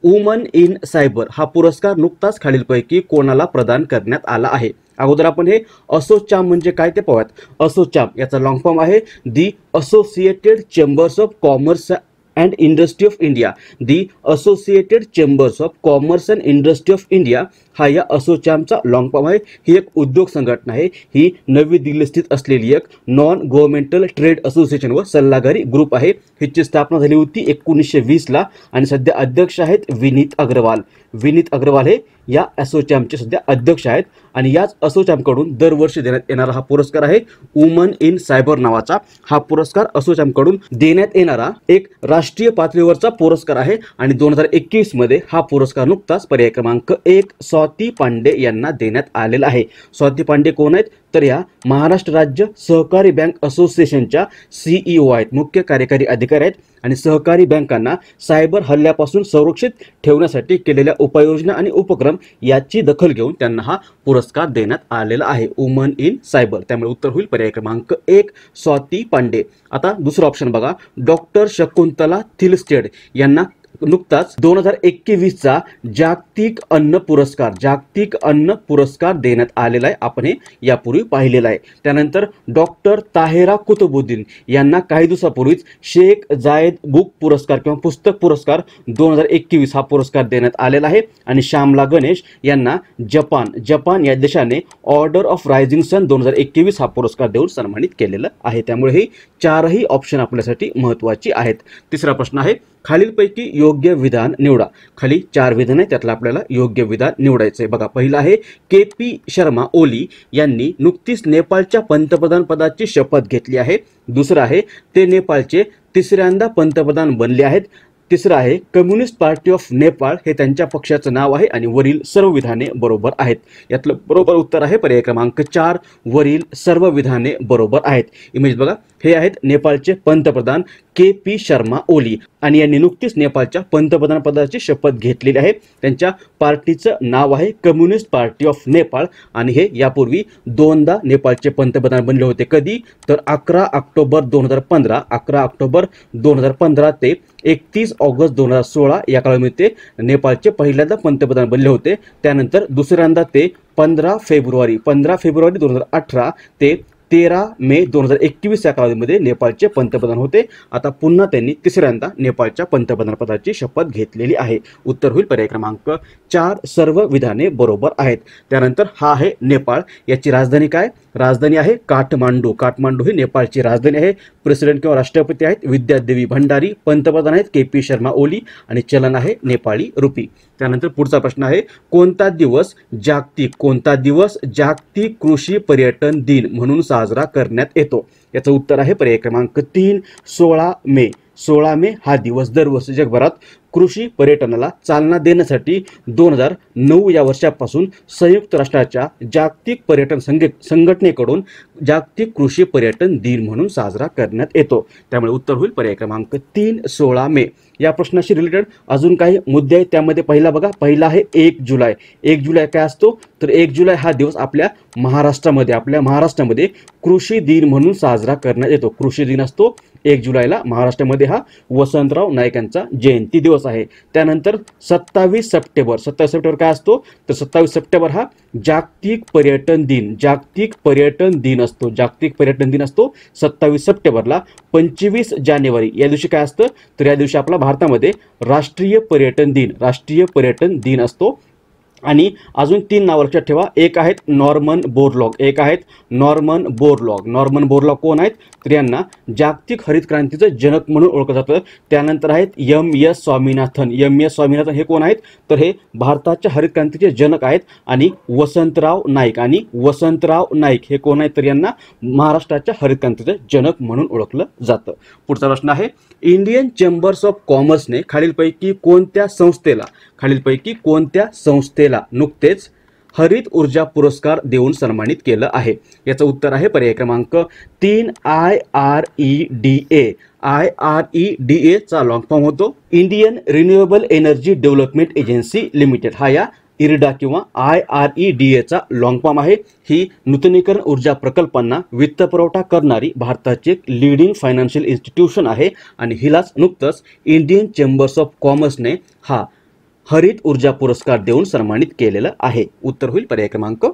वुमन इन सायबर हा पुरस्कार नुकताच खालीलपैकी कोणाला प्रदान करण्यात आला आहे? अगोदर आपण हे असोचाम म्हणजे काय ते पाहूयात. असोचाम याचा लॉंग फॉर्म आहे the associated chambers of commerce and industry of India the associated chambers of commerce and industry of India हा या असोचॅमचा लॉंग फॉर्म आहे. ही एक उद्योग संघटना आहे. ही नवी दिल्ली स्थित असलेली एक नॉन गव्हर्नमेंटल ट्रेड असोसिएशन व सल्लागारी ग्रुप आहे. हिची स्थापना झाली होती एकोणीसशे वीसला आणि सध्या अध्यक्ष आहेत विनीत अग्रवाल. विनीत अग्रवाल हे या असोचॅमचे सध्या अध्यक्ष आहेत आणि याच असोचॅमकडून दरवर्षी देण्यात येणारा हा पुरस्कार आहे. वुमन इन सायबर नावाचा हा पुरस्कार असोचॅमकडून देण्यात येणारा एक राष्ट्रीय पातळीवरचा पुरस्कार आहे आणि दोन हजार एकवीसमध्ये हा पुरस्कार नुकताच पर्याय क्रमांक एक स्वाती पांडे यांना देण्यात आलेला आहे. स्वाती पांडे कोण आहेत? तर या महाराष्ट्र राज्य सहकारी बँक असोसिएशनच्या सीईओ आहेत. मुख्य कार्यकारी अधिकारी आहेत आणि सहकारी बँकांना सायबर हल्ल्यापासून संरक्षित ठेवण्यासाठी केलेल्या उपाययोजना आणि उपक्रम याची दखल घेऊन त्यांना हा पुरस्कार देण्यात आलेला आहे. वुमन इन सायबर त्यामुळे उत्तर होईल पर्याय क्रमांक एक स्वाती पांडे. आता दुसरं ऑप्शन बघा. डॉक्टर शकुंतला थिलस्टेड यांना नुकताच दोन हजार एकवीसचा जागतिक अन्न पुरस्कार जागतिक अन्न पुरस्कार देण्यात आलेला आहे. आपण हे यापूर्वी पाहिलेला आहे. त्यानंतर डॉक्टर ताहेरा कुतुबुद्दीन यांना काही दिवसापूर्वीच शेख जायद बुक पुरस्कार किंवा पुस्तक पुरस्कार दोन हजार एकवीस हा पुरस्कार देण्यात आलेला आहे. आणि श्यामला गणेश यांना जपान जपान या देशाने ऑर्डर ऑफ रायझिंग सन दोन हजार एकवीस हा पुरस्कार देऊन सन्मानित केलेला आहे. त्यामुळेही चारही ऑप्शन आपल्यासाठी महत्त्वाची आहेत. तिसरा प्रश्न आहे खालीलपैकी योग्य विधान निवडा. खाली चार विधान आहे त्यातलं आपल्याला योग्य विधान निवडायचं आहे बघा पहिलं आहे के पी शर्मा ओली यांनी नुकतीच नेपाळच्या पंतप्रधान पदाची शपथ घेतली आहे. दुसरं आहे ते नेपाळचे तिसऱ्यांदा पंतप्रधान बनले आहेत. तिसरं आहे कम्युनिस्ट पार्टी ऑफ नेपाळ हे त्यांच्या पक्षाचं नाव आहे आणि वरील सर्व विधाने बरोबर आहेत. यातलं बरोबर उत्तर आहे पर्याय क्रमांक चार वरील सर्व विधाने बरोबर आहेत. इमेज बघा हे आहेत नेपाळचे पंतप्रधान के पी शर्मा ओली आणि यांनी नुकतीच नेपाळच्या पंतप्रधानपदाची शपथ घेतलेली आहे. त्यांच्या पार्टीचं नाव आहे कम्युनिस्ट पार्टी ऑफ नेपाळ आणि हे यापूर्वी दोनदा नेपाळचे पंतप्रधान बनले होते. कधी? तर अकरा ऑक्टोबर दोन हजार पंधरा अकरा ऑक्टोबर दोन हजार पंधरा ते एकतीस ऑगस्ट दोन हजार सोळा या काळामध्ये ते नेपाळचे पहिल्यांदा पंतप्रधान बनले होते. त्यानंतर दुसऱ्यांदा ते पंधरा फेब्रुवारी पंधरा फेब्रुवारी दोन हजार अठरा ते तेरा मे दोन हजार एकवीस या कालावधीमध्ये नेपाळचे पंतप्रधान होते. आता पुन्हा त्यांनी तिसऱ्यांदा नेपाळच्या पंतप्रधान पदाची शपथ घेतलेली आहे. उत्तर होईल पर्याय क्रमांक चार सर्व विधाने बरोबर आहेत. त्यानंतर हा आहे नेपाळ. याची राजधानी काय? राजधानी आहे काठमांडू. काठमांडू ही नेपाळची राजधानी आहे. प्रेसिडेंट किंवा राष्ट्रपती आहेत विद्यादेवी भंडारी पंतप्रधान आहेत के पी शर्मा ओली आणि चलन आहे नेपाळी रुपी. त्यानंतर पुढचा प्रश्न आहे कोणता दिवस जागतिक कोणता दिवस जागतिक कृषी पर्यटन दिन म्हणून साजरा करण्यात येतो? याचं उत्तर आहे पर्याय क्रमांक तीन सोळा मे. सोळा मे हा दिवस दरवर्षी जगभरात कृषी पर्यटनाला चालना देण्यासाठी दोन हजार नऊ या वर्षापासून संयुक्त राष्ट्राच्या जागतिक पर्यटन संघ संघटनेकडून जागतिक कृषी पर्यटन दिन म्हणून साजरा करण्यात येतो. त्यामुळे उत्तर होईल पर्याय क्रमांक तीन सोळा मे. या प्रश्नाशी रिलेटेड अजून काही मुद्दे आहेत त्यामध्ये पहिला बघा. पहिला आहे एक जुलै. एक जुलै काय असतो? तर एक जुलै हा दिवस आपल्या महाराष्ट्रामध्ये आपल्या महाराष्ट्रामध्ये कृषी दिन म्हणून साजरा करण्यात येतो. कृषी दिन असतो एक जुलैला महाराष्ट्रामध्ये हा वसंतराव नाईक यांचा जयंती दिवस. आहे. त्यानंतर सत्तावीस सप्टेंबर सत्तावीस सप्टेंबर काय असतो? तर सत्तावीस सप्टेंबर हा जागतिक पर्यटन दिन. जागतिक पर्यटन दिन असतो. जागतिक पर्यटन दिन असतो सत्तावीस सप्टेंबरला. पंचवीस जानेवारी या दिवशी काय असतं? तर या दिवशी आपला भारतामध्ये राष्ट्रीय पर्यटन दिन राष्ट्रीय पर्यटन दिन असतो. आणि अजून तीन नावं लक्षात ठेवा. एक आहेत नॉर्मन बोरलॉग. एक आहेत नॉर्मन बोरलॉग. नॉर्मन बोरलॉग कोण आहेत? तर यांना जागतिक हरित क्रांतीचं जनक म्हणून ओळखलं जातं. त्यानंतर आहेत M S Swaminathan. M S Swaminathan हे कोण आहेत? तर हे भारताच्या हरित क्रांतीचे जनक आहेत आणि वसंतराव नाईक. आणि वसंतराव नाईक हे कोण आहेत? तर यांना महाराष्ट्राच्या हरित क्रांतीचं जनक म्हणून ओळखलं जातं. पुढचा प्रश्न आहे इंडियन चेंबर्स ऑफ कॉमर्सने खालीलपैकी कोणत्या संस्थेला खालीलपैकी कोणत्या संस्थेला नुकतेच हरित ऊर्जा पुरस्कार देऊन सन्मानित केलं आहे? याचं उत्तर आहे पर्याय क्रमांक तीन I R E D A. I R E D एचा लॉंग फॉर्म होतो. Indian renewable energy development agency limited हा या इरडा किंवा आय आर ई डी एचा लॉंग फॉर्म आहे. ही नूतनीकरण ऊर्जा प्रकल्पांना वित्तपुरवठा करणारी भारताची एक लिडिंग फायनान्शियल इन्स्टिट्यूशन आहे. आणि हिलाच नुकतंच इंडियन चेंबर्स ऑफ कॉमर्सने हा हरित ऊर्जा पुरस्कार देऊन सन्मानित केलेलं आहे. उत्तर होईल पर्याय क्रमांक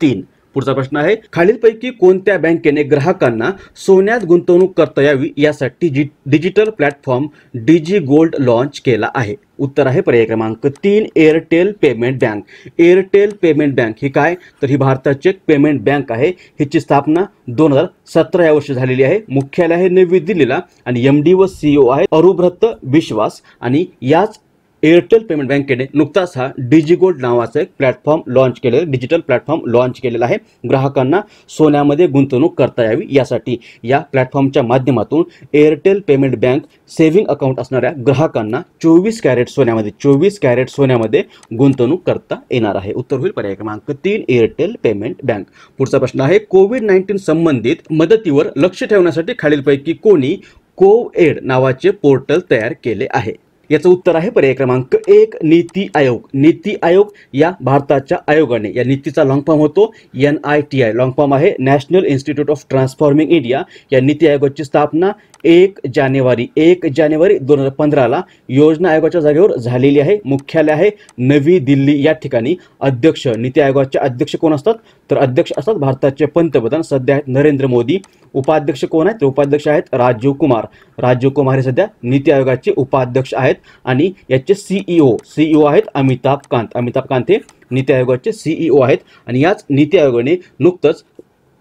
तीन. पुढचा प्रश्न आहे खालीलपैकी कोणत्या बँकेने ग्राहकांना सोन्यात गुंतवणूक करता यावी यासाठी जी digital platform digi gold launch केला आहे? उत्तर आहे पर्याय क्रमांक तीन Airtel payment bank. Airtel payment bank ही काय? तर ही भारताची एक पेमेंट बँक आहे. हिची स्थापना दोन हजार सतरा या वर्षी झालेली आहे. मुख्यालय आहे नवी दिल्लीला आणि एम डी व सीईओ आहे अरुभ्रत विश्वास आणि याच एअरटेल पेमेंट बँकेने नुकताच हा डिजिगोल्ड नावाचा एक प्लॅटफॉर्म लॉन्च केलेला डिजिटल प्लॅटफॉर्म लॉन्च केलेला आहे. ग्राहकांना सोन्यामध्ये गुंतवणूक करता यावी यासाठी या प्लॅटफॉर्मच्या माध्यमातून Airtel payment bank saving account असणाऱ्या ग्राहकांना चोवीस कॅरेट सोन्यामध्ये चोवीस कॅरेट सोन्यामध्ये गुंतवणूक करता येणार आहे. उत्तर होईल पर्याय क्रमांक तीन एअरटेल पेमेंट बँक. पुढचा प्रश्न आहे कोविड नाईन्टीन संबंधित मदतीवर लक्ष ठेवण्यासाठी खालीलपैकी कोणी कोएड नावाचे पोर्टल तयार केले आहे? याचं उत्तर आहे पर्याय क्रमांक एक नीती आयोग. नीती आयोग या भारताच्या आयोगाने या नीतीचा लॉंग फॉर्म होतो N I T I long form आहे national institute of transforming India या नीती आयोगाची स्थापना एक जानेवारी एक जानेवारी दोन हजार पंधराला योजना आयोगाच्या जागेवर झालेली आहे. मुख्यालय आहे नवी दिल्ली. या ठिकाणी अध्यक्ष नीती आयोगाचे अध्यक्ष कोण असतात? तर अध्यक्ष असतात भारताचे पंतप्रधान सध्या आहेत नरेंद्र मोदी. उपाध्यक्ष कोण आहेत? तर उपाध्यक्ष आहेत राजीव कुमार. राजीव कुमार हे सध्या नीती आयोगाचे उपाध्यक्ष आहेत आणि याचे सीईओ सीईओ आहेत अमिताभ कांत. अमिताभ कांत हे नीती आयोगाचे सीईओ आहेत आणि याच नीती आयोगाने नुकतंच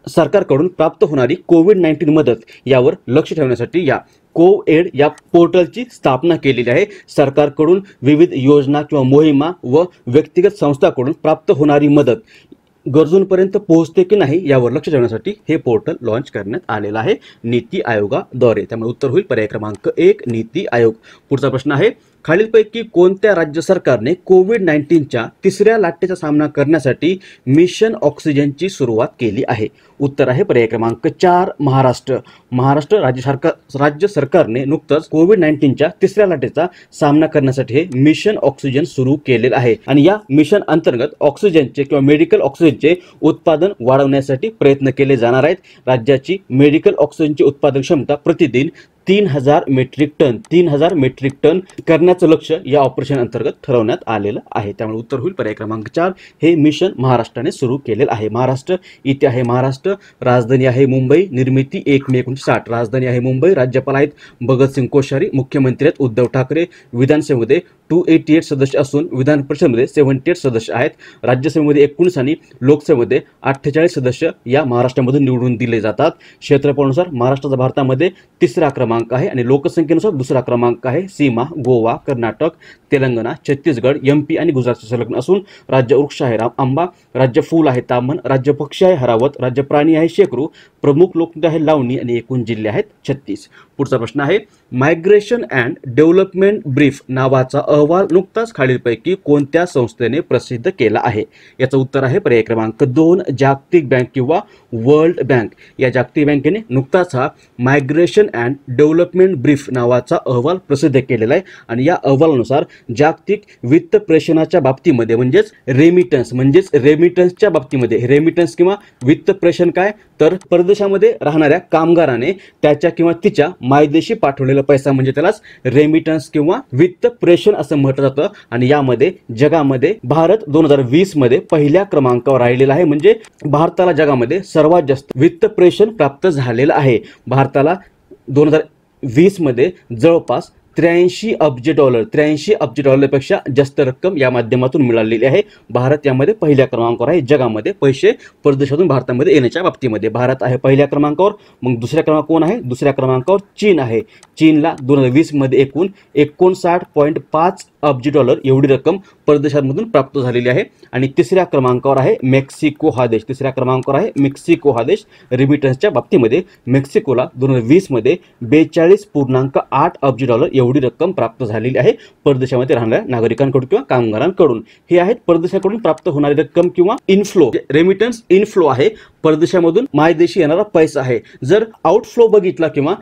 सरकारकडून प्राप्त होणारी कोविड नाईन्टीन मदत यावर लक्ष ठेवण्यासाठी या को एड या पोर्टलची स्थापना केलेली आहे. सरकारकडून विविध योजना किंवा मोहिमा व व्यक्तिगत संस्थाकडून प्राप्त होणारी मदत गरजूंपर्यंत पोहोचते की नाही यावर लक्ष ठेवण्यासाठी हे पोर्टल लॉन्च करण्यात आलेलं आहे. नीती आयोगाद्वारे. त्यामुळे उत्तर होईल. पर्याय क्रमांक एक नीती आयोग. पुढचा प्रश्न आहे. खालीलपैकी कोणत्या राज्य सरकारने कोविड नाईन्टीनच्या तिसऱ्या लाटेचा सामना करण्यासाठी मिशन ऑक्सिजनची सुरुवात केली आहे? उत्तर आहे पर्याय क्रमांक चार महाराष्ट्र. महाराष्ट्र राज्य सरकार राज्य सरकारने नुकतंच कोविड नाईन्टीनच्या तिसऱ्या लाटेचा सामना करण्यासाठी हे मिशन ऑक्सिजन सुरू केलेलं आहे आणि या मिशन अंतर्गत ऑक्सिजनचे किंवा मेडिकल ऑक्सिजनचे उत्पादन वाढवण्यासाठी प्रयत्न केले जाणार आहेत. राज्याची मेडिकल ऑक्सिजनची उत्पादन क्षमता प्रतिदिन तीन हजार मेट्रिक टन तीन हजार मेट्रिक टन करण्याचं लक्ष या ऑपरेशन अंतर्गत ठरवण्यात आलेलं आहे. त्यामुळे उत्तर होईल पर्याय क्रमांक चार. हे मिशन महाराष्ट्राने सुरू केलेलं आहे. महाराष्ट्र इथे आहे महाराष्ट्र राजधानी आहे मुंबई निर्मिती एक मे एकोणीसशे साठ. राजधानी आहे मुंबई राज्यपाल आहेत भगतसिंग कोश्यारी मुख्यमंत्री आहेत उद्धव ठाकरे विधानसभेमध्ये टू एटी एट सदस्य असून विधान परिषदेमध्ये सेव्हन्टी एट सदस्य आहेत. राज्यसभेमध्ये एकोणीस आणि लोकसभेमध्ये अठ्ठेचाळीस सदस्य या महाराष्ट्रामधून निवडून दिले जातात. क्षेत्रफळानुसार महाराष्ट्राचा भारतामध्ये तिसरा क्रमांक आहे आणि लोकसंख्येनुसार दुसरा क्रमांक आहे सीमा गोवा कर्नाटक तेलंगणा छत्तीसगड एम पी आणि गुजरातचे संलग्न असून राज्य वृक्ष आहे राम आंबा राज्य फूल आहे तामन राज्य पक्षी आहे हरावत राज्य प्राणी आहे शेकरू प्रमुख लोकनृत्य आहे लावणी आणि एकूण जिल्हे आहेत छत्तीस. पुढचा प्रश्न आहे मायग्रेशन अँड डेव्हलपमेंट ब्रीफ नावाचा अहवाल नुकताच खालीलपैकी कोणत्या संस्थेने प्रसिद्ध केला आहे? याचं उत्तर आहे पर्याय क्रमांक दोन जागतिक बँक किंवा वर्ल्ड बँक. या जागतिक बँकेने नुकताच हा मायग्रेशन अँड डेव्हलपमेंट ब्रीफ नावाचा अहवाल प्रसिद्ध केलेला आहे आणि या अहवालानुसार जागतिक वित्त प्रेषणाच्या बाबतीमध्ये म्हणजेच रेमिटन्स म्हणजेच रेमिटन्सच्या बाबतीमध्ये. रेमिटन्स किंवा वित्त प्रेषण काय? तर परदेशामध्ये राहणाऱ्या कामगाराने त्याच्या किंवा तिच्या मायदेशी पाठवलेला पैसा म्हणजे त्यालाच रेमिटन्स किंवा वित्त प्रेषण असं म्हटलं जातं. आणि यामध्ये जगामध्ये भारत दोन हजार वीसमध्ये पहिल्या क्रमांकावर राहिलेला आहे. म्हणजे भारताला जगामध्ये सर्वात जास्त वित्त प्रेषण प्राप्त झालेलं आहे. भारताला दोन हजार वीसमध्ये जवळपास त्र्याऐंशी अब्ज डॉलर त्र्याऐंशी अब्ज डॉलरपेक्षा जास्त रक्कम या माध्यमातून मिळालेली आहे. भारत यामध्ये पहिल्या क्रमांकावर आहे. जगामध्ये पैसे परदेशातून भारतामध्ये येण्याच्या बाबतीमध्ये. भारत आहे पहिल्या क्रमांकावर. मग दुसऱ्या क्रमांक कोण आहे? दुसऱ्या क्रमांकावर चीन आहे. चीनला दोन हजार वीसमध्ये एकूण एकोणसाठ पॉईंट पाच अब्ज डॉलर एवढी रक्कम परदेशांमधून प्राप्त झालेली आहे. आणि तिसऱ्या क्रमांकावर आहे मेक्सिको हा देश. तिसऱ्या क्रमांकावर आहे मेक्सिको हा देश. रिमिटन्सच्या बाबतीमध्ये मेक्सिकोला दोन हजार वीसमध्ये बेचाळीस पूर्णांक आठ अब्ज डॉलर एवढी रक्कम प्राप्त झालेली आहे परदेशामध्ये राहणाऱ्या नागरिकांकडून किंवा कामगारांकडून. हे आहेत परदेशाकडून प्राप्त होणारी रक्कम किंवा इनफ्लो रेमिटन्स इनफ्लो आहे. परदेशामधून मायदेशी येणारा पैसा आहे. जर आउटफ्लो बघितला किंवा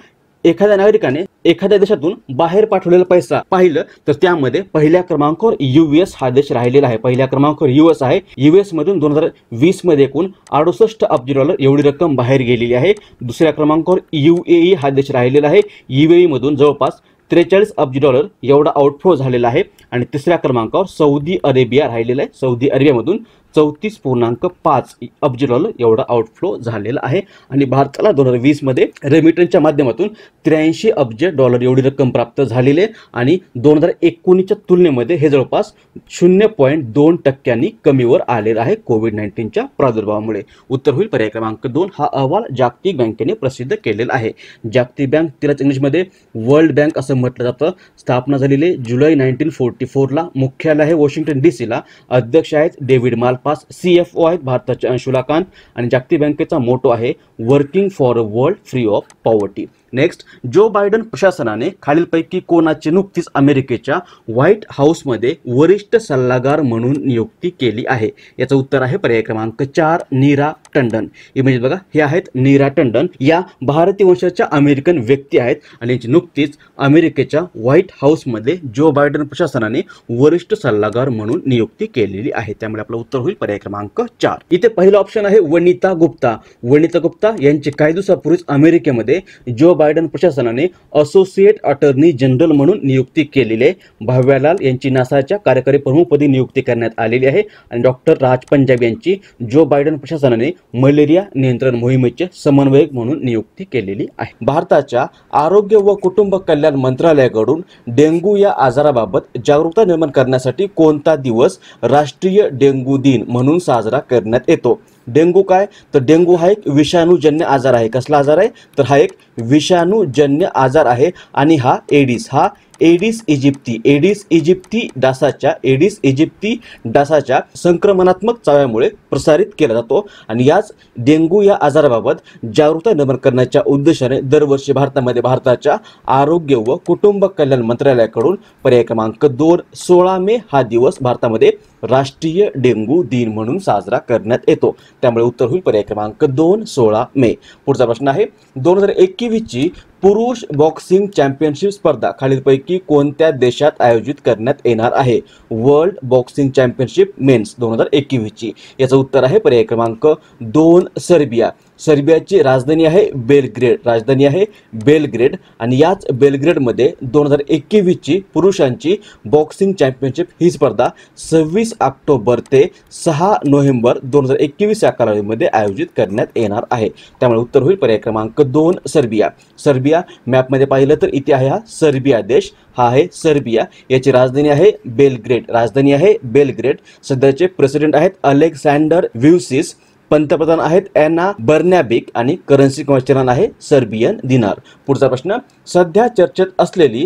एखाद्या नागरिकाने एखाद्या देशातून बाहेर पाठवलेला पैसा पाहिलं तर त्यामध्ये पहिल्या क्रमांकावर युएस हा देश राहिलेला आहे. पहिल्या क्रमांकावर युएस आहे. युएस मधून दोन हजार वीसमध्ये एकूण अडुसष्ट अब्ज डॉलर एवढी रक्कम बाहेर गेलेली आहे. दुसऱ्या क्रमांकावर युएई हा देश राहिलेला आहे. युएई मधून जवळपास त्रेचाळीस अब्ज डॉलर एवढा आउटफ्लो झालेला आहे. आणि तिसऱ्या क्रमांकावर सौदी अरेबिया राहिलेला आहे. सौदी अरेबियामधून चौतीस पूर्णांक पाच अब्ज डॉलर एवढा आउटफ्लो झालेला आहे. आणि भारताला दोन हजार वीसमध्ये रेमिटन्सच्या माध्यमातून त्र्याऐंशी अब्ज डॉलर एवढी रक्कम प्राप्त झालेली आहे. आणि दोन हजार एकोणीसच्या तुलनेमध्ये हे जवळपास शून्य पॉईंट दोन टक्क्यांनी कमीवर आलेलं आहे कोविड नाईन्टीनच्या प्रादुर्भावामुळे. उत्तर होईल पर्याय क्रमांक दोन. हा अहवाल जागतिक बँकेने प्रसिद्ध केलेला आहे. जागतिक बँक तिलाच इंग्लिशमध्ये वर्ल्ड बँक असं म्हटलं जातं. स्थापना झालेली जुलै नाईन्टीन फोर्टी फोरला मुख्यालय आहे वॉशिंग्टन डी सीला अध्यक्ष आहेत डेव्हिड जवळपास सी एफ ओ आहेत भारताचे अंशुलाकांत आणि जागतिक बँकेचा मोटो आहे working for a world free of poverty next Joe Biden प्रशासनाने खालीलपैकी कोणाची नुकतीच अमेरिकेच्या व्हाईट हाऊसमध्ये वरिष्ठ सल्लागार म्हणून नियुक्ती केली आहे? याचं उत्तर आहे पर्याय क्रमांक चार नीरा टंडन. इमेज बघा हे आहेत नीरा टंडन. या भारतीय वंशाच्या अमेरिकन व्यक्ती आहेत आणि यांची नुकतीच अमेरिकेच्या व्हाईट हाऊसमध्ये जो बायडन प्रशासनाने वरिष्ठ सल्लागार म्हणून नियुक्ती केलेली आहे. त्यामुळे आपलं उत्तर होईल पर्याय क्रमांक चार. इथे पहिलं ऑप्शन आहे वनिता गुप्ता. वनिता गुप्ता यांची काही दिवसापूर्वीच अमेरिकेमध्ये जो बायडन प्रशासनाने असोसिएट अटर्नी जनरल म्हणून नियुक्ती केलेली आहे. भाव्यालाल यांची नासाच्या कार्यकारी प्रमुखपदी नियुक्ती करण्यात आलेली आहे. आणि डॉक्टर राज पंजाब यांची जो बायडन प्रशासनाने मलेरिया नियंत्रण मोहिमेचे समन्वयक म्हणून नियुक्ती केलेली आहे. भारताच्या आरोग्य व कुटुंब कल्याण मंत्रालयाकडून डेंग्यू या आजाराबाबत जागरूकता निर्माण करण्यासाठी कोणता दिवस राष्ट्रीय डेंग्यू दिन म्हणून साजरा करण्यात येतो? डेंग्यू काय? तर डेंग्यू हा एक विषाणूजन्य आजार आहे. कसला आजार आहे? तर हा एक विषाणूजन्य आजार आहे आणि हा एडिस हा एडिस इजिप्ती एडिस इजिप्ती डासाच्या एडिस इजिप्ती डासाच्या संक्रमणात्मक चाव्यामुळे प्रसारित केला जातो. आणि याच डेंग्यू या आजाराबाबत जागरूकता निर्माण करण्याच्या उद्देशाने दरवर्षी भारतामध्ये भारताच्या आरोग्य व कुटुंब कल्याण मंत्रालयाकडून पर्याय क्रमांक दोन सोळा मे हा दिवस भारतामध्ये राष्ट्रीय डेंगू दिन म्हणून साजरा करण्यात येतो. त्यामुळे उत्तर होईल पर्याय क्रमांक दोन सोळा मे. पुढचा प्रश्न आहे दोन हजार एकवीसची पुरुष बॉक्सिंग चॅम्पियनशिप स्पर्धा खालीलपैकी कोणत्या देशात आयोजित करण्यात येणार आहे? वर्ल्ड बॉक्सिंग चॅम्पियनशिप मेन्स दोन हजार एकवीसची. याचं उत्तर आहे पर्याय क्रमांक दोन सर्बिया. सर्बियाची राजधानी आहे बेलग्रेड. राजधानी आहे बेलग्रेड आणि याच बेलग्रेडमध्ये दोन हजार एकवीसची पुरुषांची बॉक्सिंग चॅम्पियनशिप ही स्पर्धा सव्वीस ऑक्टोबर ते सहा नोव्हेंबर दोन हजार एकवीस या कालावधीमध्ये आयोजित करण्यात येणार आहे. त्यामुळे उत्तर होईल पर्याय क्रमांक दोन सर्बिया. सर्बिया मॅपमध्ये पाहिलं तर इथे आहे हा सर्बिया देश हा आहे सर्बिया. याची राजधानी आहे बेलग्रेड. राजधानी आहे बेलग्रेड. सध्याचे प्रेसिडेंट आहेत अलेक्झांडर व्ह्युसिस पंतप्रधान आहेत एना बर्नॅबिक आणि करन्सी कमिशनर आहे सर्बियन दिनार. पुढचा प्रश्न सध्या चर्चेत असलेली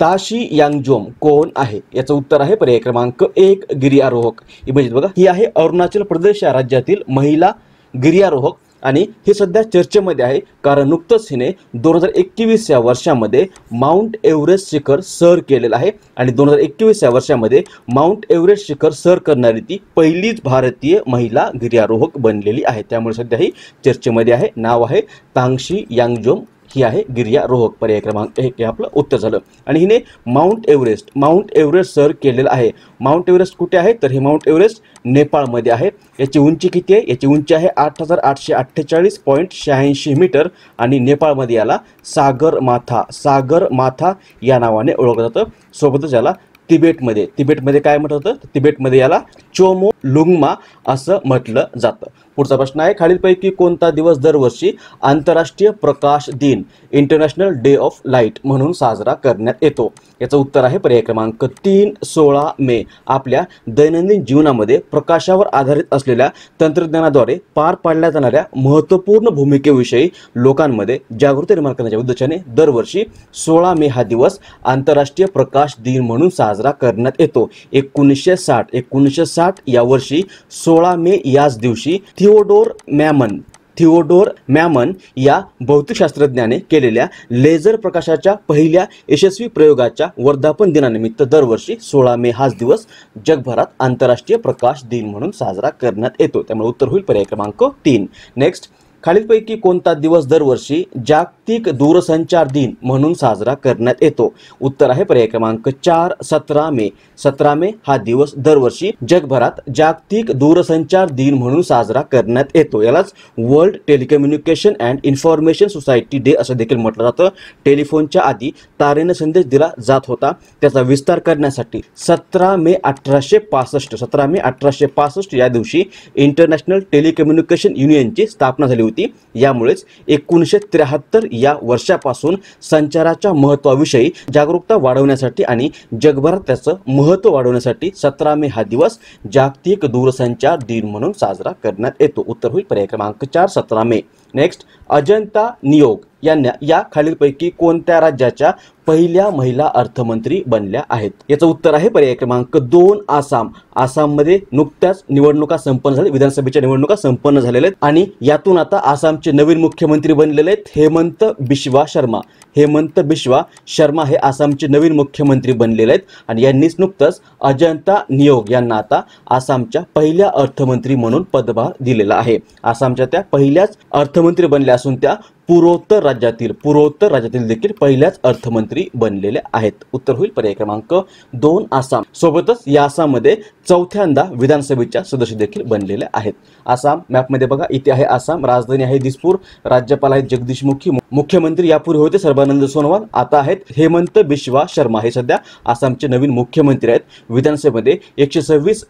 ताशी यांगजोम कोण आहे? याचं उत्तर आहे पर्याय क्रमांक एक गिर्यारोहक. इमेज बघा ही आहे अरुणाचल प्रदेश या राज्यातील महिला गिर्यारोहक आणि हे सध्या चर्चेमध्ये आहे कारण नुकतंच हिने दोन हजार एकवीस या वर्षामध्ये माउंट एव्हरेस्ट शिखर सर केलेलं आहे आणि दोन हजार एकवीस या वर्षामध्ये माउंट एव्हरेस्ट शिखर सर करणारी ती पहिलीच भारतीय महिला गिर्यारोहक बनलेली आहे. त्यामुळे सध्या ही चर्चेमध्ये आहे. नाव आहे तांगशी यांगजोम ही आहे गिर्यारोहक पर्याय क्रमांक एक. हे आपलं उत्तर झालं. आणि हिने माउंट एव्हरेस्ट माउंट एव्हरेस्ट सर केलेलं आहे. माउंट एव्हरेस्ट कुठे आहे? तर हे माउंट एव्हरेस्ट नेपाळमध्ये आहे. याची उंची किती आहे? याची उंची आहे आठ हजार आठशे अठ्ठेचाळीस पॉईंट शहाऐंशी मीटर आणि नेपाळमध्ये याला सागर माथा सागर माथा या नावाने ओळखलं जातं. सोबतच याला तिबेटमध्ये तिबेटमध्ये काय म्हटलं होतं तिबेटमध्ये याला चोमो लुंगमा असं म्हटलं जातं. पुढचा प्रश्न आहे खालीलपैकी कोणता दिवस दरवर्षी आंतरराष्ट्रीय प्रकाश दिन इंटरनॅशनल डे ऑफ लाइट म्हणून साजरा करण्यात येतो? याचं उत्तर आहे पर्याय क्रमांक तीन सोळा मे. आपल्या दैनंदिन जीवनामध्ये प्रकाशावर आधारित असलेल्या तंत्रज्ञानाद्वारे पार पाडल्या जाणाऱ्या महत्त्वपूर्ण भूमिकेविषयी लोकांमध्ये जागृती निर्माण करण्याच्या उद्देशाने दरवर्षी सोळा मे हा दिवस आंतरराष्ट्रीय प्रकाश दिन म्हणून साजरा करण्यात येतो. एकोणीसशे साठ एकोणीसशे साठ या वर्षी सोळा मे याच दिवशी थिओडोर मॅमन थिओडोर मॅमन या भौतिकशास्त्रज्ञाने केलेल्या लेझर प्रकाशाच्या पहिल्या यशस्वी प्रयोगाच्या वर्धापन दिनानिमित्त दरवर्षी सोळा मे हाच दिवस जगभरात आंतरराष्ट्रीय प्रकाश दिन म्हणून साजरा करण्यात येतो. त्यामुळे उत्तर होईल पर्याय क्रमांक तीन. नेक्स्ट खालीलपैकी कोणता दिवस दरवर्षी जागतिक दूरसंचार दिन म्हणून साजरा करण्यात येतो? उत्तर आहे पर्याय क्रमांक चार सतरा मे. सतरा मे हा दिवस दरवर्षी जगभरात जागतिक दूरसंचार दिन म्हणून साजरा करण्यात येतो. यालाच world telecommunication and information society day असं देखील म्हटलं जातं. टेलिफोनच्या आधी तारेने संदेश दिला जात होता. त्याचा विस्तार करण्यासाठी सतरा मे अठराशे पासष्ट सतरा मे अठराशे पासष्ट या दिवशी इंटरनॅशनल टेलिकम्युनिकेशन युनियनची स्थापना झाली होती. यामुळेच एकोणीसशे त्र्याहत्तर या वर्षापासून संचाराच्या महत्त्वाविषयी जागरूकता वाढवण्यासाठी आणि जगभरात त्याचं महत्त्व वाढवण्यासाठी सतरा मे हा दिवस जागतिक दूरसंचार दिन म्हणून साजरा करण्यात येतो. उत्तर होईल पर्याय क्रमांक चार सतरा मे. नेक्स्ट अजंता नियोग यांना या खालीलपैकी कोणत्या राज्याच्या पहिल्या महिला अर्थमंत्री बनल्या आहेत? याचं उत्तर आहे पर्याय क्रमांक दोन आसाम. आसाममध्ये नुकत्याच निवडणुका संपन्न झाल्या. विधानसभेच्या निवडणुका संपन्न झालेल्या आहेत. आणि यातून आता आसामचे नवीन मुख्यमंत्री बनलेले आहेत हेमंत बिश्वा शर्मा. हेमंत बिश्वा शर्मा हे आसामचे नवीन मुख्यमंत्री बनलेले आहेत. आणि यांनीच नुकतंच अजंता नियोग यांना आता आसामच्या पहिल्या अर्थमंत्री म्हणून पदभार दिलेला आहे. आसामच्या त्या पहिल्याच अर्थमंत्री बनल्या असून त्या पूर्वोत्तर राज्यातील पूर्वोत्तर राज्यातील देखील पहिल्याच अर्थमंत्री बनलेले आहेत. उत्तर होईल पर्याय क्रमांक दोन आसाम. सोबतच या आसाममध्ये चौथ्यांदा विधानसभेच्या सदस्य देखील बनलेले आहेत. आसाम मॅपमध्ये बघा इथे आहे आसाम राजधानी आहे दिसपूर राज्यपाल आहेत जगदीश मुखी मुख्यमंत्री यापूर्वी होते सर्बानंद सोनोवाल आता आहेत हेमंत बिश्वा शर्मा. हे सध्या आसामचे नवीन मुख्यमंत्री आहेत. विधानसभेमध्ये एकशे सव्वीस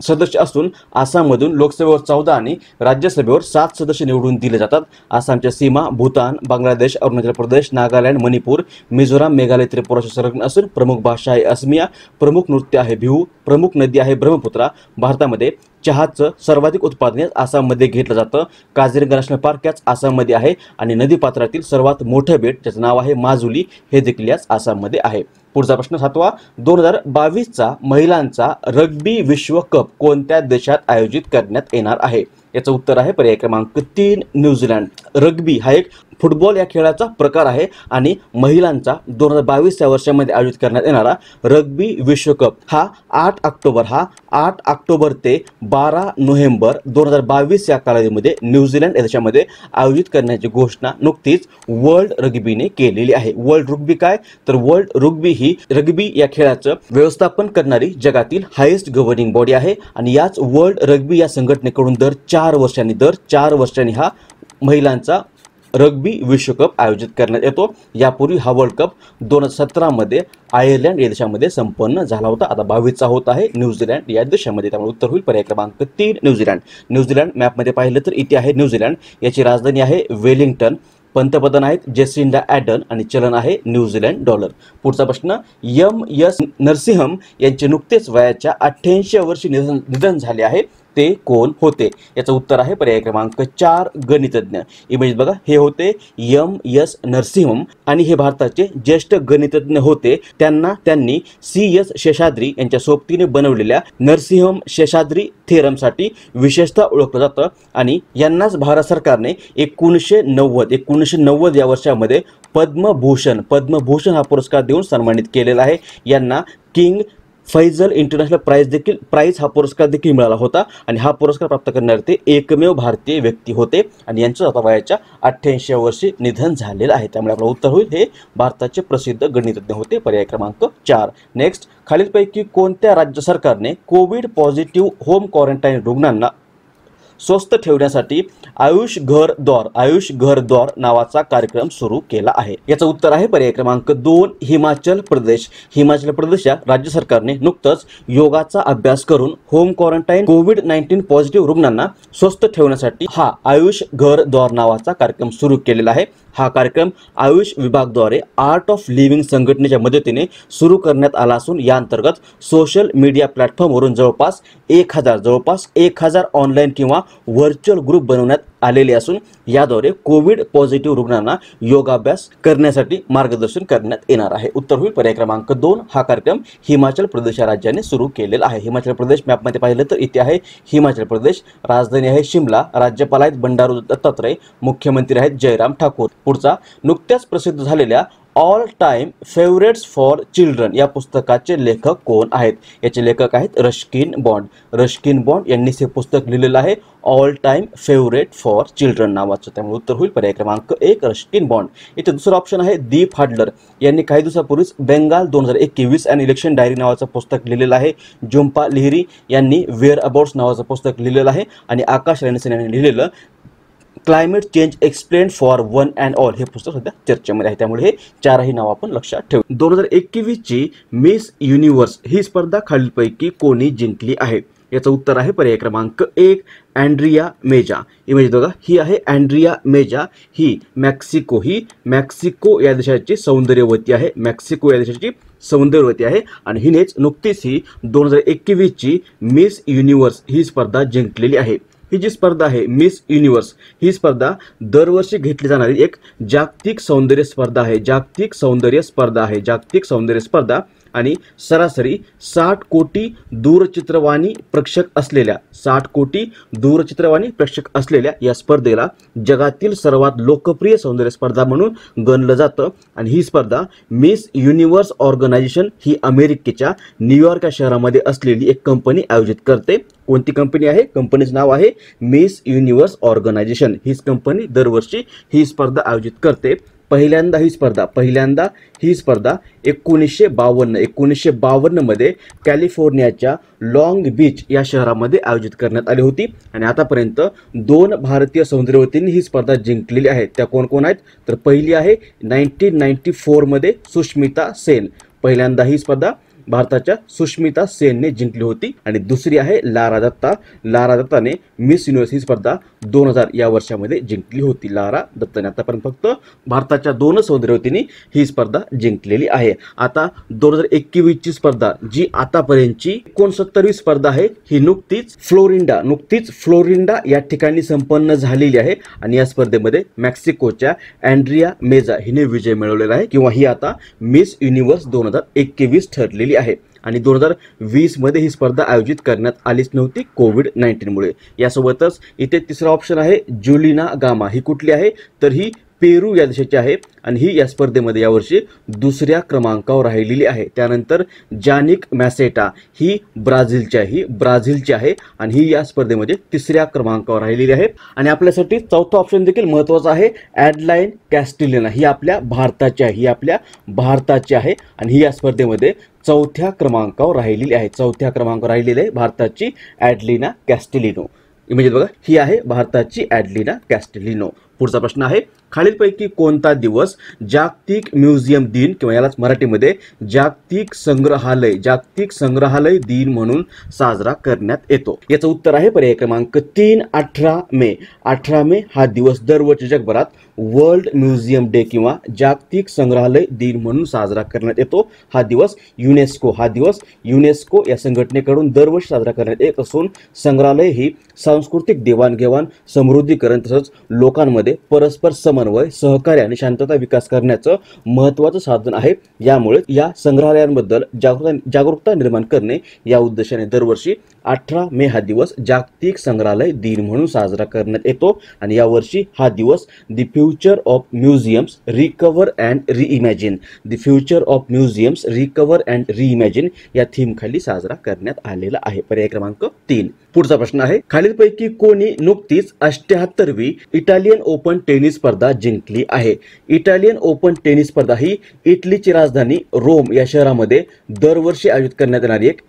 सदस्य असून आसाममधून लोकसभेवर चौदा आणि राज्यसभेवर सात सदस्य निवडून दिले जातात. आसामच्या सीमा भूतान बांगलादेश अरुणाचल प्रदेश नागालँड मणिपूर मिझोराम मेघालय त्रिपुराशी संलग्न असून प्रमुख भाषा आहे असमिया. प्रमुख नृत्य आहे बिहू प्रमुख नदी आहे ब्रह्मपुत्रा. भारतामध्ये चहाचं सर्वाधिक उत्पादन आसाममध्ये घेतलं जातं. काझिरंगा नॅशनल पार्क याच आसाममध्ये आहे आणि नदीपात्रातील सर्वात मोठं बेट ज्याचं नाव आहे माजुली हे देखील याच आसाममध्ये आहे. पुढचा प्रश्न सातवा. दोन हजार बावीसचा महिलांचा रग्बी विश्वकप कोणत्या देशात आयोजित करण्यात येणार आहे? याचं उत्तर आहे पर्याय क्रमांक तीन न्यूझीलंड. रग्बी हा एक फुटबॉल या खेळाचा प्रकार आहे आणि महिलांचा दोन हजार बावीस या वर्षामध्ये आयोजित करण्यात येणारा रग्बी विश्वकप हा आठ ऑक्टोबर हा आठ ऑक्टोबर ते बारा नोव्हेंबर दोन हजार बावीस या कालावधीमध्ये न्यूझीलंड या देशामध्ये आयोजित करण्याची घोषणा नुकतीच वर्ल्ड रग्बीने केलेली आहे. वर्ल्ड रुग्बी काय? तर वर्ल्ड रुग्बी ही रग्बी या खेळाचं व्यवस्थापन करणारी जगातील हायेस्ट गव्हर्निंग बॉडी आहे आणि याच वर्ल्ड रग्बी या संघटनेकडून दर चार वर्षांनी दर चार वर्षांनी हा महिलांचा रग्बी विश्वकप आयोजित करण्यात येतो. यापूर्वी हा वर्ल्ड कप दोन हजार सतरामध्ये आयर्लंड या देशामध्ये संपन्न झाला होता. आता बावीसचा होत आहे न्यूझीलंड या देशामध्ये. त्यामुळे उत्तर होईल पर्याय क्रमांक तीन न्यूझीलंड न्यूझीलंड मॅपमध्ये पाहिलं तर इथे आहे न्यूझीलंड याची राजधानी आहे वेलिंग्टन. पंतप्रधान आहेत जेसिंडा ॲडन आणि चलन आहे न्यूझीलंड डॉलर. पुढचा प्रश्न यम यस नरसिंहम यांचे नुकतेच वयाच्या अठ्ठ्याऐंशी वर्षी निधन निधन झाले आहे. ते कोण होते? याचं उत्तर आहे पर्याय क्रमांक चार गणितज्ञ. इमेज बघा हे होते यम एस नरसिंहम आणि हे भारताचे ज्येष्ठ गणितज्ञ होते. त्यांना त्यांनी सी एस शेषाद्री यांच्या सोबतीने बनवलेल्या नरसिंहम शेषाद्री थेरमसाठी विशेषतः ओळखलं जातं. आणि यांनाच भारत सरकारने एकोणीसशे नव्वद एकोणीसशे नव्वद या वर्षामध्ये पद्मभूषण पद्मभूषण हा पुरस्कार देऊन सन्मानित केलेला आहे. यांना किंग फैजल इंटरनॅशनल प्राईज देखील प्राईज हा पुरस्कार देखील मिळाला होता आणि हा पुरस्कार प्राप्त करणारे ते एकमेव भारतीय व्यक्ती होते आणि यांचं आता वयाच्या अठ्ठ्याऐंशी वर्षी निधन झालेलं आहे. त्यामुळे आपलं उत्तर होईल हे भारताचे प्रसिद्ध गणितज्ञ होते. पर्याय क्रमांक चार. नेक्स्ट खालीलपैकी कोणत्या राज्य सरकारने कोविड पॉझिटिव्ह होम क्वारंटाईन रुग्णांना स्वस्थ ठेवण्यासाठी आयुष घर द्वार आयुष घर द्वार नावाचा कार्यक्रम सुरू केला आहे. याचं उत्तर आहे पर्याय क्रमांक दोन हिमाचल प्रदेश. हिमाचल प्रदेशात राज्य सरकारने नुकतंच योगाचा अभ्यास करून home quarantine covid nineteen positive रुग्णांना स्वस्थ ठेवण्यासाठी हा आयुष घर द्वार नावाचा कार्यक्रम सुरू केलेला आहे. हा कार्यक्रम आयुष विभागद्वारे आर्ट ऑफ लिव्हिंग संघटनेच्या मदतीने सुरू करण्यात आला असून या अंतर्गत सोशल मीडिया प्लॅटफॉर्मवरून जवळपास एक हजार जवळपास एक हजार ऑनलाईन किंवा व्हर्च्युअल ग्रुप बनवण्यात आलेले असून याद्वारे कोविड पॉझिटिव्ह रुग्णांना योगाभ्यास करण्यासाठी मार्गदर्शन करण्यात येणार आहे. उत्तर होईल पर्याय क्रमांक दोन हा कार्यक्रम हिमाचल प्रदेश या राज्याने सुरू केलेला आहे. हिमाचल प्रदेश मॅपमध्ये पाहिलं तर इथे आहे हिमाचल प्रदेश राजधानी आहे शिमला राज्यपाल आहेत बंडारू दत्तात्रय मुख्यमंत्री आहेत जयराम ठाकूर. पुढचा नुकत्याच प्रसिद्ध झालेल्या all time favourites for children या पुस्तकाचे लेखक कोण आहेत? याचे लेखक आहेत रश्किन बॉन्ड. रश्किन बॉन्ड यांनीच हे पुस्तक लिहिलेलं आहे. All time favourite for children नावाचं. त्यामुळे उत्तर होईल पर्याय क्रमांक एक रश्किन बॉन्ड. इथे दुसरं ऑप्शन आहे दीप हाडलर. यांनी काही दिवसापूर्वीच बेंगाल दोन हजार एकवीस अँड इलेक्शन डायरी नावाचं पुस्तक लिहिलेलं आहे. जुम्पा लिहिरी यांनी वेअर अबाउट्स नावाचं पुस्तक लिहिलेलं आहे. आणि आकाश रणसेन यांनी लिहिलेलं climate change explained for one and all हे पुस्तक सध्या चर्चेमध्ये आहे. त्यामुळे हे चारही नाव आपण लक्षात ठेवू. दोन हजार एकवीसची मिस युनिव्हर्स ही स्पर्धा खालीलपैकी कोणी जिंकली आहे? याचं उत्तर आहे पर्याय क्रमांक एक अँड्रिया मेजा. इमेज बघा ही आहे अँड्रिया मेजा. ही मॅक्सिको ही मॅक्सिको या देशाची सौंदर्यवती आहे. मॅक्सिको या देशाची सौंदर्यवती आहे. आणि हिनेच नुकतीच ही दोन हजार एकवीसची मिस युनिव्हर्स ही स्पर्धा जिंकलेली आहे. ही जी स्पर्धा आहे मिस युनिव्हर्स ही स्पर्धा दरवर्षी घेतली जाणारी एक जागतिक सौंदर्य स्पर्धा आहे. जागतिक सौंदर्य स्पर्धा आहे. जागतिक सौंदर्य स्पर्धा आणि सरासरी साठ कोटी दूरचित्रवाणी प्रेक्षक असलेल्या साठ कोटी दूरचित्रवाणी प्रेक्षक असलेल्या या स्पर्धेला जगातील सर्वात लोकप्रिय सौंदर्य स्पर्धा म्हणून गणलं जातं. आणि ही स्पर्धा मिस युनिव्हर्स ऑर्गनायझेशन ही अमेरिकेच्या न्यूयॉर्क या शहरामध्ये असलेली एक कंपनी आयोजित करते. कोणती कंपनी आहे? कंपनीचं नाव आहे मिस युनिव्हर्स ऑर्गनायझेशन. हीच कंपनी दरवर्षी ही स्पर्धा आयोजित करते. पहिल्यांदा ही स्पर्धा पहिल्यांदा ही स्पर्धा एकोणीसशे बावन्न एकोणीसशे बावन्नमध्ये कॅलिफोर्नियाच्या लाँग बीच या शहरामध्ये आयोजित करण्यात आली होती. आणि आतापर्यंत दोन भारतीय सौंदर्यवतींनी ही स्पर्धा जिंकलेली आहे. त्या कोण कोण आहेत? तर पहिली आहे नाईन्टीन नाईन्टी फोरमध्ये सुष्मिता सेन. पहिल्यांदा ही स्पर्धा भारताच्या सुष्मिता सेनने जिंकली होती. आणि दुसरी आहे लारा दत्ता. लारा दत्ताने मिस युनिव्हर्स ही स्पर्धा दोन हजार या वर्षामध्ये जिंकली होती. लारा दत्ताने आतापर्यंत फक्त भारताच्या दोनच सौंदर्यवतींनी ही स्पर्धा जिंकलेली आहे. आता दोन हजार एकवीसची स्पर्धा जी आतापर्यंतची एकोणसत्तरवी स्पर्धा आहे ही नुकतीच फ्लोरिंडा नुकतीच फ्लोरिंडा या ठिकाणी संपन्न झालेली आहे. आणि या स्पर्धेमध्ये मेक्सिकोच्या अँड्रिया मेजा हिने विजय मिळवलेला आहे. किंवा ही आता मिस युनिव्हर्स दोन हजार एकवीस ठरलेली आहे. आणि दोन हजार वीसमध्ये ही स्पर्धा आयोजित करण्यात आलीच नव्हती कोविड नाईन्टीनमुळे यासोबतच इथे तिसरा ऑप्शन आहे जुलिना गामा. ही कुठली आहे? तर ही पेरू या देशाची आहे आणि ही या स्पर्धेमध्ये यावर्षी दुसऱ्या क्रमांकावर राहिलेली आहे. त्यानंतर जानिक मॅसेटा ही ब्राझीलची आहे. ही ब्राझीलची आहे आणि ही या स्पर्धेमध्ये तिसऱ्या क्रमांकावर राहिलेली आहे. आणि आपल्यासाठी चौथा ऑप्शन देखील महत्त्वाचा आहे. ॲडलाईन कॅस्टिलिना. ही आपल्या भारताची आहे. ही आपल्या भारताची आहे आणि ही या स्पर्धेमध्ये चौथ्या क्रमांकावर राहिलेली आहे. चौथ्या क्रमांकावर राहिलेली आहे भारताची ॲडलिना कॅस्टेलिनो. म्हणजे बघा ही आहे भारताची ॲडलिना कॅस्टेलिनो. पुढचा प्रश्न आहे खालीलपैकी कोणता दिवस जागतिक म्युझियम दिन किंवा यालाच मराठीमध्ये जागतिक संग्रहालय जागतिक संग्रहालय दिन म्हणून साजरा करण्यात येतो. याचं उत्तर आहे पर्याय क्रमांक तीन अठरा मे. अठरा मे हा दिवस दरवर्षी जगभरात वर्ल्ड म्युझियम डे किंवा जागतिक संग्रहालय दिन म्हणून साजरा करण्यात येतो. हा दिवस युनेस्को हा दिवस युनेस्को या संघटनेकडून दरवर्षी साजरा करण्यात येत असून संग्रहालय ही सांस्कृतिक देवाणघेवाण समृद्धीकरण तसंच लोकांमध्ये परस्पर समन्वय सहकार्य आणि शांतता विकास करण्याचं महत्त्वाचं साधन आहे. यामुळे या संग्रहालयांबद्दल जागरूकता जागरूकता निर्माण करणे या उद्देशाने दरवर्षी अठरा मे हा दिवस जागतिक संग्रहालय दिन म्हणून साजरा करण्यात येतो. आणि यावर्षी हा दिवस the future of museums recover and reimagine the future of museums recover and reimagine या थीमखाली साजरा करण्यात आलेला आहे. पर्याय क्रमांक तीन. पुढचा प्रश्न आहे. खालीलपैकी कोणी नुकतीच अष्ट्याहत्तरवी इटालियन ओपन टेनिस स्पर्धा जिंकली आहे. इटालियन ओपन टेनिस स्पर्धा ही इटलीची राजधानी रोम या शहरामध्ये दरवर्षी आयोजित करण्यात येणारी एक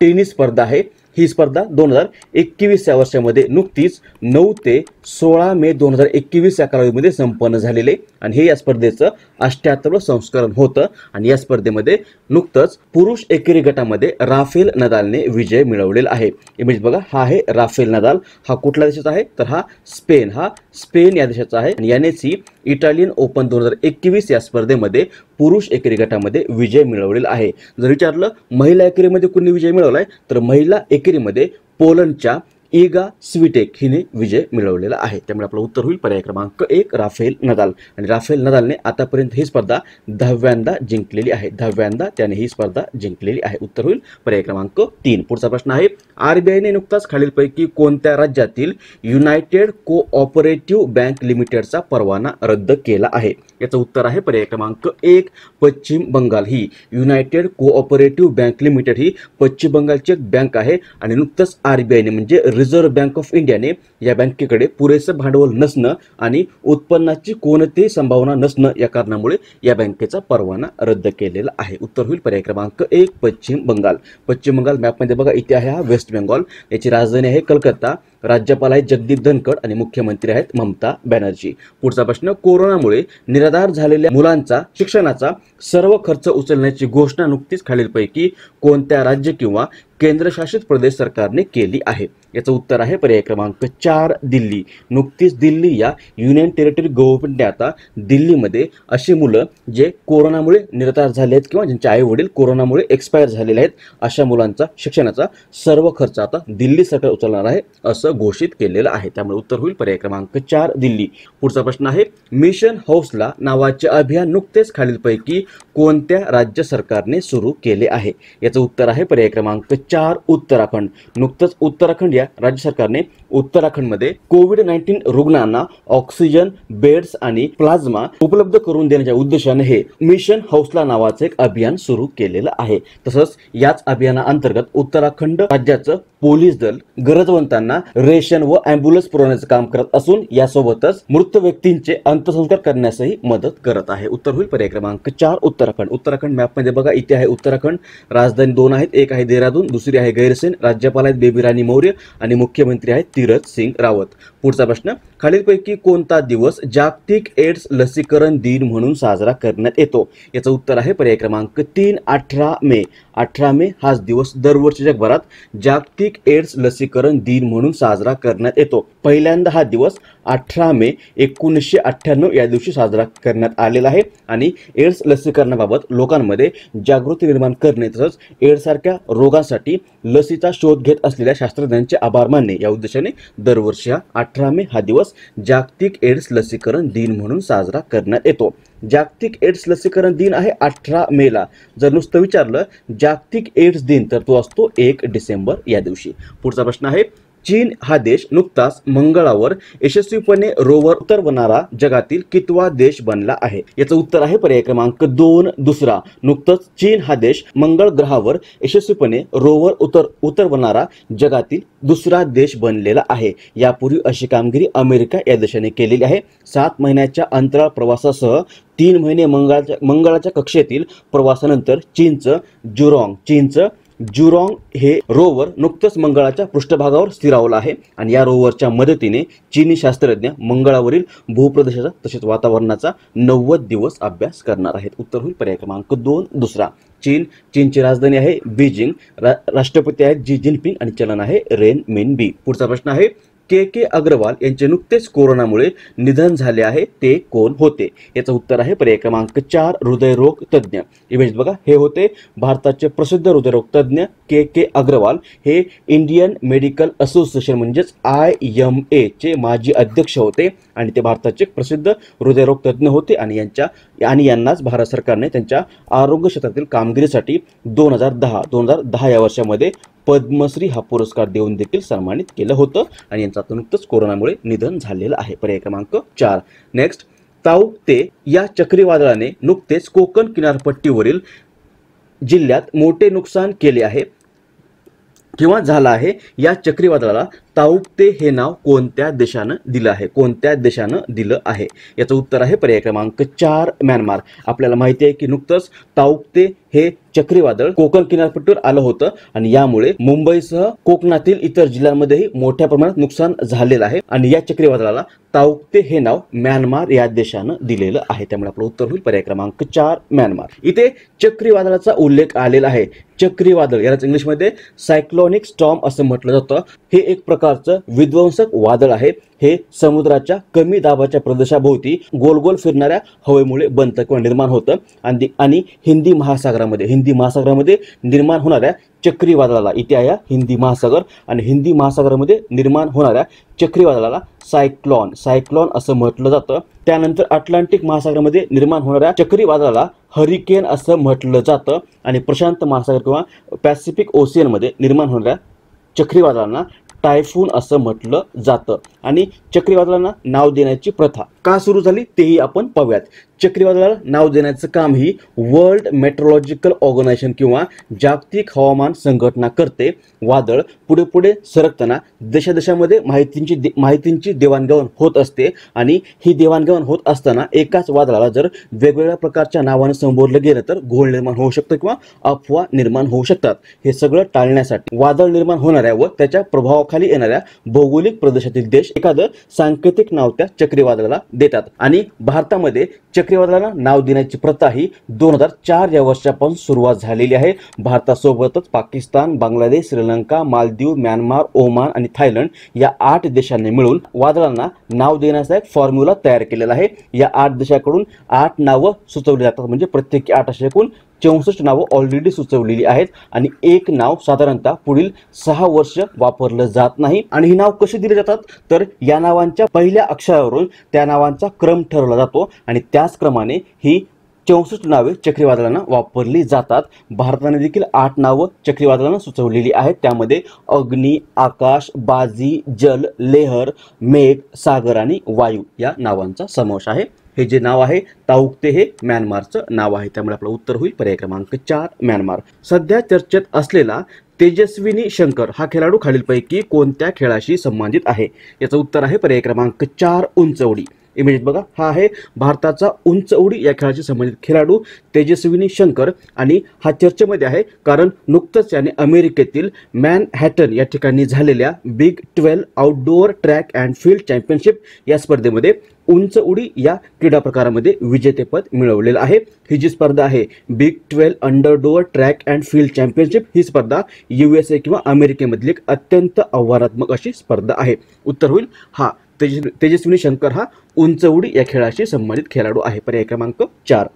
टेनिस स्पर्धा आहे. ही स्पर्धा दोन हजार एकवीस या वर्षामध्ये नुकतीच नऊ ते सोळा मे दोन हजार एकवीस या कालावधीमध्ये संपन्न झालेले. आणि हे या स्पर्धेचं अष्ट्याहत्तरवं संस्करण होतं. आणि या स्पर्धेमध्ये नुकतंच पुरुष एकेरी गटामध्ये राफेल नदालने विजय मिळवलेला आहे. इमेज बघा हा आहे राफेल नदाल. हा कुठल्या देशाचा आहे? तर हा स्पेन. हा स्पेन या देशाचा आहे. आणि यानेच ही इटालियन ओपन दोन हजार एकवीस या स्पर्धेमध्ये पुरुष एकेरी गटामध्ये विजय मिळवलेला आहे. जर विचारलं महिला एकेरीमध्ये कुणी विजय मिळवलाय तर महिला एकेरीमध्ये पोलंडच्या एगा स्विटेक हिने विजय मिळवलेला आहे. त्यामुळे आपलं उत्तर होईल पर्याय क्रमांक एक राफेल नदाल. आणि राफेल नदालने आतापर्यंत ही स्पर्धा दहाव्यांदा जिंकलेली आहे. दहाव्यांदा त्याने ही स्पर्धा जिंकलेली आहे. उत्तर होईल पर्याय क्रमांक तीन. पुढचा प्रश्न आहे आरबीआयने नुकताच खालीलपैकी कोणत्या राज्यातील युनायटेड कोऑपरेटिव्ह बँक लिमिटेडचा परवाना रद्द केला आहे? याचं उत्तर आहे पर्याय क्रमांक एक पश्चिम बंगाल. ही युनायटेड कोऑपरेटिव्ह बँक लिमिटेड ही पश्चिम बंगालची एक बँक आहे. आणि नुकतंच आरबीआयने म्हणजे रिझर्व्ह बँक ऑफ इंडियाने या बँकेकडे पुरेसं भांडवल नसणं आणि उत्पन्नाची कोणतीही संभावना नसणं या कारणामुळे या बँकेचा परवाना रद्द केलेला आहे. उत्तर होईल पर्याय क्रमांक एक पश्चिम बंगाल. पश्चिम बंगाल मॅपमध्ये बघा इथे आहे हा वेस्ट बेंगॉल याची राजधानी आहे कलकत्ता. राज्यपाल आहेत जगदीप धनखड आणि मुख्यमंत्री आहेत ममता बॅनर्जी. पुढचा प्रश्न कोरोनामुळे निराधार झालेल्या मुलांचा शिक्षणाचा सर्व खर्च उचलण्याची घोषणा नुकतीच खालीलपैकी कोणत्या राज्य किंवा केंद्रशासित प्रदेश सरकारने केली आहे? याचं उत्तर आहे पर्याय क्रमांक चार दिल्ली. नुकतीच दिल्ली या युनियन टेरिटरी गव्हर्नमेंटने आता दिल्लीमध्ये अशी मुलं जे कोरोनामुळे निरतार झाले आहेत किंवा ज्यांचे आई वडील कोरोनामुळे एक्सपायर झालेले आहेत अशा मुलांचा शिक्षणाचा सर्व खर्च आता दिल्ली सरकार उचलणार आहे असं असं घोषित केलेलं आहे. त्यामुळे उत्तर होईल पर्याय क्रमांक चार दिल्ली. पुढचा प्रश्न आहे मिशन हौसला नावाचे अभियान नुकतेच खालीलपैकी कोणत्या राज्य सरकारने सुरू केले आहे? याचं उत्तर आहे पर्याय क्रमांक चार उत्तराखंड. नुकतंच उत्तराखंड या राज्य सरकारने उत्तराखंडमध्ये कोविड नाईन्टीन रुग्णांना ऑक्सिजन बेड्स आणि प्लाझ्मा उपलब्ध करून देण्याच्या उद्देशाने हे मिशन हौसला नावाचं एक अभियान सुरू केलेलं आहे. तसंच याच अभियानाअंतर्गत उत्तराखंड राज्याचं पोलीस दल गरजवंतांना रेशन व अँब्युलन्स पुरवण्याचं काम करत असून यासोबतच मृत व्यक्तींचे अंत्यसंस्कार करण्यासही मदत करत आहे. उत्तर होईल पर्याय क्रमांक चार उत्तराखंड. उत्तराखंड मॅपमध्ये बघा इथे आहे उत्तराखंड. राजधानी दोन आहेत एक आहे देहरादून दुसरी आहे गैरसेन. राज्यपाल आहेत बेबी राणी मौर्य आणि मुख्यमंत्री आहेत तीरथ सिंग रावत. पुढचा प्रश्न खालीलपैकी कोणता दिवस जागतिक एड्स लसीकरण दिन म्हणून साजरा करण्यात येतो? याचं उत्तर आहे पर्याय क्रमांक तीन अठरा मे. अठरा मे हाच दिवस दरवर्षी जगभरात जागतिक एड्स लसीकरण दिन म्हणून साजरा करण्यात येतो. पहिल्यांदा हा दिवस अठरा मे एकोणीसशे अठ्ठ्याण्णव या दिवशी साजरा करण्यात आलेला आहे आणि एड्स लसीकरणाबाबत लोकांमध्ये जागृती निर्माण करणे तसंच एड्ससारख्या रोगांसाठी लसीचा शोध घेत असलेल्या शास्त्रज्ञांचे आभार मानणे या उद्देशाने दरवर्षी हा अठरा मे हा दिवस जागतिक एड्स लसीकरण दिन म्हणून साजरा करण्यात येतो. जागतिक एड्स लसीकरण दिन आहे अठरा मेला जर नुसतं विचारलं जागतिक एड्स दिन तर तो असतो एक डिसेंबर या दिवशी. पुढचा प्रश्न आहे चीन हा देश नुकताच मंगळावर यशस्वीपणे रोवर उतरवणारा जगातील कितवा देश बनला आहे. याचं उत्तर आहे पर्याय क्रमांक दोन दुसरा. नुकतंच चीन हा देश मंगळ ग्रहावर यशस्वीपणे रोवर उतर उतरवणारा जगातील दुसरा देश बनलेला आहे. यापूर्वी अशी कामगिरी अमेरिका या देशाने केलेली आहे. सात महिन्याच्या अंतराळ प्रवासासह तीन महिने मंगळाच्या मंगळाच्या कक्षेतील प्रवासानंतर चीनचं जुरॉंग चीनचं ज्युरॉंग हे रोवर नुकतंच मंगळाच्या पृष्ठभागावर स्थिरावलं आहे आणि या रोवरच्या मदतीने चीनी शास्त्रज्ञ मंगळावरील भूप्रदेशाचा तसेच वातावरणाचा नव्वद दिवस अभ्यास करणार आहेत. उत्तर होईल पर्याय क्रमांक दोन दुसरा. चीन चीनची राजधानी आहे बीजिंग. रा राष्ट्रपती आहेत जी जिनपिंग आणि चलन आहे रेन मेन बी. पुढचा प्रश्न आहे के के अग्रवाल यांचे नुकतेच कोरोनामुळे निधन झाले आहे. ते कोण होते? याचं उत्तर आहे पर्याय क्रमांक चार हृदयरोग तज्ज्ञ. इमेज बघा हे होते भारताचे प्रसिद्ध हृदयरोग तज्ज्ञ के के अग्रवाल. हे इंडियन मेडिकल असोसिएशन म्हणजेच आय एम एचे माजी अध्यक्ष होते. आणि ते भारताचे प्रसिद्ध हृदयरोग तज्ज्ञ होते आणि यांच्या आणि यांनाच भारत सरकारने त्यांच्या आरोग्य क्षेत्रातील कामगिरीसाठी दोन हजार दहा दोन हजार दहा या वर्षामध्ये पद्मश्री हा पुरस्कार देऊन देखील सन्मानित केलं होतं. आणि यांचं आता नुकतंच कोरोनामुळे निधन झालेलं आहे. पर्याय क्रमांक चार. नेक्स्ट ताऊ ते या चक्रीवादळाने नुकतेच कोकण किनारपट्टीवरील जिल्ह्यात मोठे नुकसान केले आहे किंवा झालं आहे. या चक्रीवादळाला ताऊकते हे नाव कोणत्या देशानं दिलं आहे? कोणत्या देशानं दिलं आहे? याचं उत्तर आहे पर्याय क्रमांक चार म्यानमार. आपल्याला माहिती आहे की नुकतंच ताऊकते हे चक्रीवादळ कोकण किनारपट्टीवर आलं होतं आणि यामुळे मुंबईसह कोकणातील इतर जिल्ह्यांमध्येही मोठ्या प्रमाणात नुकसान झालेलं आहे आणि या चक्रीवादळाला ताऊकते हे नाव म्यानमार या देशानं दिलेलं आहे. त्यामुळे आपलं उत्तर होईल पर्याय क्रमांक चार म्यानमार. इथे चक्रीवादळाचा उल्लेख आलेला आहे. चक्रीवादळ यालाच इंग्लिशमध्ये सायक्लॉनिक स्टॉम असं म्हटलं जातं. हे एक प्रकार प्रकारचं विध्वंसक वादळ आहे. हे समुद्राच्या कमी दाबाच्या प्रदेशाभोवती गोल गोल फिरणाऱ्या हवेमुळे बनतं किंवा निर्माण होतं. आणि आणि हिंदी महासागरामध्ये हिंदी महासागरामध्ये निर्माण होणाऱ्या चक्रीवादळाला इथे आहे हिंदी महासागर. आणि हिंदी महासागरामध्ये निर्माण होणाऱ्या चक्रीवादळाला सायक्लॉन. सायक्लॉन असं म्हटलं जातं. त्यानंतर अटलांटिक महासागरामध्ये निर्माण होणाऱ्या चक्रीवादळाला हरिकेन असं म्हटलं जातं. आणि प्रशांत महासागर किंवा पॅसिफिक ओशियनमध्ये निर्माण होणाऱ्या चक्रीवादळांना टायफून असं म्हटलं जातं. आणि चक्रीवादळांना नाव देण्याची प्रथा का सुरू झाली तेही आपण पाहूयात. चक्रीवादळाला नाव देण्याचं काम ही वर्ल्ड मेट्रोलॉजिकल ऑर्गनायझेशन किंवा जागतिक हवामान संघटना करते. वादळ पुढे पुढे सरकताना देशादेशामध्ये माहितींची दे माहितींची देवाणघेवाण होत असते आणि ही देवाणघेवाण होत असताना एकाच वादळाला जर वेगवेगळ्या प्रकारच्या नावानं संबोधलं गेलं तर घोळ निर्माण होऊ शकतो किंवा अफवा निर्माण होऊ शकतात. हे सगळं टाळण्यासाठी वादळ निर्माण होणाऱ्या व त्याच्या प्रभावाखाली येणाऱ्या भौगोलिक प्रदेशातील देश एखादं सांकेतिक नाव त्या चक्रीवादळाला देतात. आणि भारतामध्ये चक्रीवादळाला नाव देण्याची प्रथा ही दोन हजार चार या वर्षापासून सुरुवात झालेली आहे. भारतासोबतच पाकिस्तान बांगलादेश श्रीलंका मालदीव म्यानमार ओमान आणि थायलंड या आठ देशांनी मिळून वादळांना नाव देण्याचा एक फॉर्म्युला तयार केलेला आहे. या आठ देशाकडून आठ नावं सुचवली जातात. म्हणजे प्रत्येकी आठ असे एकूण चौसष्ट नावं ऑलरेडी सुचवलेली आहेत आणि एक नाव साधारणतः पुढील सहा वर्ष वापरलं जात नाही. आणि ही नाव कशी दिली जातात? तर या नावांच्या पहिल्या अक्षरावरून त्या नावांचा क्रम ठरवला जातो आणि त्याच क्रमाने ही चौसष्ट नावे चक्रीवादळांना वापरली जातात. भारताने देखील आठ नावं चक्रीवादळांना सुचवलेली आहेत. त्यामध्ये अग्नी आकाश बाजी जल लेहर मेघ सागर आणि वायू या नावांचा समावेश आहे. हे जे नाव आहे ताऊकते हे म्यानमारचं नाव आहे. त्यामुळे आपलं उत्तर होईल पर्याय क्रमांक चार म्यानमार. सध्या चर्चेत असलेला तेजस्विनी शंकर हा खेळाडू खालीलपैकी कोणत्या खेळाशी संबंधित आहे? याचं उत्तर आहे पर्याय क्रमांक चार उंचवडी. इमेज बघा. हा आहे भारताचा उंच उडी या खेळाशी संबंधित खेळाडू तेजस्विनी शंकर आणि हा चर्चेमध्ये आहे कारण नुकतंच याने अमेरिकेतील मॅनहॅटन या ठिकाणी झालेल्या big twelve outdoor track and field championship या स्पर्धेमध्ये उंच उडी या क्रीडा प्रकारामध्ये विजेतेपद मिळवलेलं आहे. ही जी स्पर्धा आहे big twelve indoor track and field championship ही स्पर्धा यू एस ए किंवा अमेरिकेमधली एक अत्यंत आव्हानात्मक अशी स्पर्धा आहे. उत्तर होईल हा तेज तेजस्विनी शंकर हा उंच उडी या खेळाशी संबंधित खेळाडू आहे. पर्याय क्रमांक चार.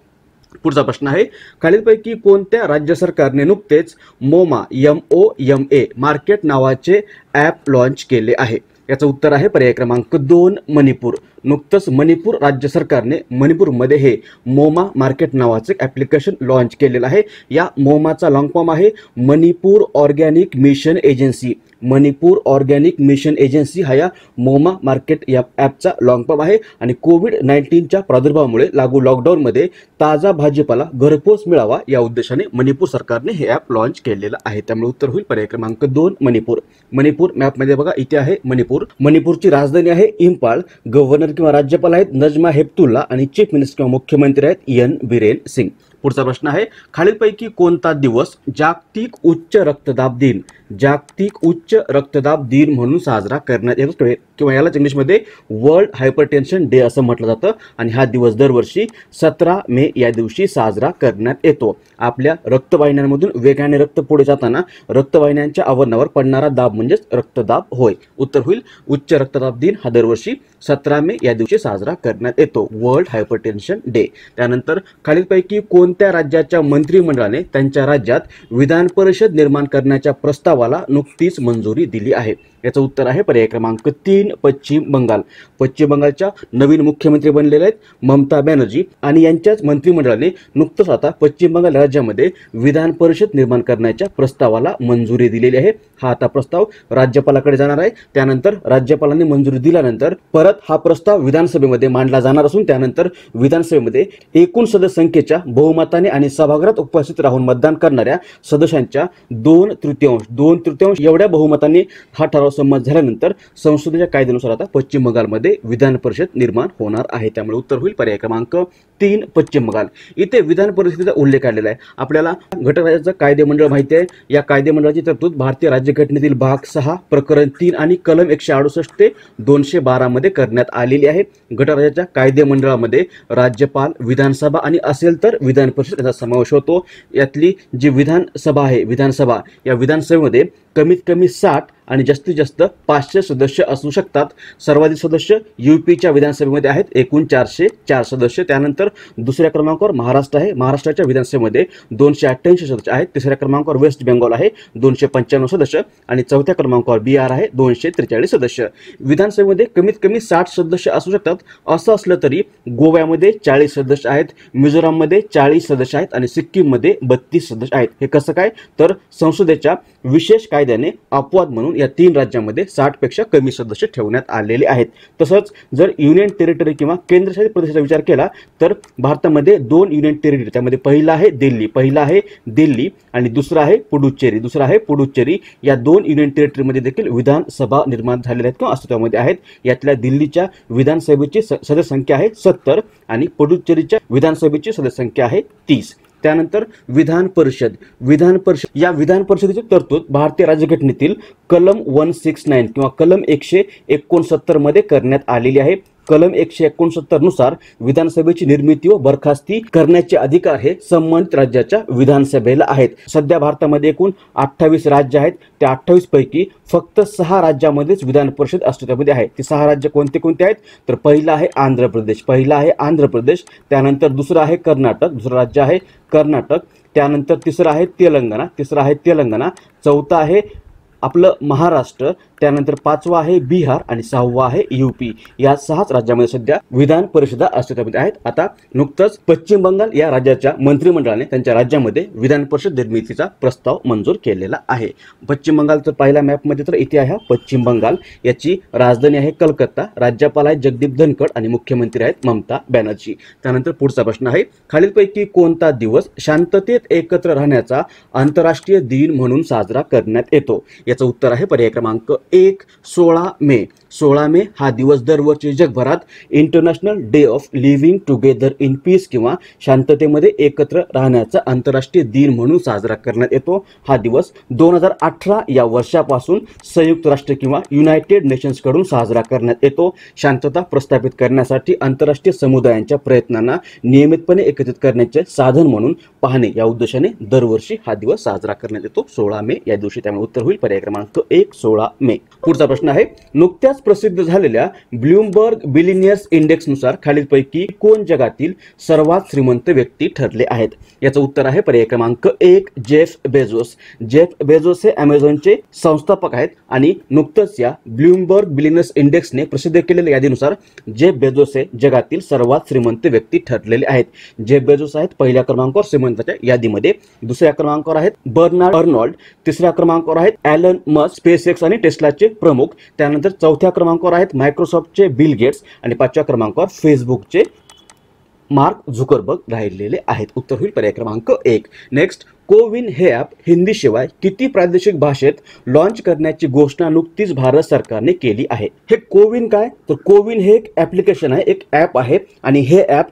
पुढचा प्रश्न आहे खालीलपैकी कोणत्या राज्य सरकारने नुकतेच MOMA M O M A market नावाचे ॲप लॉन्च केले आहे? याचं उत्तर आहे पर्याय क्रमांक दोन मणिपूर. नुकतंच मणिपूर राज्य सरकारने मणिपूरमध्ये हे मोमा मार्केट नावाचं ॲप्लिकेशन लॉन्च केलेलं आहे. या मोमाचा लॉंग फॉर्म आहे Manipur organic mission agency. Manipur organic mission agency हा या मोमा मार्केट या ॲपचा लॉंग आहे. आणि कोविड नाईन्टीनच्या प्रादुर्भावामुळे लागू लॉकडाऊनमध्ये ताजा भाजीपाला घरपोच मिळावा या उद्देशाने मणिपूर सरकारने हे ॲप लॉन्च केलेलं आहे. त्यामुळे उत्तर होईल पर्याय क्रमांक दोन मणिपूर. मणिपूर मॅपमध्ये बघा इथे आहे मणिपूर. मणिपूरची राजधानी आहे इम्पाळ गव्हर्नर किंवा राज्यपाल आहेत नजमा हेपतुल्ला आणि चीफ मिनिस्टर किंवा मुख्यमंत्री आहेत एन बिरेन सिंग. पुढचा प्रश्न आहे खालीलपैकी कोणता दिवस जागतिक उच्च रक्तदाब दिन? जागतिक उच्च रक्तदाब दिन म्हणून साजरा करण्यात येतो किंवा यालाच इंग्लिशमध्ये वर्ल्ड हायपरटेन्शन डे असं म्हटलं जातं. आणि हा दिवस दरवर्षी सतरा मे या दिवशी साजरा करण्यात येतो. आपल्या रक्तवाहिन्यांमधून वेगाने रक्त पुढे जाताना रक्तवाहिन्यांच्या आवरणावर पडणारा दाब म्हणजेच रक्तदाब होय. उत्तर होईल उच्च रक्तदाब दिन हा दरवर्षी सतरा मे या दिवशी साजरा करण्यात येतो. वर्ल्ड हायपरटेन्शन डे त्यानंतर खालीलपैकी कोणत्या राज्याच्या मंत्रिमंडळाने त्यांच्या राज्यात विधान परिषद निर्माण करण्याच्या प्रस्तावाला नुकतीच मंजुरी दिली आहे. याचं उत्तर आहे पर्याय क्रमांक तीन पश्चिम बंगाल. पश्चिम बंगालच्या नवीन मुख्यमंत्री बनलेले आहेत ममता बॅनर्जी आणि यांच्याच मंत्रिमंडळाने नुकतंच आता पश्चिम बंगाल राज्यामध्ये विधान परिषद निर्माण करण्याच्या प्रस्तावाला मंजुरी दिलेली आहे. हा आता प्रस्ताव राज्यपालाकडे जाणार आहे. त्यानंतर राज्यपालांनी मंजुरी दिल्यानंतर परत हा प्रस्ताव विधानसभेमध्ये मांडला जाणार असून त्यानंतर विधानसभेमध्ये एकूण सदस्य संख्येच्या बहुमताने आणि सभागृहात उपस्थित राहून मतदान करणाऱ्या सदस्यांच्या दोन तृतीयांश दोन तृतीयांश एवढ्या बहुमताने हा ठराव संमत झाल्यानंतर संसदेच्या कायद्यानुसार आता पश्चिम बंगालमध्ये विधान परिषद निर्माण होणार आहे. त्यामुळे उत्तर होईल पर्याय क्रमांक तीन पश्चिम बंगाल. इथे विधान परिषदेचा उल्लेख काढलेला आहे. आपल्याला घटकराज्याचं कायदेमंडळ माहिती आहे. या कायदेमंडळाची तरतूद भारतीय राज्यघटनेतील भाग सहा प्रकरण तीन आणि कलम एकशे अडुसष्ट ते दोनशे बारामध्ये करण्यात आलेली आहे. गटराज्याच्या कायदेमंडळामध्ये राज्यपाल विधानसभा आणि असेल तर विधान परिषद याचा समावेश होतो. यातली जी विधानसभा आहे विधानसभा या विधानसभेमध्ये कमीत कमी साठ आणि जास्तीत जास्त पाचशे सदस्य असू शकतात. सर्वाधिक सदस्य यूपीच्या विधानसभेमध्ये आहेत. एकूण चारशे चार सदस्य. त्यानंतर दुसऱ्या क्रमांकावर महाराष्ट्र आहे. महाराष्ट्राच्या विधानसभेमध्ये दोनशे अठ्ठ्याऐंशी सदस्य आहेत. तिसऱ्या क्रमांकावर वेस्ट बेंगॉल आहे. दोनशे पंच्याण्णव सदस्य. आणि चौथ्या क्रमांकावर बिहार आहे. दोनशे त्रेचाळीस सदस्य. विधानसभेमध्ये कमीत कमी साठ सदस्य असू शकतात. असं असलं तरी गोव्यामध्ये चाळीस सदस्य आहेत. मिझोराममध्ये चाळीस सदस्य आहेत. आणि सिक्कीममध्ये बत्तीस सदस्य आहेत. हे कसं काय? तर संसदेच्या विशेष कायद्याने अपवाद म्हणून या तीन राज्यांमध्ये साठपेक्षा कमी सदस्य ठेवण्यात आलेले आहेत. तसंच जर युनियन टेरिटरी किंवा केंद्रशासित प्रदेशाचा विचार केला तर भारतामध्ये दोन युनियन टेरिटरी त्यामध्ये पहिला आहे दिल्ली पहिला आहे दिल्ली आणि दुसरा आहे पुडुचेरी दुसरा आहे पुडुचेरी या दोन युनियन टेरिटरीमध्ये देखील विधानसभा निर्माण झालेल्या आहेत किंवा अस्तित्वामध्ये आहेत. यातल्या दिल्लीच्या विधानसभेची स- आहे सत्तर आणि पुडुच्चेरीच्या विधानसभेची सदस्यसंख्या आहे तीस. त्यानंतर विधान परिषद. विधान परिषद या विधान परिषदेची तरतूद भारतीय राज्यघटनेतील कलम वन सिक्स नाईन किंवा कलम एकशे एकोणसत्तरमध्ये करण्यात आलेली आहे. कलम एकशे एकोणसत्तरनुसार विधानसभेची निर्मिती व बरखास्ती करण्याचे अधिकार हे संबंधित राज्याच्या विधानसभेला आहेत. सध्या भारतामध्ये एकूण अठ्ठावीस राज्य आहेत. त्या अठ्ठावीस पैकी फक्त सहा राज्यामध्येच विधान परिषद अस्तित्वामध्ये आहे. ती सहा राज्य कोणते कोणते आहेत? तर पहिलं आहे आंध्र प्रदेश. पहिला आहे आंध्र प्रदेश. त्यानंतर दुसरं आहे कर्नाटक. दुसरं राज्य आहे कर्नाटक. त्यानंतर तिसरं आहे तेलंगणा. तिसरं आहे तेलंगणा. चौथं आहे आपलं महाराष्ट्र. त्यानंतर पाचवा आहे बिहार आणि सहावा आहे युपी. या सहाच राज्यामध्ये सध्या विधान परिषदा अस्तित्वामध्ये आहेत. आता नुकतंच पश्चिम बंगाल या राज्याच्या मंत्रिमंडळाने त्यांच्या राज्यामध्ये विधान परिषद निर्मितीचा प्रस्ताव मंजूर केलेला आहे. पश्चिम बंगालचं पहिल्या मॅपमध्ये तर इथे आहे पश्चिम बंगाल. याची राजधानी आहे कलकत्ता. राज्यपाल आहे जगदीप धनखड आणि मुख्यमंत्री आहेत ममता बॅनर्जी. त्यानंतर पुढचा प्रश्न आहे खालीलपैकी कोणता दिवस शांततेत एकत्र राहण्याचा आंतरराष्ट्रीय दिन म्हणून साजरा करण्यात येतो? याचं उत्तर आहे पर्याय क्रमांक एक सोळा मे. सोळा मे हा दिवस दरवर्षी जगभरात international day of living together in peace किंवा शांततेमध्ये एकत्र राहण्याचा आंतरराष्ट्रीय दिन म्हणून साजरा करण्यात येतो. हा दिवस दोन हजार अठरा या वर्षापासून संयुक्त राष्ट्र किंवा युनायटेड नेशन्सकडून साजरा करण्यात येतो. शांतता प्रस्थापित करण्यासाठी आंतरराष्ट्रीय समुदायांच्या प्रयत्नांना नियमितपणे एकत्रित करण्याचे साधन म्हणून पाहणे या उद्देशाने दरवर्षी हा दिवस साजरा करण्यात येतो. सोळा मे या दिवशी त्यामुळे उत्तर होईल. पर्याय क्रमांक एक सोळा मे. पुढचा प्रश्न आहे नुकत्याच प्रसिद्ध झालेल्या ब्लूमबर्ग बिलिनियर्स इंडेक्सनुसार खालीलपैकी कोण जगातील सर्वात श्रीमंत व्यक्ती ठरले आहेत? याचं उत्तर आहे पर्याय क्रमांक एक जेफ बेझोस. जेफ बेझोस हे अमेझॉनचे संस्थापक आहेत आणि नुकतंच या ब्लूमबर्ग बिलिनियर्स इंडेक्सने प्रसिद्ध केलेल्या यादीनुसार जेफ बेझोस हे जगातील सर्वात श्रीमंत व्यक्ती ठरलेले आहेत. जेफ बेझोस आहेत पहिल्या क्रमांकावर श्रीमंताच्या यादीमध्ये दुसऱ्या क्रमांकावर आहेत बर्नार्ड अर्नॉल्ड तिसऱ्या क्रमांकावर आहेत ॲलन मस स्पेस एक्स आणि टेस्लाचे प्रमुख. त्यानंतर चौथ्या क्रमांकावर आहेत मायक्रोसॉफ्टचे बिल गेट्स आणि पाचव्या क्रमांकावर फेसबुकचे मार्क झुकरबर्ग राहिलेले आहेत. उत्तर होईल पर्याय क्रमांक एक. नेक्स्ट कोविन हे ॲप हिंदीशिवाय किती प्रादेशिक भाषेत लॉन्च करण्याची घोषणा नुकतीच भारत सरकारने केली आहे. हे कोविन काय? तर कोविन हे एक ॲप्लिकेशन आहे एक ॲप आहे आणि हे ॲप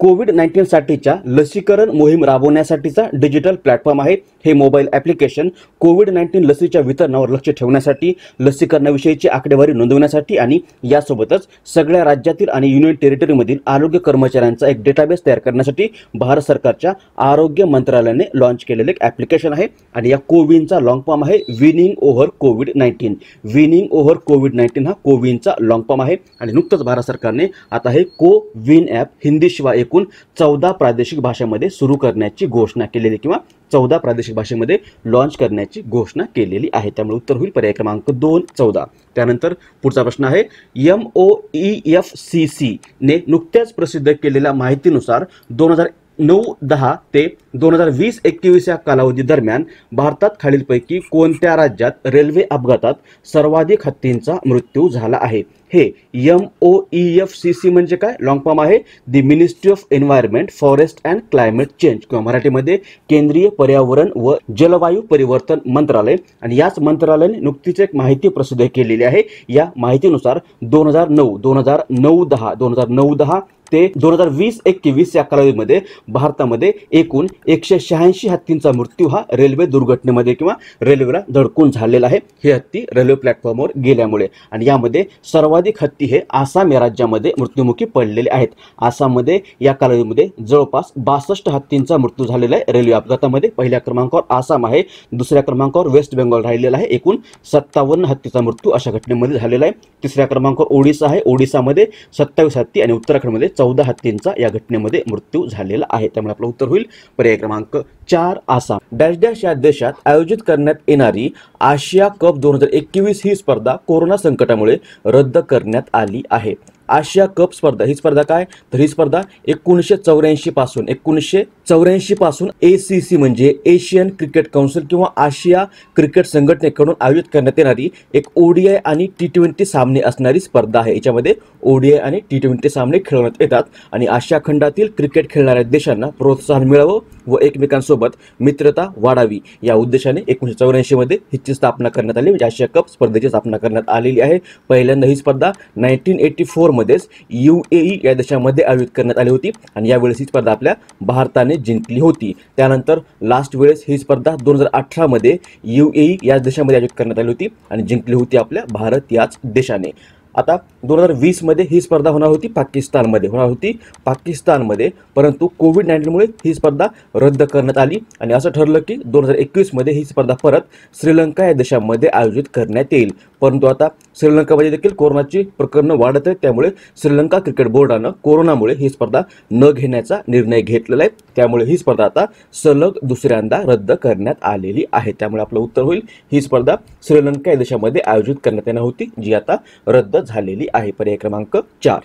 कोविड नाईन्टीनसाठीच्या लसीकरण मोहीम राबवण्यासाठीचा डिजिटल प्लॅटफॉर्म आहे. हे मोबाईल ॲप्लिकेशन कोविड नाईन्टीन लसीच्या वितरणावर लक्ष ठेवण्यासाठी लसीकरणाविषयीची आकडेवारी नोंदवण्यासाठी आणि यासोबतच सगळ्या राज्यातील आणि युनियन टेरिटरीमधील आरोग्य कर्मचाऱ्यांचा एक डेटाबेस तयार करण्यासाठी भारत सरकारच्या आरोग्य मंत्रालयाने लॉन्च केलेलं एक ॲप्लिकेशन आहे आणि या कोविनचा लॉंग फॉर्म आहे. Winning over COVID nineteen. Winning over COVID nineteen हा कोविनचा लॉंग फॉर्म आहे. आणि नुकतंच भारत सरकारने आता हे को विन ॲप हिंदीशिवाय एकूण चौदा प्रादेशिक भाषेमध्ये सुरू करण्याची घोषणा केलेली किंवा चौदा प्रादेशिक भाषेमध्ये लॉन्च करण्याची घोषणा केलेली आहे. त्यामुळे उत्तर होईल पर्याय क्रमांक दोन चौदा. त्यानंतर पुढचा प्रश्न आहे M O E F C C ने नुकत्याच प्रसिद्ध केलेल्या माहितीनुसार दोन हजार नऊ दहा ते दोन हजार वीस एकवीस या कालावधी दरम्यान भारतात खालीलपैकी कोणत्या राज्यात रेल्वे अपघातात सर्वाधिक हत्तींचा मृत्यू झाला आहे? हे M O E F C C म्हणजे काय? लॉंग फॉर्म आहे. The ministry of environment forest and climate change किंवा मराठीमध्ये केंद्रीय पर्यावरण व जलवायू परिवर्तन मंत्रालय. आणि याच मंत्रालयाने नुकतीच एक माहिती प्रसिद्ध केलेली आहे. या माहितीनुसार दोन हजार नऊ दोन हजार नऊ दहा दोन हजार नऊ दहा ते दोन हजार वीस एकवीस या कालावधीमध्ये भारतामध्ये एकूण एकशे शहाऐंशी हत्तींचा मृत्यू हा रेल्वे दुर्घटनेमध्ये किंवा रेल्वेला धडकून झालेला आहे. हे हत्ती रेल्वे प्लॅटफॉर्मवर गेल्यामुळे आणि यामध्ये सर्वाधिक हत्ती हे आसाम या राज्यामध्ये मृत्युमुखी पडलेले आहेत. आसाममध्ये या कालावधीमध्ये जवळपास बासष्ट हत्तींचा मृत्यू झालेला आहे. रेल्वे अपघातामध्ये पहिल्या क्रमांकावर आसाम आहे दुसऱ्या क्रमांकावर वेस्ट बेंगॉल राहिलेला आहे. एकूण सत्तावन्न हत्तीचा मृत्यू अशा घटनेमध्ये झालेला आहे. तिसऱ्या क्रमांकावर ओडिसा आहे. ओडिसामध्ये सत्तावीस हत्ती आणि उत्तराखंडमध्ये चौदा हत्तींचा या घटनेमध्ये मृत्यू झालेला आहे. त्यामुळे आपलं उत्तर होईल पर्याय क्रमांक चार आसाम. डॅश डॅश या देशात आयोजित करण्यात येणारी आशिया कप दोन हजार एकवीस ही स्पर्धा कोरोना संकटामुळे रद्द करण्यात आली आहे. आशिया कप स्पर्धा ही स्पर्धा काय? तर ही स्पर्धा एकोणीसशे चौऱ्याऐंशी पासून एकोणीसशे चौऱ्याऐंशी पासून ए सी सी म्हणजे एशियन क्रिकेट काउन्सिल किंवा आशिया क्रिकेट संघटनेकडून आयोजित करण्यात येणारी एक ओडीआय आणि टी ट्वेंटी सामने असणारी स्पर्धा आहे. याच्यामध्ये ओडीआय आणि टी ट्वेंटी सामने खेळवण्यात येतात आणि आशिया खंडातील क्रिकेट खेळणाऱ्या देशांना प्रोत्साहन मिळावं व एकमेकांसोबत मित्रता वाढावी. या उद्देशाने एकोणीसशे चौऱ्याऐंशीमध्ये हिची स्थापना करण्यात आली. म्हणजे आशिया कप स्पर्धेची स्थापना करण्यात आलेली आहे. पहिल्यांदा ही स्पर्धा नाईन्टीन एटी फोर मध्येच यू ए ई या देशामध्ये आयोजित करण्यात आली होती आणि यावेळेस ही स्पर्धा आपल्या भारताने जिंकली होती. त्यानंतर लास्ट वेळेस ही स्पर्धा दोन हजार अठरामध्ये यू ए ई या देशामध्ये आयोजित करण्यात आली होती आणि जिंकली होती आपल्या भारत याच देशाने. आता दोन हजार वीसमध्ये ही स्पर्धा होणार होती पाकिस्तानमध्ये होणार होती पाकिस्तानमध्ये. परंतु कोविड नाईन्टीनमुळे ही स्पर्धा रद्द करण्यात आली आणि असं ठरलं की दोन हजार एकवीसमध्ये ही स्पर्धा परत श्रीलंका या देशामध्ये आयोजित करण्यात येईल. परंतु आता श्रीलंकामध्ये देखील कोरोनाची प्रकरणं वाढत आहेत. त्यामुळे श्रीलंका क्रिकेट बोर्डानं कोरोनामुळे ही स्पर्धा न घेण्याचा निर्णय घेतलेला आहे. त्यामुळे ही स्पर्धा आता सलग दुसऱ्यांदा रद्द करण्यात आलेली आहे. त्यामुळे आपलं उत्तर होईल ही स्पर्धा श्रीलंका या देशामध्ये आयोजित करण्यात येणार होती जी आता रद्द झालेली आहे. पर्याय क्रमांक चार.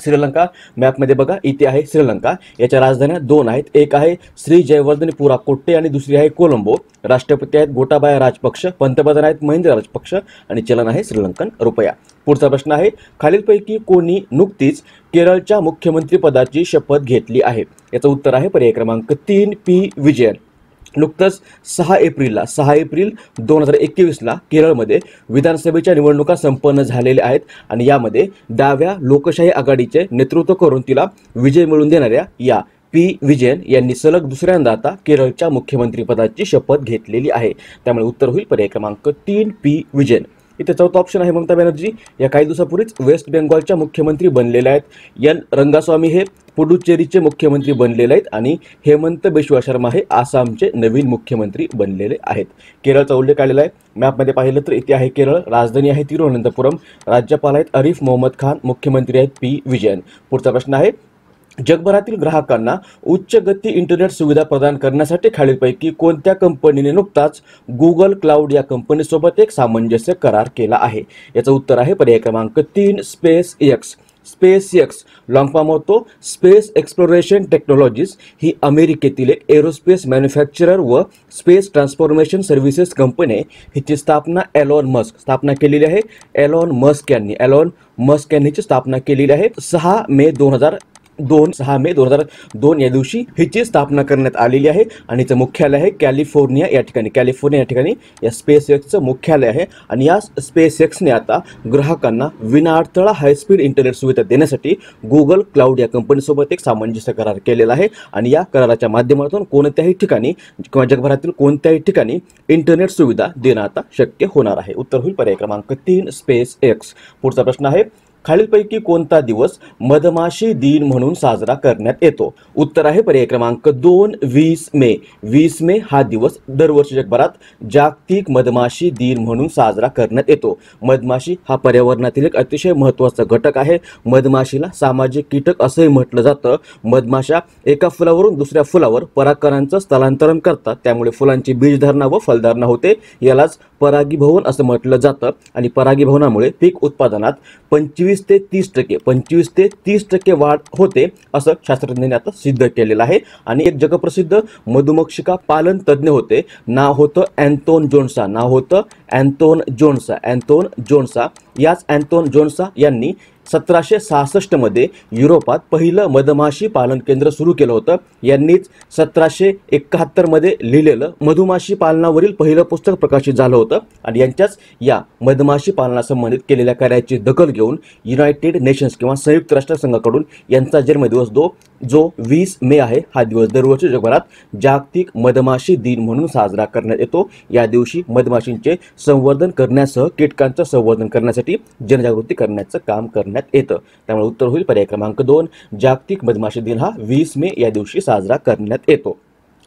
श्रीलंका मॅपमध्ये बघा इथे आहे श्रीलंका. याच्या राजधान्या दोन आहेत. एक आहे श्री जयवर्धनपुरा कोट्टे आणि दुसरी आहे कोलंबो. राष्ट्रपती आहेत गोटाबाया राजपक्ष पंतप्रधान आहेत महेंद्र राजपक्ष आणि चलन आहे श्रीलंकन रुपया. पुढचा प्रश्न आहे खालीलपैकी कोणी नुकतीच केरळच्या मुख्यमंत्रीपदाची शपथ घेतली आहे? याचं उत्तर आहे पर्याय क्रमांक तीन पी. विजयन. नुकतंच सहा एप्रिलला सहा एप्रिल दोन हजार एकवीसला केरळमध्ये विधानसभेच्या निवडणुका संपन्न झालेल्या आहेत आणि यामध्ये डाव्या लोकशाही आघाडीचे नेतृत्व करून तिला विजय मिळवून देणाऱ्या या पी. विजयन यांनी सलग दुसऱ्यांदा आता केरळच्या मुख्यमंत्रीपदाची शपथ घेतलेली आहे. त्यामुळे उत्तर होईल पर्याय क्रमांक तीन पी. विजयन. इथे चौथा ऑप्शन आहे ममता बॅनर्जी. या काही दिवसापूर्वीच वेस्ट बेंगॉलच्या मुख्यमंत्री बनलेल्या आहेत. एन रंगास्वामी हे पुडुचेरीचे मुख्यमंत्री बनलेले आहेत आणि हेमंत बिश्वा शर्मा हे आसामचे नवीन मुख्यमंत्री बनलेले आहेत. केरळचा उल्लेख आलेला आहे. मॅपमध्ये पाहिलं तर इथे आहे केरळ राजधानी आहे तिरुवनंतपुरम राज्यपाल आहेत अरिफ मोहम्मद खान मुख्यमंत्री आहेत पी. विजयन. पुढचा प्रश्न आहे जगभरातील ग्राहकांना उच्च गती इंटरनेट सुविधा प्रदान करण्यासाठी खालीलपैकी कोणत्या कंपनीने नुकताच गुगल क्लाउड या कंपनीसोबत एक सामंजस्य करार केला आहे? याचं उत्तर आहे पर्याय क्रमांक तीन space x space x long form होतो. स्पेस एक्सप्लोरेशन टेक्नॉलॉजीज ही अमेरिकेतील एक एरोस्पेस मॅन्युफॅक्चरर व स्पेस ट्रान्सफॉर्मेशन सर्व्हिसेस कंपनी हिची स्थापना एलॉन मस्क स्थापना केलेली आहे. एलॉन मस्क यांनी एलॉन मस्क यांनीची स्थापना केलेली आहे. सहा मे दोन हजार दोन सहा मे दोन हजार दोन या दिवशी हिची स्थापना करण्यात आलेली आहे आणि हिचं मुख्यालय आहे कॅलिफोर्निया या ठिकाणी. कॅलिफोर्निया या ठिकाणी या स्पेस एक्सचं मुख्यालय आहे आणि या स्पेस एक्सने आता ग्राहकांना विनाअडथळा हायस्पीड इंटरनेट सुविधा देण्यासाठी गुगल क्लाउड या कंपनीसोबत एक सामंजस्य करार केलेला आहे आणि या कराराच्या माध्यमातून कोणत्याही ठिकाणी किंवा जगभरातील कोणत्याही ठिकाणी इंटरनेट सुविधा देणं आता शक्य होणार आहे. उत्तर होईल पर्याय क्रमांक तीन स्पेस एक्स पुढचा प्रश्न आहे खालीलपैकी कोणता दिवस मधमाशी दिन म्हणून साजरा करण्यात येतो? उत्तर आहे पर्याय क्रमांक दोन वीस मे. वीस मे हा दिवस दरवर्षी जगभरात जागतिक मधमाशी दिन म्हणून साजरा करण्यात येतो. मधमाशी हा पर्यावरणातील एक अतिशय महत्त्वाचा घटक आहे. मधमाशीला सामाजिक कीटक असंही म्हटलं जातं. मधमाशा एका फुलावरून दुसऱ्या फुलावर परागकणांचं स्थलांतरण करतात. त्यामुळे फुलांची बीजधारणा व फलधारणा होते. यालाच परागीभवन असं म्हटलं जातं. आणि परागीभवनामुळे पीक उत्पादनात पंचवीस ते तीस टक्के पंचवीस ते तीस टक्के वाढ होते असं शास्त्रज्ञांनी आता सिद्ध केलेलं आहे. आणि एक जगप्रसिद्ध मधुमक्षिका पालन तज्ज्ञ होते. नाव होतं अँतोन जोन्सा. नाव होतं अँतोन जोन्सा. अँतोन जोन्सा. याच अँतोन जोन्सा यांनी सतराशे सहासष्टमध्ये युरोपात पहिलं मधमाशी पालन केंद्र सुरू केलं होतं. यांनीच सतराशे एकाहत्तरमध्ये लिहिलेलं मधुमाशी पालनावरील पहिलं पुस्तक प्रकाशित झालं होतं आणि यांच्याच या मधमाशी पालनासंबंधित केलेल्या कार्याची दखल घेऊन युनायटेड नेशन्स किंवा संयुक्त राष्ट्रसंघाकडून यांचा जन्मदिवस दो जो वीस मे आहे हा दिवस दरवर्षी जगभरात जागतिक मधमाशी दिन म्हणून साजरा करण्यात येतो. या दिवशी मधमाशींचे संवर्धन करण्यासह कीटकांचं संवर्धन करण्यासाठी जनजागृती करण्याचं काम करण्यात येतं. त्यामुळे उत्तर होईल पर्याय क्रमांक दोन. जागतिक मधमाशी दिन हा वीस मे या दिवशी साजरा करण्यात येतो.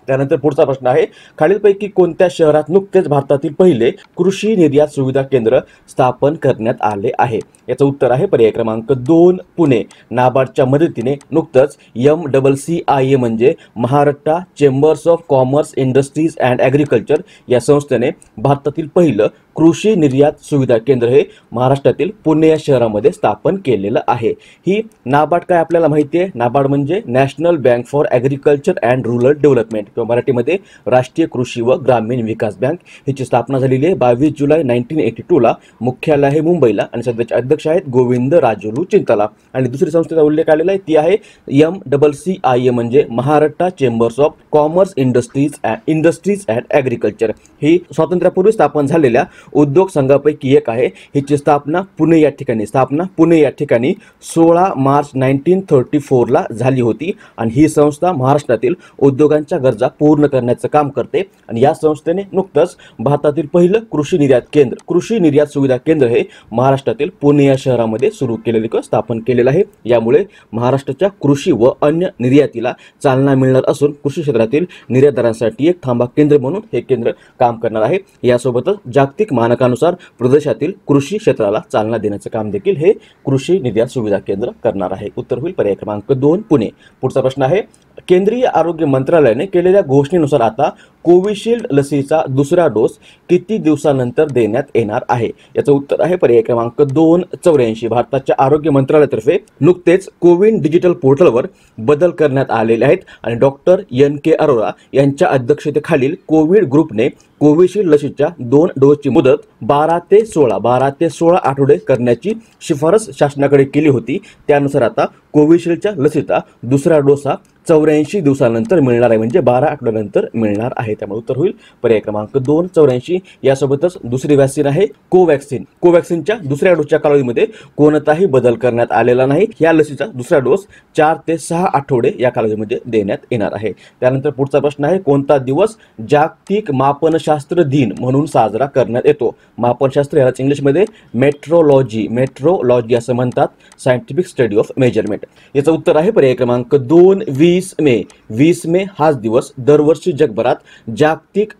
त्यानंतर पुढचा प्रश्न आहे खालीलपैकी कोणत्या शहरात नुकतेच भारतातील पहिले कृषी निर्यात सुविधा केंद्र स्थापन करण्यात आले आहे? याचं उत्तर आहे पर्याय क्रमांक दोन पुणे. नाबार्डच्या मदतीने नुकतंच M double C I A म्हणजे Maharashtra chambers of commerce industries and agriculture या संस्थेने भारतातील पहिलं कृषी निर्यात सुविधा केंद्र हे महाराष्ट्रातील पुणे या शहरामध्ये स्थापन केलेलं आहे. ही नाबार्ड काय आपल्याला माहिती आहे? नाबार्ड म्हणजे national bank for agriculture and rural development किंवा मराठीमध्ये राष्ट्रीय कृषी व ग्रामीण विकास बँक हिची स्थापना झालेली आहे. बावीस जुलै नाईन्टीन एटी टूला मुख्यालय आहे मुंबईला आणि सध्याचे अध्यक्ष आहेत गोविंद राजुलू चिंताला. आणि दुसरी संस्थेचा उल्लेख आलेला आहे? ती आहे M double C I A म्हणजे Maharashtra chambers of commerce industries industries and agriculture. ही स्वातंत्र्यापूर्वी स्थापन झालेल्या उद्योग संघापैकी एक आहे. हिची स्थापना पुणे या ठिकाणी स्थापना पुणे या ठिकाणी सोळा मार्च नाईन्टीन थर्टी फोरला झाली होती आणि ही संस्था महाराष्ट्रातील उद्योगांच्या गरजा पूर्ण करण्याचं काम करते आणि या संस्थेने नुकतंच भारतातील पहिलं कृषी निर्यात केंद्र कृषी निर्यात सुविधा केंद्र हे महाराष्ट्रातील पुणे या शहरामध्ये सुरू केलेले किंवा स्थापन केलेलं आहे. यामुळे महाराष्ट्राच्या कृषी व अन्य निर्यातीला चालना मिळणार असून कृषी क्षेत्रातील निर्यातदारांसाठी एक थांबा केंद्र म्हणून हे केंद्र काम करणार आहे. यासोबतच जागतिक मानकानुसार प्रदेशातील कृषी क्षेत्राला चालना देण्याचं काम देखील हे कृषी निर्यात सुविधा केंद्र करणार आहे. उत्तर होईल पर्याय क्रमांक दोन पुणे. पुढचा प्रश्न आहे केंद्रीय आरोग्य मंत्रालयाने केलेल्या घोषणेनुसार आता कोविशिल्ड लसीचा दुसरा डोस किती दिवसानंतर देण्यात येणार आहे? याचं उत्तर आहे पर्याय क्रमांक दोन चौऱ्याऐंशी. भारताच्या आरोग्य मंत्रालयातर्फे नुकतेच कोविन डिजिटल पोर्टलवर बदल करण्यात आलेले आहेत आणि डॉक्टर एन के अरोरा यांच्या अध्यक्षतेखालील कोविड ग्रुपने कोविशिल्ड लसीच्या दोन डोसची मुदत बारा ते सोळा बारा ते सोळा आठवडे करण्याची शिफारस शासनाकडे केली होती. त्यानुसार आता कोविशिल्डच्या लसीचा दुसरा डोस हा चौऱ्याऐंशी दिवसानंतर मिळणार आहे. म्हणजे बारा आठवड्यानंतर मिळणार आहे. त्यामुळे उत्तर होईल. पर्याय क्रमांक दोन चौऱ्याऐंशी. यासोबतच दुसरी वॅक्सिन आहे कोवॅक्सिन कोवॅक्सिनच्या दुसऱ्या डोसच्या कालावधीमध्ये कोणताही बदल करण्यात आलेला नाही. या लसीचा दुसरा डोस चार ते सहा आठवडे या कालावधीमध्ये देण्यात येणार आहे. त्यानंतर पुढचा प्रश्न आहे कोणता दिवस जागतिक मापनशास्त्र दिन म्हणून साजरा करण्यात येतो? मापनशास्त्र यालाच इंग्लिशमध्ये मेट्रोलॉजी मेट्रोलॉजी असं म्हणतात. सायंटिफिक स्टडी ऑफ मेजरमेंट याचं उत्तर आहे पर्याय क्रमांक दोन वीस मे. वीस मे हाच दिवस दरवर्षी जगभरात जागतिक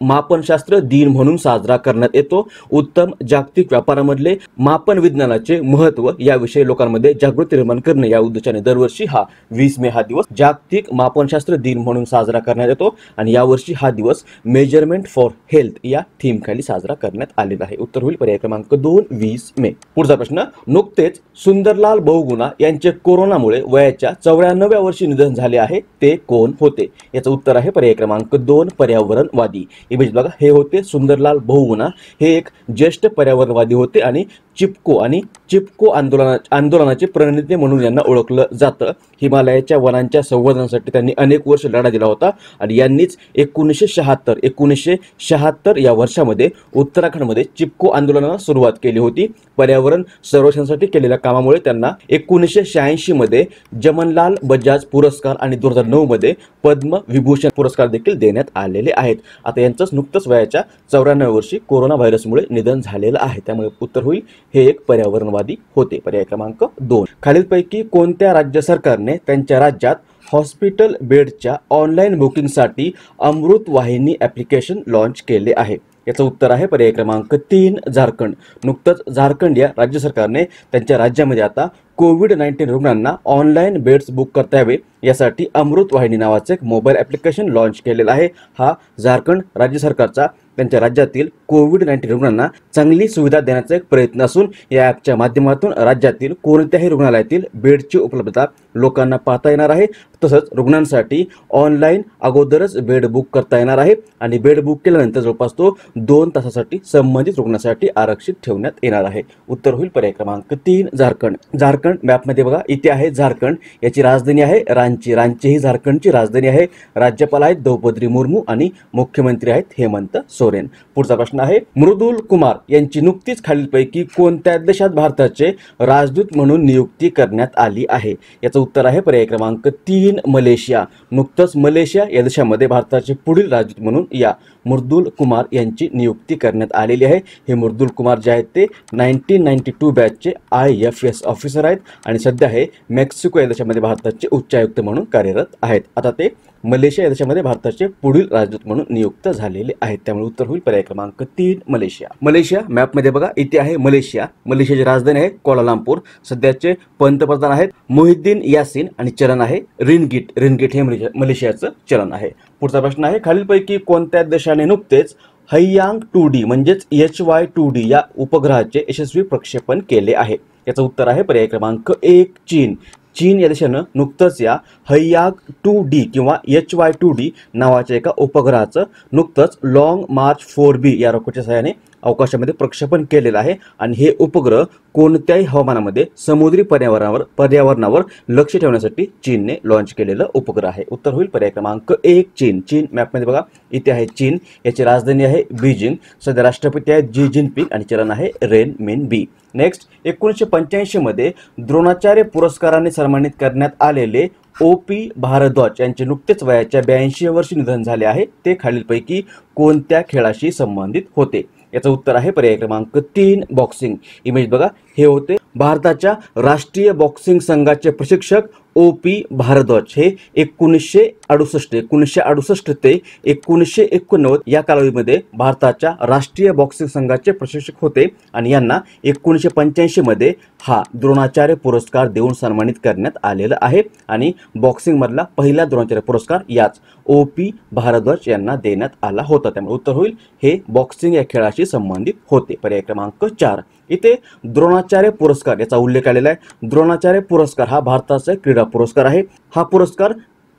मापनशास्त्र दिन म्हणून साजरा करण्यात येतो. उत्तम जागतिक व्यापारामधले मापन विज्ञानाचे महत्त्व याविषयी लोकांमध्ये जागृती निर्माण करणे या उद्देशाने दरवर्षी हा वीस मे हा दिवस जागतिक मापनशास्त्र दिन म्हणून साजरा करण्यात येतो. आणि यावर्षी हा दिवस मेजरमेंट फॉर हेल्थ या थीमखाली साजरा करण्यात आलेला आहे. उत्तर होईल पर्याय क्रमांक दोन वीस मे. पुढचा प्रश्न नुकतेच सुंदरलाल बहुगुणा यांचे कोरोनामुळे वयाच्या चौऱ्याण्णव्या वर्षी निधन झाले आहे. ते कोण होते? याचं उत्तर आहे पर्याय क्रमांक दोन पर्यावरणवादी. इमेज बघा. हे होते सुंदरलाल बहुगुणा. हे एक ज्येष्ठ पर्यावरणवादी होते आणि चिपको आणि चिपको आंदोलना आंदोलनाचे प्रणेते म्हणून यांना ओळखलं जातं. हिमालयाच्या वनांच्या संवर्धनासाठी त्यांनी अनेक वर्ष लढा दिला होता आणि यांनीच एकोणीसशे शहात्तर एकोणीसशे शहात्तर या वर्षामध्ये उत्तराखंडमध्ये चिपको आंदोलनाला सुरुवात केली होती. पर्यावरण संरक्षणासाठी केलेल्या कामामुळे त्यांना एकोणीसशे शहाऐंशीमध्ये जमनलाल बजाज पुरस्कार आणि दोन हजार नऊमध्ये पद्मविभूषण पद्म विभूषण पुरस्कार देखील देण्यात आलेले आहेत. आता यांचंच नुकतंच वयाच्या चौऱ्याण्णव वर्षी कोरोना व्हायरसमुळे निधन झालेलं आहे. त्यामुळे उत्तर होईल. हे एक पर्यावरणवादी होते. पर्याय क्रमांक दोन. खालीलपैकी कोणत्या राज्य सरकारने त्यांच्या राज्यात हॉस्पिटल बेडच्या ऑनलाईन बुकिंगसाठी अमृत वाहिनी ॲप्लिकेशन लॉन्च केले आहे? याचं उत्तर आहे पर्याय क्रमांक तीन झारखंड. नुकतंच झारखंड या राज्य सरकारने त्यांच्या राज्यामध्ये आता कोविड नाईन्टीन रुग्णांना ऑनलाईन बेड्स बुक करता यावे यासाठी अमृत वाहिनी नावाचं एक मोबाईल ॲप्लिकेशन लॉन्च केलेलं आहे. हा झारखंड राज्य सरकारचा त्यांच्या राज्यातील कोविड नाईन्टीन रुग्णांना चांगली सुविधा देण्याचा एक प्रयत्न असून या ॲपच्या माध्यमातून राज्यातील कोणत्याही रुग्णालयातील बेडची उपलब्धता लोकांना पाहता येणार आहे. तसंच रुग्णांसाठी ऑनलाईन अगोदरच बेड बुक करता येणार आहे आणि बेड बुक केल्यानंतर जवळपास तो दोन तासासाठी संबंधित रुग्णासाठी आरक्षित ठेवण्यात येणार आहे. उत्तर होईल पर्याय क्रमांक तीन झारखंड. झारखंड मॅपमध्ये बघा इथे आहे झारखंड याची राजधानी आहे रांची. रांची ही झारखंडची राजधानी आहे. राज्यपाल आहेत द्रौपदी मुर्मू आणि मुख्यमंत्री आहेत हेमंत सोरेन. पुढचा प्रश्न आहे मृदुल कुमार यांची नुकतीच खालीलपैकी कोणत्या देशात भारताचे राजदूत म्हणून नियुक्ती करण्यात आली आहे? याचं उत्तर आहे पर्याय क्रमांक तीन मलेशिया. नुकतंच मलेशिया या देशामध्ये भारताचे पुढील राजदूत म्हणून या मृदुल कुमार यांची नियुक्ती करण्यात आलेली आहे. हे मृदुल कुमार जे आहेत ते नाईन्टीन नाईन्टी टू बॅचचे आय एफ एस ऑफिसर आहेत आणि सध्या हे मेक्सिको या देशामध्ये भारताचे उच्चायुक्त म्हणून कार्यरत आहेत. आता ते मलेशिया या देशामध्ये भारताचे पुढील राजदूत म्हणून नियुक्त झालेले आहेत. त्यामुळे उत्तर होईल पर्याय क्रमांक तीन मलेशिया. मलेशिया मॅपमध्ये बघा इथे आहे मलेशिया. मलेशियाची राजधानी आहे कोलालामपूर. सध्याचे पंतप्रधान आहेत मोहिद्दीन यासिन आणि चलन आहे रिनगिट. रिनगिट हे मलेशिया मलेशियाचं चलन आहे. पुढचा प्रश्न आहे खालीलपैकी कोणत्या देशाने नुकतेच हैयांग टू डी म्हणजेच एच वाय टू डी या उपग्रहाचे यशस्वी प्रक्षेपण केले आहे. याचं उत्तर आहे पर्याय क्रमांक एक चीन. चीन या देशानं नुकतंच या हैयाग टू डी किंवा एच वाय टू डी नावाच्या एका उपग्रहाचं नुकतंच लाँग मार्च फोर बी या रॉकेटच्या सहाय्याने अवकाशामध्ये प्रक्षेपण केलेलं आहे. आणि हे उपग्रह कोणत्याही हवामानामध्ये समुद्री पर्यावरणावर पर्यावरणावर लक्ष ठेवण्यासाठी चीनने लॉन्च केलेलं उपग्रह आहे. उत्तर होईल पर्याय क्रमांक एक चीन. चीन मॅपमध्ये बघा. इथे आहे चीन. याची राजधानी आहे बीजिंग. सध्या राष्ट्रपती आहे जी जिनपिंग आणि चलन आहे रेन मेन बी. नेक्स्ट एकोणीसशे पंच्याऐंशीमध्ये द्रोणाचार्य पुरस्काराने सन्मानित करण्यात आलेले ओ पी भारद्वाज यांचे नुकतेच वयाच्या ब्याऐंशी वर्षी निधन झाले आहे. ते खालीलपैकी कोणत्या खेळाशी संबंधित होते? याचं उत्तर आहे पर्याय क्रमांक तीन बॉक्सिंग इमेज बघा. हे होते भारताच्या राष्ट्रीय बॉक्सिंग संघाचे प्रशिक्षक ओ पी भारद्वाज हे एकोणीसशे अडुसष्ट एकोणीसशे अडुसष्ट ते एकोणीसशे एकोणनव्वद या कालावधीमध्ये भारताच्या राष्ट्रीय बॉक्सिंग संघाचे प्रशिक्षक होते आणि यांना एकोणीसशे पंच्याऐंशीमध्ये हा द्रोणाचार्य पुरस्कार देऊन सन्मानित करण्यात आलेला आहे आणि बॉक्सिंगमधला पहिला द्रोणाचार्य पुरस्कार याच ओ पी भारद्वाज यांना देण्यात आला होता. त्यामुळे उत्तर होईल हे बॉक्सिंग या खेळाशी संबंधित होते. पर्याय क्रमांक चार. इथे द्रोणाचार्य पुरस्कार याचा उल्लेख आलेला आहे. द्रोणाचार्य पुरस्कार हा भारताचा क्रीडा पुरस्कार आहे. हा पुरस्कार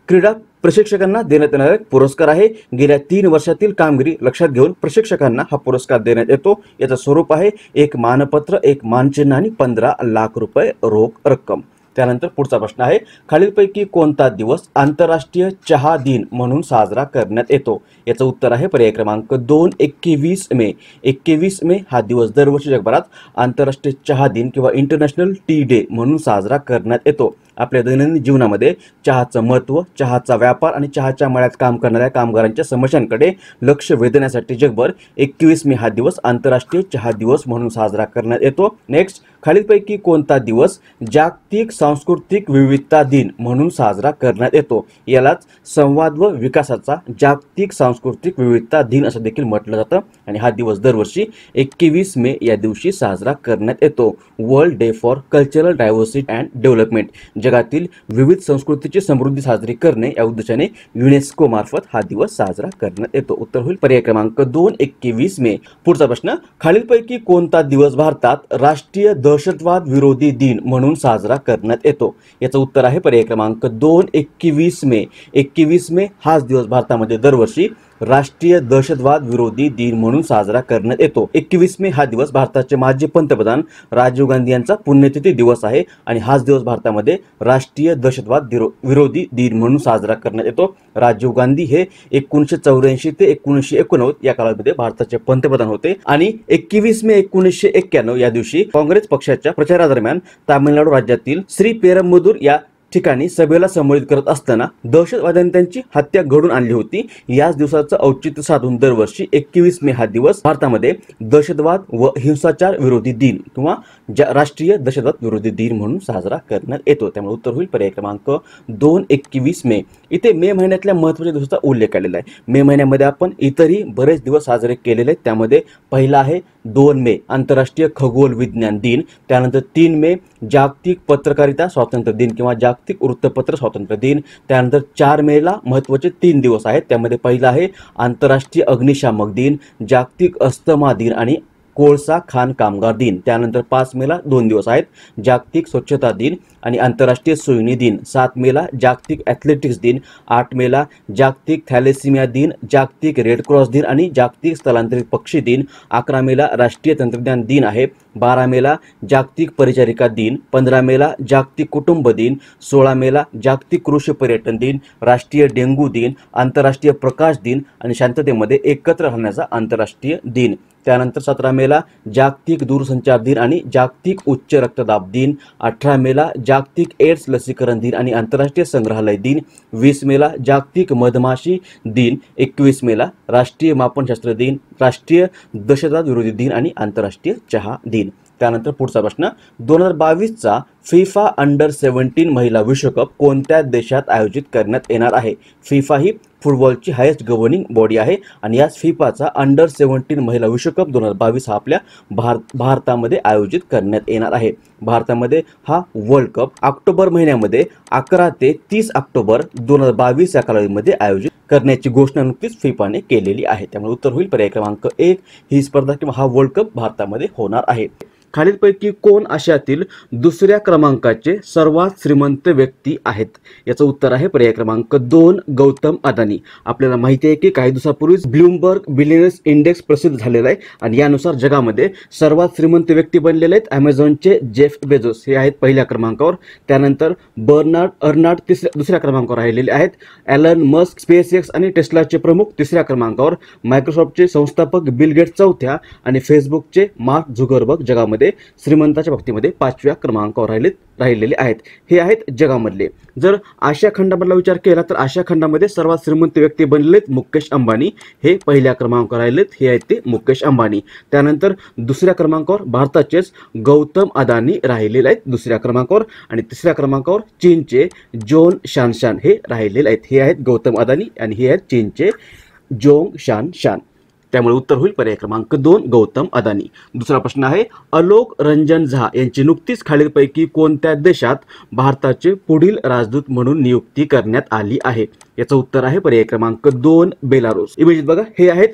क्रीडा प्रशिक्षकांना देण्यात येणारा एक पुरस्कार आहे. गेल्या तीन वर्षातील कामगिरी लक्षात घेऊन प्रशिक्षकांना हा पुरस्कार देण्यात येतो. याचं स्वरूप आहे एक मानपत्र एक मानचिन्ह आणि पंधरा लाख रुपये रोख रक्कम. त्यानंतर पुढचा प्रश्न आहे खालीलपैकी कोणता दिवस आंतरराष्ट्रीय चहा दिन म्हणून साजरा करण्यात येतो? याचं उत्तर आहे पर्याय क्रमांक दोन एकवीस मे. एकवीस मे हा दिवस दरवर्षी जगभरात आंतरराष्ट्रीय चहा दिन किंवा इंटरनॅशनल टी डे म्हणून साजरा करण्यात येतो. आपल्या दैनंदिन जीवनामध्ये चहाचं महत्त्व चहाचा व्यापार आणि चहाच्या मळ्यात काम करणाऱ्या कामगारांच्या समस्यांकडे लक्ष वेधण्यासाठी जगभर एकवीस मे हा दिवस आंतरराष्ट्रीय चहा दिवस म्हणून साजरा करण्यात येतो. नेक्स्ट खालीलपैकी कोणता दिवस जागतिक सांस्कृतिक विविधता दिन म्हणून साजरा करण्यात येतो? यालाच संवाद व विकासाचा जागतिक सांस्कृतिक विविधता दिन असं देखील म्हटलं जातं आणि हा दिवस दरवर्षी एकवीस मे या दिवशी साजरा करण्यात येतो. World day for cultural diversity and development जगातील विविध संस्कृतीची समृद्धी साजरी करणे या उद्देशाने युनेस्को मार्फत हा दिवस साजरा करण्यात येतो. उत्तर होईल पर्याय क्रमांक दोन एकवीस मे. पुढचा प्रश्न खालीलपैकी कोणता दिवस भारतात राष्ट्रीय दहशतवाद विरोधी दिन म्हणून साजरा करण्यात येतो? याचं उत्तर आहे पर्याय क्रमांक दोन एकवीस मे. एकवीस मे हाच दिवस भारतामध्ये दरवर्षी राष्ट्रीय दहशतवाद विरोधी दिन म्हणून साजरा करण्यात येतो. एकवीस मे हा दिवस भारताचे माजी पंतप्रधान राजीव गांधी यांचा पुण्यतिथी दिवस आहे आणि हाच दिवस भारतामध्ये राष्ट्रीय दहशतवाद विरोधी दिन म्हणून साजरा करण्यात येतो. राजीव गांधी हे एकोणीसशे चौऱ्याऐंशी ते एकोणीसशे एकोणनव्वद या काळामध्ये भारताचे पंतप्रधान होते आणि एकवीस मे एकोणीसशे एक्क्याण्णव या दिवशी काँग्रेस पक्षाच्या प्रचारादरम्यान तामिळनाडू राज्यातील श्री पेरमदूर या ठिकाणी सभेला संबोधित करत असताना दहशतवाद्यांनी त्यांची हत्या घडून आणली होती. याच दिवसाचं औचित्य साधून दरवर्षी एकवीस मे हा दिवस भारतामध्ये दहशतवाद व हिंसाचार विरोधी दिन किंवा राष्ट्रीय दहशतवाद विरोधी दिन म्हणून साजरा करण्यात येतो. त्यामुळे उत्तर होईल पर्याय क्रमांक दोन एकवीस मे. इथे मे महिन्यातल्या महत्त्वाच्या दिवसाचा उल्लेख केलेला आहे. मे महिन्यामध्ये आपण इतरही बरेच दिवस साजरे केलेले आहेत. त्यामध्ये पहिला आहे दोन मे आंतरराष्ट्रीय खगोल विज्ञान दिन. त्यानंतर तीन मे जागतिक पत्रकारिता स्वातंत्र्य दिन किंवा जागतिक वृत्तपत्र स्वातंत्र्य दिन. त्यानंतर चार मेला महत्त्वाचे तीन दिवस आहेत. त्यामध्ये पहिला आहे आंतरराष्ट्रीय अग्निशामक दिन जागतिक अस्थमा दिन आणि कोळसा खान कामगार दिन. त्यानंतर पाच मेला दोन दिवस आहेत. जागतिक स्वच्छता दिन आणि आंतरराष्ट्रीय सोयनी दिन. सात मेला जागतिक ॲथलेटिक्स दिन. आठ मेला जागतिक थॅलेसिमिया दिन. जागतिक रेड क्रॉस दिन आणि जागतिक स्थलांतरित पक्षी दिन. अकरा मेला राष्ट्रीय तंत्रज्ञान दिन आहे. बारा मेला जागतिक परिचारिका दिन. पंधरा मेला जागतिक कुटुंब दिन. सोळा मेला जागतिक कृषी पर्यटन दिन. राष्ट्रीय डेंग्यू दिन. आंतरराष्ट्रीय प्रकाश दिन आणि शांततेमध्ये एकत्र राहण्याचा आंतरराष्ट्रीय दिन. त्यानंतर सतरा मेला जागतिक दूरसंचार दिन आणि जागतिक उच्च रक्तदाब दिन. अठरा मेला जागतिक एड्स लसीकरण दिन आणि आंतरराष्ट्रीय संग्रहालय दिन. वीस मेला जागतिक मधमाशी दिन. एकवीस मेला राष्ट्रीय मापनशास्त्र दिन राष्ट्रीय दहशतवाद विरोधी दिन आणि आंतरराष्ट्रीय चहा दिन. त्यानंतर पुढचा प्रश्न दोन हजार बावीसचा फिफा अंडर सेव्हन्टीन महिला विश्वकप कोणत्या देशात आयोजित करण्यात येणार आहे? फिफा ही फुटबॉलची हायेस्ट गव्हर्निंग बॉडी आहे. आणि याच फिफाचा अंडर सेव्हन्टीन महिला विश्वकप दोन हजार बावीस हा आपल्या भारत भारतामध्ये आयोजित करण्यात येणार आहे. भारतामध्ये हा वर्ल्ड कप ऑक्टोबर महिन्यामध्ये अकरा ते तीस ऑक्टोबर दोन हजार बावीस या कालावधीमध्ये आयोजित करण्याची घोषणा नुकतीच फिफाने केलेली आहे. त्यामुळे उत्तर होईल पर्याय क्रमांक एक. ही स्पर्धा किंवा हा वर्ल्ड कप भारतामध्ये होणार आहे. खालीलपैकी कोण आशियातील दुसऱ्या क्रमांकाचे सर्वात श्रीमंत व्यक्ती आहेत? याचं उत्तर आहे पर्याय क्रमांक दोन गौतम अदानी. आपल्याला माहिती आहे की काही दिवसापूर्वीच ब्लूमबर्ग बिलियनर्स इंडेक्स प्रसिद्ध झालेला आहे आणि यानुसार जगामध्ये सर्वात श्रीमंत व्यक्ती बनलेले आहेत अमेझॉनचे जेफ बेजोस हे आहेत पहिल्या क्रमांकावर. त्यानंतर बर्नार्ड अर्नार्ड तिसऱ्या दुसऱ्या क्रमांकावर राहिलेले आहेत. ॲलन मस्क स्पेस एक्स आणि टेस्लाचे प्रमुख तिसऱ्या क्रमांकावर. मायक्रोसॉफ्टचे संस्थापक बिल गेट चौथ्या आणि फेसबुकचे मार्क झुगरबर्ग जगामध्ये श्रीमंताच्या बाबतीमध्ये पाचव्या क्रमांकावर राहिले राहिलेले आहेत. हे आहेत जगामधले. जर आशिया खंडामधला विचार केला तर आशिया खंडामध्ये सर्वात श्रीमंत व्यक्ती बनलेत मुकेश अंबानी. हे पहिल्या क्रमांकावर राहिलेत. हे आहेत ते मुकेश अंबानी. त्यानंतर दुसऱ्या क्रमांकावर भारताचेच गौतम अदानी राहिलेले आहेत दुसऱ्या क्रमांकावर. आणि तिसऱ्या क्रमांकावर चीनचे जोन शानशान हे राहिलेले आहेत. हे आहेत गौतम अदानी आणि हे आहेत चीनचे जोंग शान शान त्यामुळे उत्तर होईल पर्याय क्रमांक दोन गौतम अदानी. दुसरा प्रश्न आहे अलोक रंजन झा यांची नुकतीच खालीलपैकी कोणत्या देशात भारताचे पुढील राजदूत म्हणून नियुक्ती करण्यात आली आहे? याचं उत्तर आहे पर्याय क्रमांक दोन बेलारूस. इमेज बघा हे आहेत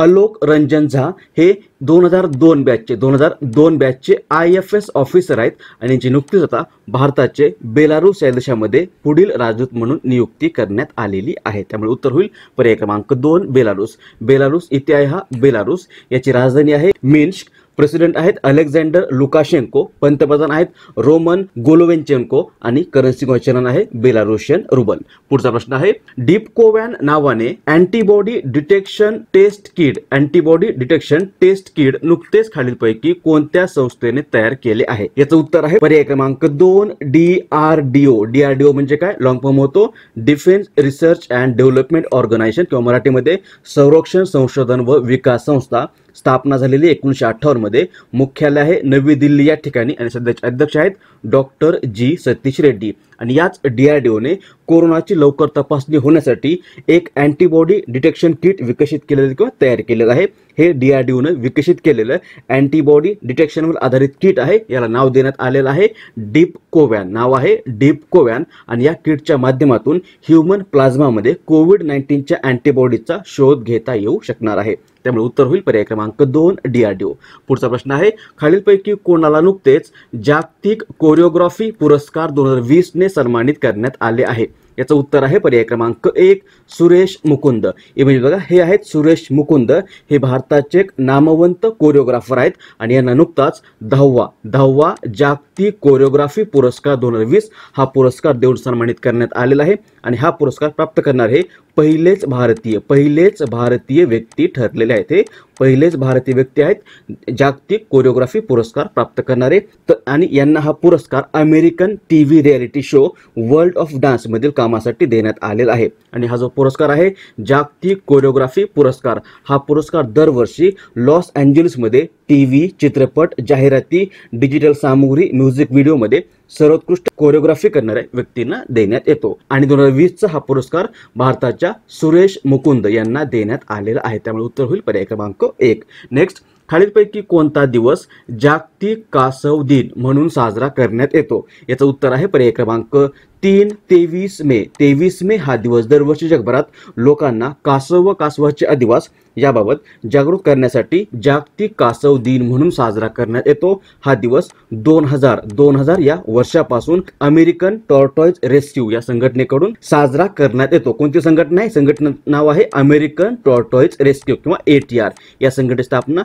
अलोक रंजन झा हे दोन हजार दोन बॅचचे दोन हजार दोन बॅचचे आय एफ एस ऑफिसर आहेत आणि जी नुकतीच आता भारताचे बेलारूस या देशामध्ये पुढील राजदूत म्हणून नियुक्ती करण्यात आलेली आहे. त्यामुळे उत्तर होईल पर्याय क्रमांक दोन बेलारूस. बेलारूस इथे आहे हा बेलारूस. याची राजधानी आहे मिन्स्क. प्रेसिडेंट आहेत अलेक्झांडर लुकाशेंको पंतप्रधान आहेत रोमन गोलोवेंचेन्को आणि करन्सी चलन आहे बेलारुशियन रुबल. पुढचा प्रश्न आहे डिपकोवॅन नावाने antibody detection test kit antibody detection test kit नुकतेच खालीलपैकी कोणत्या संस्थेने तयार केले आहे? याचं उत्तर आहे पर्याय क्रमांक दोन D R D O. D R D O म्हणजे काय? लॉंग फॉर्म होतो defence research and development organisation किंवा मराठीमध्ये संरक्षण संशोधन व विकास संस्था. स्थापना झालेली एकोणीशे अठ्ठावन्नमध्ये मुख्यालय आहे नवी दिल्ली या ठिकाणी. आणि सध्याचे अध्यक्ष आहेत डॉक्टर जी सतीश रेड्डी. आणि याच डीआरडीओने कोरोनाची लवकर तपासणी होण्यासाठी एक अँटीबॉडी डिटेक्शन किट विकसित केलेलं किंवा तयार केलेलं आहे. हे डीआरडीओनं विकसित केलेलं अँटीबॉडी डिटेक्शनवर आधारित किट आहे. याला नाव देण्यात आलेलं आहे डीप कोवॅन नाव आहे डीप कोवॅन आणि या किटच्या माध्यमातून ह्युमन प्लाझ्मामध्ये कोविड नाईन्टीनच्या अँटीबॉडीचा शोध घेता येऊ शकणार आहे. त्यामुळे उत्तर होईल पर्याय क्रमांक दोन डीआरडीओ पुढचा प्रश्न आहे खालीलपैकी कोणाला नुकतेच जागतिक कोरिओग्राफी पुरस्कार दोन हजार वीसने सन्मानित करण्यात आले आहे? याचं उत्तर आहे पर्याय क्रमांक एक सुरेश मुकुंद. म्हणजे बघा हे आहेत सुरेश मुकुंद. हे भारताचे एक नामवंत कोरिओग्राफर आहेत आणि यांना नुकताच दहावा दहावा जागतिक कोरिओग्राफी पुरस्कार दोन हजार वीस हा पुरस्कार देऊन सन्मानित करण्यात आलेला आहे आणि हा पुरस्कार प्राप्त करणारे पहिलेच भारतीय पहिलेच भारतीय व्यक्ती ठरलेले आहेत हे. पहिलेच भारतीय व्यक्ती आहेत जागतिक कोरिओग्राफी पुरस्कार प्राप्त करणारे. तर आणि यांना हा पुरस्कार American T V reality show world of डान्समधील कामासाठी देण्यात आलेला आहे. आणि हा जो पुरस्कार आहे जागतिक कोरिओग्राफी पुरस्कार हा पुरस्कार दरवर्षी लॉस अँजेलिसमध्ये टी व्ही चित्रपट जाहिराती डिजिटल सामुग्री म्युझिक व्हिडिओमध्ये सर्वोत्कृष्ट कोरिओग्राफी करणाऱ्या व्यक्तींना देण्यात येतो. आणि दोन हजार वीसचा हा पुरस्कार भारताच्या सुरेश मुकुंद यांना देण्यात आलेला आहे. त्यामुळे उत्तर होईल पर्याय क्रमांक एक. नेक्स्ट खालीलपैकी कोणता दिवस जागतिक कासव दिन म्हणून साजरा करण्यात येतो? याचं उत्तर आहे पर्याय क्रमांक तीन तेवीस मे. तेवीस मे हा दिवस दरवर्षी जगभरात लोकांना कासव व कासवाचे अधिवास याबाबत जागृत करण्यासाठी जागतिक कासव दिन म्हणून साजरा करण्यात येतो. हा दिवस दोन हजार दोन हजार या वर्षापासून अमेरिकन टॉर्टॉइज रेस्क्यू या संघटनेकडून साजरा करण्यात येतो. कोणती संघटना आहे? संघटना नाव आहे अमेरिकन टॉर्टॉइज रेस्क्यू किंवा ए टी आर. या संघटनेची स्थापना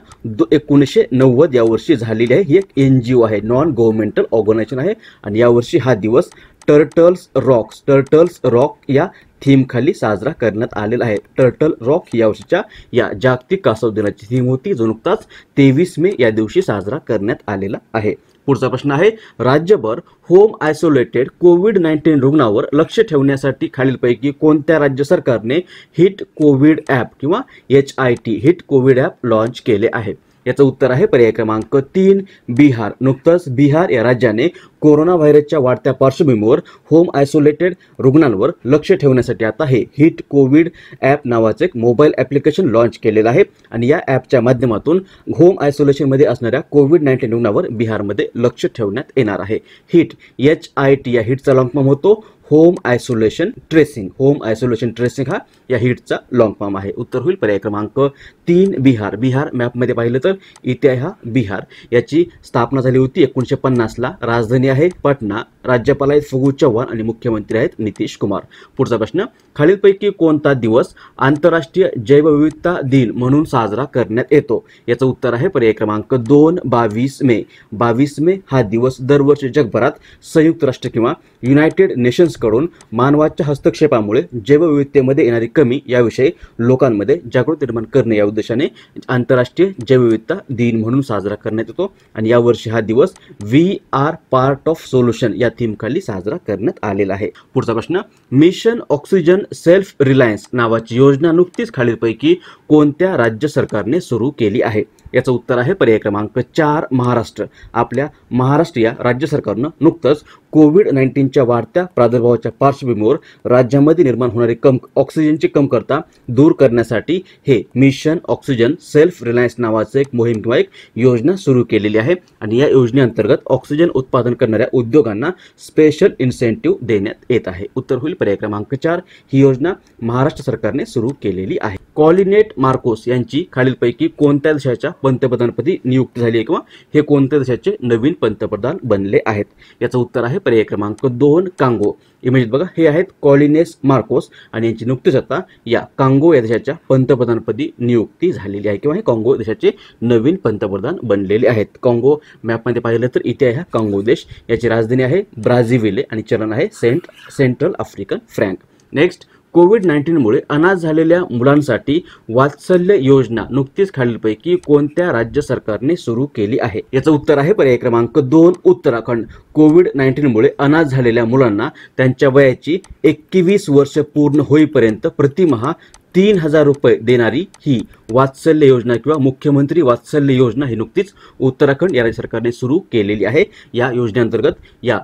एकोणीसशे नव्वद या वर्षी झालेली आहे. ही एक एन जी ओ आहे. नॉन गव्हर्नमेंटल ऑर्गनायझेशन आहे. आणि यावर्षी हा दिवस टर्टल्स रॉक्स टर्टल्स रॉक या थीमखाली साजरा करण्यात आलेला आहे. टर्टल रॉक या वर्षीच्या या जागतिक कासव दिनाची थीम होती जो नुकताच तेवीस मे या दिवशी साजरा करण्यात आलेला आहे. पुढचा प्रश्न आहे राज्यभर होम आयसोलेटेड कोविड नाईन्टीन रुग्णावर लक्ष ठेवण्यासाठी खालीलपैकी कोणत्या राज्य सरकारने हिट कोविड ॲप किंवा H I T hit COVID app launch केले आहे? याचं उत्तर आहे पर्याय क्रमांक तीन बिहार. नुकतंच बिहार या राज्याने कोरोना व्हायरसच्या वाढत्या पार्श्वभूमीवर होम आयसोलेटेड रुग्णांवर लक्ष ठेवण्यासाठी आता हे हिट कोविड ॲप नावाचं एक मोबाईल ॲप्लिकेशन लॉन्च केलेलं आहे. आणि या ॲपच्या माध्यमातून होम आयसोलेशनमध्ये असणाऱ्या कोविड नाईन्टीन रुग्णावर बिहारमध्ये लक्ष ठेवण्यात येणार आहे. हिट एच आय टी या हिटचा लॉंग फॉर्म होतो. Home isolation tracing. Home isolation tracing हा या हिटचा लॉंग फॉर्म आहे. उत्तर होईल पर्याय क्रमांक तीन बिहार. बिहार मॅपमध्ये पाहिलं तर इथे आहे हा बिहार. याची स्थापना झाली होती एकोणीसशे पन्नासला. राजधानी आहे पटना. राज्यपाल आहेत फगू चव्हाण आणि मुख्यमंत्री आहेत नितीश कुमार. पुढचा प्रश्न खालीलपैकी कोणता दिवस आंतरराष्ट्रीय जैवविविधता दिन म्हणून साजरा करण्यात येतो? याचं उत्तर आहे पर्याय क्रमांक दोन बावीस मे. बावीस मे हा दिवस दरवर्षी जगभरात संयुक्त राष्ट्र किंवा युनायटेड नेशन्स नेशन्सकडून मानवाच्या हस्तक्षेपामुळे जैवविविधतेमध्ये येणारी कमी याविषयी लोकांमध्ये जागृती निर्माण करणे या उद्देशाने आंतरराष्ट्रीय जैवविविधता दिन म्हणून साजरा करण्यात येतो. आणि यावर्षी हा दिवस we are part of solution या थीमखाली साजरा करण्यात आलेला आहे. पुढचा प्रश्न मिशन ऑक्सिजन सेल्फ रिलायन्स नावाची योजना नुकतीच खालीलपैकी कोणत्या राज्य सरकारने सुरू केली आहे? याचं उत्तर आहे पर्याय क्रमांक चार महाराष्ट्र. आपल्या महाराष्ट्र या राज्य सरकारनं नुकतंच कोविड नाईन्टीनच्या वाढत्या प्रादुर्भावाच्या पार्श्वभूमीवर राज्यामध्ये निर्माण होणारी कम ऑक्सिजनची कमतरता दूर करण्यासाठी हे मिशन ऑक्सिजन सेल्फ रिलायन्स नावाचं एक मोहीम किंवा एक योजना सुरू केलेली आहे. आणि या योजनेअंतर्गत ऑक्सिजन उत्पादन करणाऱ्या उद्योगांना स्पेशल इन्सेंटिव्ह देण्यात येत आहे. उत्तर होईल पर्याय क्रमांक चार. ही योजना महाराष्ट्र सरकारने सुरू केलेली आहे. कॉलिनेट मार्कोस यांची खालीलपैकी कोणत्या देशाच्या पंतप्रधानपदी नियुक्ती झाली आहे किंवा हे कोणत्या देशाचे नवीन पंतप्रधान बनले आहेत? याचं उत्तर आहे पर्याय क्रमांक दोन कांगो. इमेज बघा हे आहेत कॉलिनेस मार्कोस आणि यांची नुकतीच आता या कांगो या देशाच्या पंतप्रधानपदी नियुक्ती झालेली आहे किंवा हे काँगो देशाचे नवीन पंतप्रधान बनलेले आहेत. काँगो मॅपमध्ये पाहिलं तर इथे आहे हा काँगो देश. याची राजधानी आहे ब्राझिविले आणि चलन आहे cent central African franc. Next COVID नाईन्टीनमुळे अनाथ झालेल्या मुलांसाठी वात्सल्य योजना नुकतीच खालीलपैकी कोणत्या राज्य सरकारने सुरू केली आहे? याचं उत्तर आहे पर्याय क्रमांक दोन उत्तराखंड. कोविड नाईन्टीनमुळे अनाथ झालेल्या मुलांना त्यांच्या वयाची एकवीस वर्ष पूर्ण होईपर्यंत प्रतिमहा तीन हजार रुपये देणारी ही वात्सल्य योजना किंवा मुख्यमंत्री वात्सल्य योजना ही नुकतीच उत्तराखंड या राज्य सरकारने सुरू केलेली आहे. या योजनेअंतर्गत या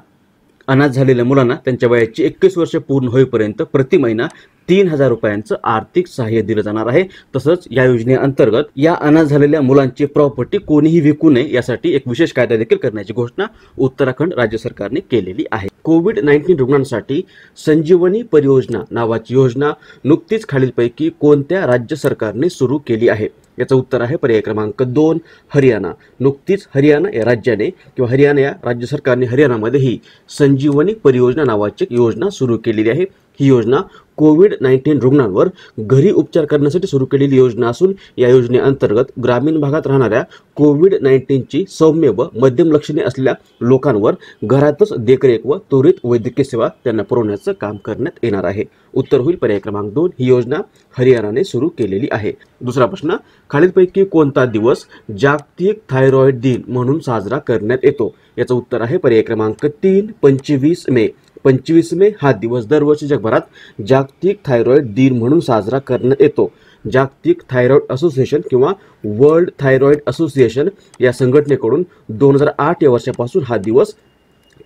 अनाथ झालेल्या मुलांना त्यांच्या वयाची एकवीस वर्ष पूर्ण होईपर्यंत प्रति महिना तीन हजार रुपयांचं आर्थिक सहाय्य दिलं जाणार आहे. तसंच या योजनेअंतर्गत या अनाथ झालेल्या मुलांची प्रॉपर्टी कोणीही विकू नये यासाठी एक विशेष कायदा देखील करण्याची घोषणा उत्तराखंड राज्य सरकारने केलेली आहे. कोविड नाईन्टीन रुग्णांसाठी संजीवनी परियोजना नावाची योजना नुकतीच खालीलपैकी कोणत्या राज्य सरकारने सुरू केली आहे? याचं उत्तर आहे पर्याय क्रमांक दोन हरियाणा. नुकतीच हरियाणा या राज्याने किंवा हरियाणा या राज्य सरकारने हरियाणामध्ये ही संजीवनी परियोजना नावाची योजना सुरू केलेली आहे. ही योजना कोविड नाईन्टीन रुग्णांवर घरी उपचार करण्यासाठी सुरू केलेली योजना असून या योजनेअंतर्गत ग्रामीण भागात राहणाऱ्या कोविड नाईन्टीनची सौम्य व मध्यम लक्षणे असलेल्या लोकांवर घरातच देखरेख व त्वरित वैद्यकीय सेवा त्यांना पुरवण्याचं काम करण्यात येणार आहे. उत्तर होईल पर्याय क्रमांक दोन. ही योजना हरियाणाने सुरू केलेली आहे. दुसरा प्रश्न खालीलपैकी कोणता दिवस जागतिक थायरॉइड दिन म्हणून साजरा करण्यात येतो? याचं उत्तर आहे पर्याय क्रमांक तीन पंचवीस मे. पंचवीस मे हा दिवस दरवर्षी जगभरात जागतिक थायरॉईड दिन म्हणून साजरा करण्यात येतो. जागतिक थायरॉईड असोसिएशन किंवा वर्ल्ड थायरॉईड असोसिएशन या संघटनेकडून दोन हजार आठ या वर्षापासून हा दिवस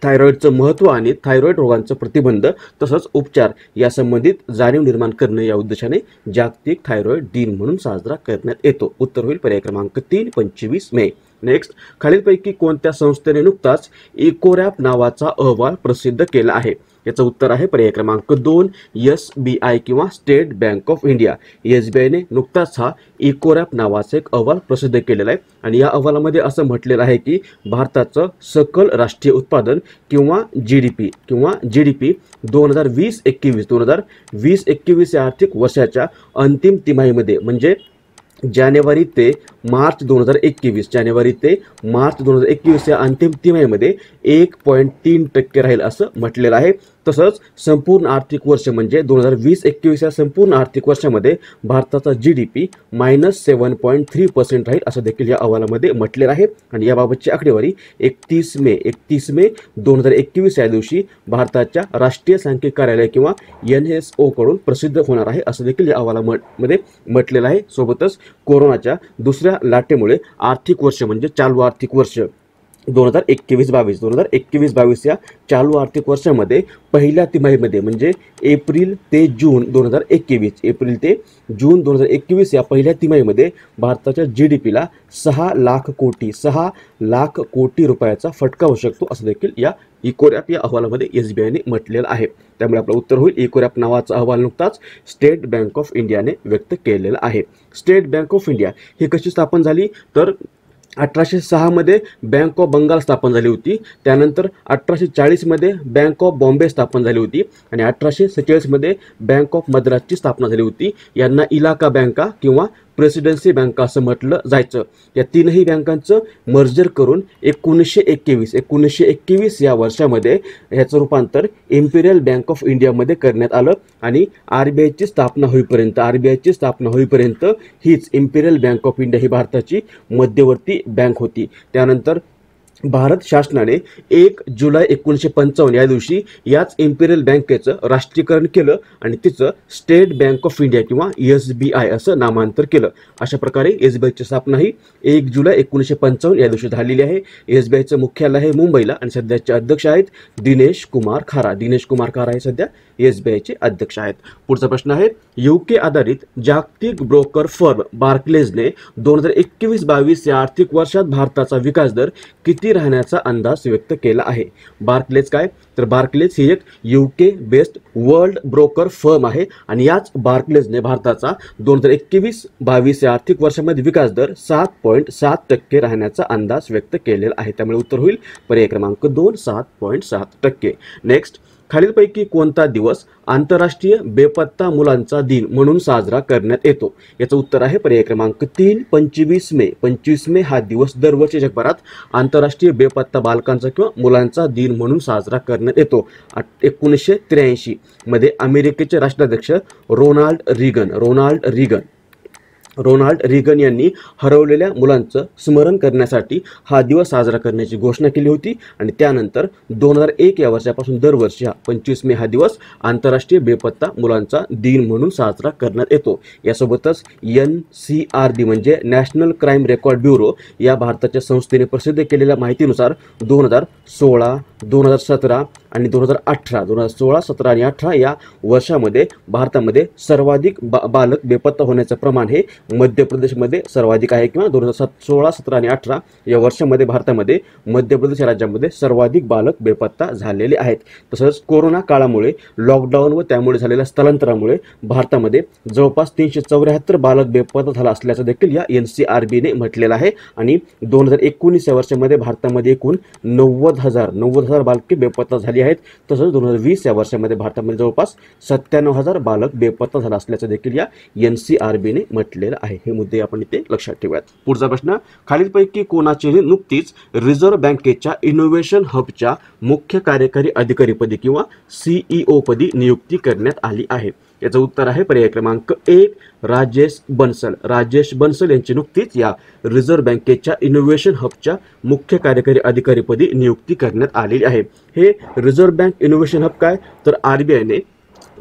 थायरॉईडचं महत्त्व आणि थायरॉईड रोगांचं प्रतिबंध तसंच उपचार या संबंधित जाणीव निर्माण करणे या उद्देशाने जागतिक थायरॉईड दिन म्हणून साजरा करण्यात येतो. उत्तर होईल पर्याय क्रमांक तीन पंचवीस मे. नेक्स्ट खालीलपैकी कोणत्या संस्थेने नुकताच इकोरॅप नावाचा अहवाल प्रसिद्ध केला आहे? याचं उत्तर आहे पर्याय क्रमांक दोन एस बी आय किंवा state bank of India S B आयने नुकताच हा इकोरॅप नावाचा एक अहवाल प्रसिद्ध केलेला आहे. आणि या अहवालामध्ये असं म्हटलेलं आहे की भारताचं सकल राष्ट्रीय उत्पादन किंवा जी डी पी किंवा जी डी पी दोन हजार वीस एकवीस दोन हजार वीस एकवीस या आर्थिक वर्षाच्या अंतिम तिमाहीमध्ये म्हणजे जानेवारी ते मार्च दोन हजार एकवीस जानेवारी ते मार्च दोन हजार एकवीस या अंतिम तिमाहीमध्ये एक पॉईंट तीन टक्के राहील असं म्हटलेलं आहे. तसंच संपूर्ण आर्थिक वर्ष म्हणजे दोन हजार वीस एकवीस या संपूर्ण आर्थिक वर्षामध्ये भारताचा G D P minus seven point three percent राहील असं देखील या अहवालामध्ये म्हटलेलं आहे. आणि याबाबतची आकडेवारी एकतीस मे एकतीस मे दोन हजार एकवीस या दिवशी भारताच्या राष्ट्रीय सांख्यिक कार्यालय किंवा एन एस ओकडून प्रसिद्ध होणार आहे असं देखील या अहवालामध्ये म्हटलेलं आहे. सोबतच कोरोनाच्या दुसऱ्या लाटेमुळे आर्थिक वर्ष म्हणजे चालू आर्थिक वर्ष. दोन हजार एकवीस बावीस दोन हजार एकवीस बावीस या चालू आर्थिक वर्षामध्ये पहिल्या तिमाहीमध्ये म्हणजे एप्रिल ते जून दोन हजार एकवीस एप्रिल ते जून दोन हजार एकवीस या पहिल्या तिमाहीमध्ये भारताच्या जी डी पीला सहा लाख कोटी सहा लाख कोटी रुपयाचा फटका होऊ शकतो असं देखील या इकोरॅप या अहवालामध्ये एस बी आयने म्हटलेलं आहे. त्यामुळे आपलं उत्तर होईल इकोरॅप नावाचा अहवाल नुकताच स्टेट बँक ऑफ इंडियाने व्यक्त केलेला आहे. स्टेट बँक ऑफ इंडिया ही कशी स्थापन झाली? तर अठराशे सहामध्ये बँक ऑफ बंगाल स्थापन झाली होती. त्यानंतर अठराशे चाळीसमध्ये बँक ऑफ बॉम्बे स्थापन झाली होती आणि अठराशे सेहेचाळीसमध्ये बँक ऑफ मद्रासची स्थापना झाली होती. यांना इलाका बँका किंवा प्रेसिडेन्सी बँका असं म्हटलं जायचं. या तीनही बँकांचं मर्जर करून एकोणीसशे एकवीस एकोणीसशे एकवीस या वर्षामध्ये ह्याचं रूपांतर इम्पिरियल बँक ऑफ इंडियामध्ये करण्यात आलं आणि आर बी आयची स्थापना होईपर्यंत आर बी आयची स्थापना होईपर्यंत हीच इम्पिरियल बँक ऑफ इंडिया ही भारताची मध्यवर्ती बँक होती. त्यानंतर भारत शासनाने एक जुलै एकोणीसशे पंचावन्न या दिवशी याच इम्पिरियल बँकेचं राष्ट्रीयकरण केलं आणि तिचं स्टेट बँक ऑफ इंडिया किंवा एस बी आय असं नामांतर केलं. अशा प्रकारे एस बी आयची स्थापना ही एक जुलै एकोणीसशे पंचावन्न या दिवशी झालेली आहे. एस बी आयचं मुख्यालय आहे मुंबईला आणि सध्याचे अध्यक्ष आहेत दिनेश कुमार खारा. दिनेश कुमार खारा हे सध्या एस बी आयचे अध्यक्ष आहेत. पुढचा प्रश्न आहे युके आधारित जागतिक ब्रोकर फर्म बार्कलेजने दोन हजार एकवीस बावीस या आर्थिक वर्षात भारताचा विकास दर किती राहण्याचा अंदाज व्यक्त केला आहे. बार्कलेज काय? तर बार्कलेज ही एक U K based world broker firm आहे आणि याच बार्कलेजने भारताचा दोन हजार एकवीस बावीस या आर्थिक वर्षामध्ये विकास दर सात पॉईंट सात टक्के राहण्याचा अंदाज व्यक्त केलेला आहे. त्यामुळे उत्तर होईल पर्याय क्रमांक दोन सात पॉईंट सात टक्के. नेक्स्ट खालीलपैकी कोणता दिवस आंतरराष्ट्रीय बेपत्ता मुलांचा दिन म्हणून साजरा करण्यात येतो? याचं उत्तर आहे पर्याय क्रमांक तीन पंचवीस मे. पंचवीस मे हा दिवस दरवर्षी जगभरात आंतरराष्ट्रीय बेपत्ता बालकांचा किंवा मुलांचा दिन म्हणून साजरा करण्यात येतो. एकोणीसशे त्र्याऐंशी मध्ये अमेरिकेचे राष्ट्राध्यक्ष Ronald Reagan Ronald Reagan Ronald Reagan यांनी हरवलेल्या मुलांचं स्मरण करण्यासाठी हा दिवस साजरा करण्याची घोषणा केली होती. आणि त्यानंतर दोन हजार एक या वर्षापासून दरवर्षी हा पंचवीस मे हा दिवस आंतरराष्ट्रीय बेपत्ता मुलांचा दिन म्हणून साजरा करण्यात येतो. यासोबतच एन सी आर डी म्हणजे नॅशनल क्राईम रेकॉर्ड ब्युरो या भारताच्या संस्थेने प्रसिद्ध केलेल्या माहितीनुसार दोन हजार सोळा दोन हजार सतरा आणि दोन हजार अठरा दोन हजार सोळा सतरा आणि अठरा या वर्षामध्ये भारतामध्ये सर्वाधिक बा बालक बेपत्ता होण्याचं प्रमाण हे मध्य प्रदेशमध्ये सर्वाधिक आहे किंवा दोन हजार सत सोळा सतरा आणि अठरा या वर्षामध्ये भारतामध्ये मध्य प्रदेश राज्यामध्ये सर्वाधिक बालक बेपत्ता झालेले आहेत. तसंच कोरोना काळामुळे लॉकडाऊन व त्यामुळे झालेल्या स्थलांतरामुळे भारतामध्ये जवळपास तीनशे चौऱ्याहत्तर बालक बेपत्ता झाला असल्याचं देखील या एन सी आर बीने म्हटलेलं आहे. आणि दोन हजार एकोणीस या वर्षामध्ये भारतामध्ये एकूण नव्वद हजार नव्वद हजार बालके बेपत्ता झाली आहेत. तसंच दोन हजार वीस या वर्षामध्ये भारतामध्ये जवळपास सत्त्याण्णव हजार बालक बेपत्ता झाला असल्याचं देखील या एन सी आर बीने म्हटलेलं आहे. हे मुद्दे आपण इथे लक्षात ठेवूयात. पुढचा प्रश्न खालीलपैकी कोणाचीही नुकतीच रिझर्व्ह बँकेच्या इनोव्हेशन हबच्या मुख्य कार्यकारी अधिकारीपदी किंवा सीईओ पदी नियुक्ती करण्यात आली आहे. याचं उत्तर आहे पर्याय क्रमांक एक राजेश बन्सल. राजेश बन्सल यांची नुकतीच या रिझर्व्ह बँकेच्या इनोव्हेशन हबच्या मुख्य कार्यकारी अधिकारीपदी नियुक्ती करण्यात आलेली आहे. हे रिझर्व्ह बँक इनोव्हेशन हब काय? तर आर बी आयने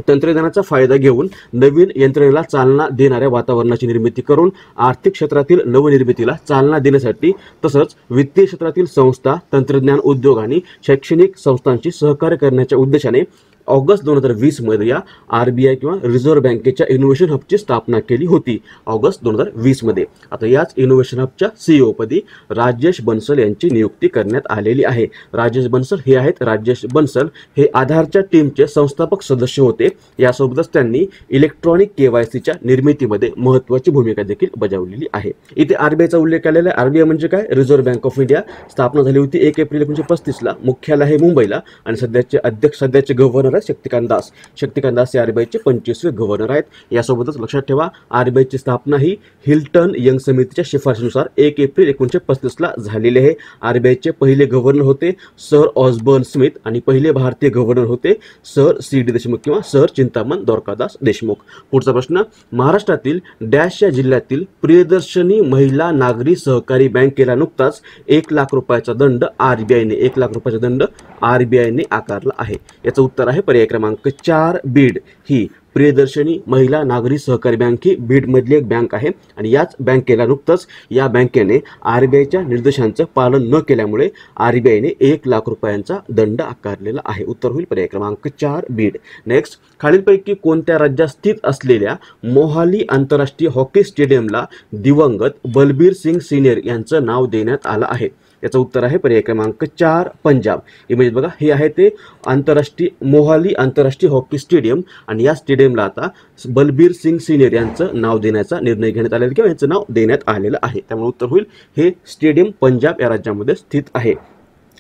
तंत्रज्ञानाचा फायदा घेऊन नवीन यंत्रणेला चालना देणाऱ्या वातावरणाची निर्मिती करून आर्थिक क्षेत्रातील नवनिर्मितीला चालना देण्यासाठी तसंच वित्तीय क्षेत्रातील संस्था तंत्रज्ञान उद्योग आणि शैक्षणिक संस्थांशी सहकार्य करण्याच्या उद्देशाने ऑगस्ट दोन हजार वीसमध्ये या आर बी आय किंवा रिझर्व्ह बँकेच्या इनोव्हेशन हबची स्थापना केली होती ऑगस्ट दोन हजार वीसमध्ये आता याच इनोव्हेशन हबच्या सीईओपदी राजेश बन्सल यांची नियुक्ती करण्यात आलेली आहे. राजेश बन्सल हे आहेत. राजेश बन्सल हे आधारच्या टीमचे संस्थापक सदस्य होते. यासोबतच त्यांनी इलेक्ट्रॉनिक केवायसीच्या निर्मितीमध्ये महत्त्वाची भूमिका देखील बजावलेली आहे. इथे आरबीआयचा उल्लेख आलेला आहे. आरबीआय म्हणजे काय? रिझर्व्ह बँक ऑफ इंडिया स्थापना झाली होती एक एप्रिल एकोणीशे पस्तीसला मुख्यालय आहे मुंबईला. आणि सध्याचे अध्यक्ष सध्याचे गव्हर्नर आहेत शक्तिकांत दास. शक्तिकांत दास हे आरबीआयचे पंचवीसवे गव्हर्नर आहेत. यासोबतच लक्षात ठेवा आरबीआयची स्थापना ही हिल्टन यंग समितीच्या शिफारशीनुसार एक एप्रिल एकोणीशे पस्तीसला झालेले आहे. आरबीआयचे पहिले गव्हर्नर होते सर ऑसबर्न स्मिथ आणि पहिले भारतीय गव्हर्नर होते सर सी डी देशमुख किंवा सर चिंतामण द्वारकादास देशमुख. पुढचा प्रश्न महाराष्ट्रातील डॅश या जिल्ह्यातील प्रियदर्शनी महिला नागरी सहकारी बँकेला नुकताच एक लाख रुपयाचा दंड आर बी आयने एक लाख रुपयाचा दंड आर बी आयने आकारला आहे. याचं उत्तर आहे पर्याय क्रमांक चार बीड. ही प्रियदर्शनी महिला नागरी सहकारी बँक ही बीडमधली एक बँक आहे. आणि याच बँकेला नुकतंच या बँकेने आर बी आयच्या निर्देशांचं पालन न केल्यामुळे आर बी आयने एक लाख रुपयांचा दंड आकारलेला आहे. उत्तर होईल पर्याय क्रमांक चार बीड. नेक्स्ट खालीलपैकी कोणत्या राज्यात स्थित असलेल्या मोहाली आंतरराष्ट्रीय हॉकी स्टेडियमला दिवंगत बलबीर सिंग सिनियर यांचं नाव देण्यात आलं आहे. याचं उत्तर आहे पर्याय क्रमांक चार पंजाब. इमेज बघा हे आहे ते आंतरराष्ट्रीय मोहाली आंतरराष्ट्रीय हॉकी स्टेडियम. आणि या स्टेडियमला आता बलबीर सिंग सिनियर यांचं नाव देण्याचा निर्णय घेण्यात आलेला किंवा यांचं नाव देण्यात आलेलं आहे. त्यामुळे उत्तर होईल हे स्टेडियम पंजाब या राज्यामध्ये स्थित आहे.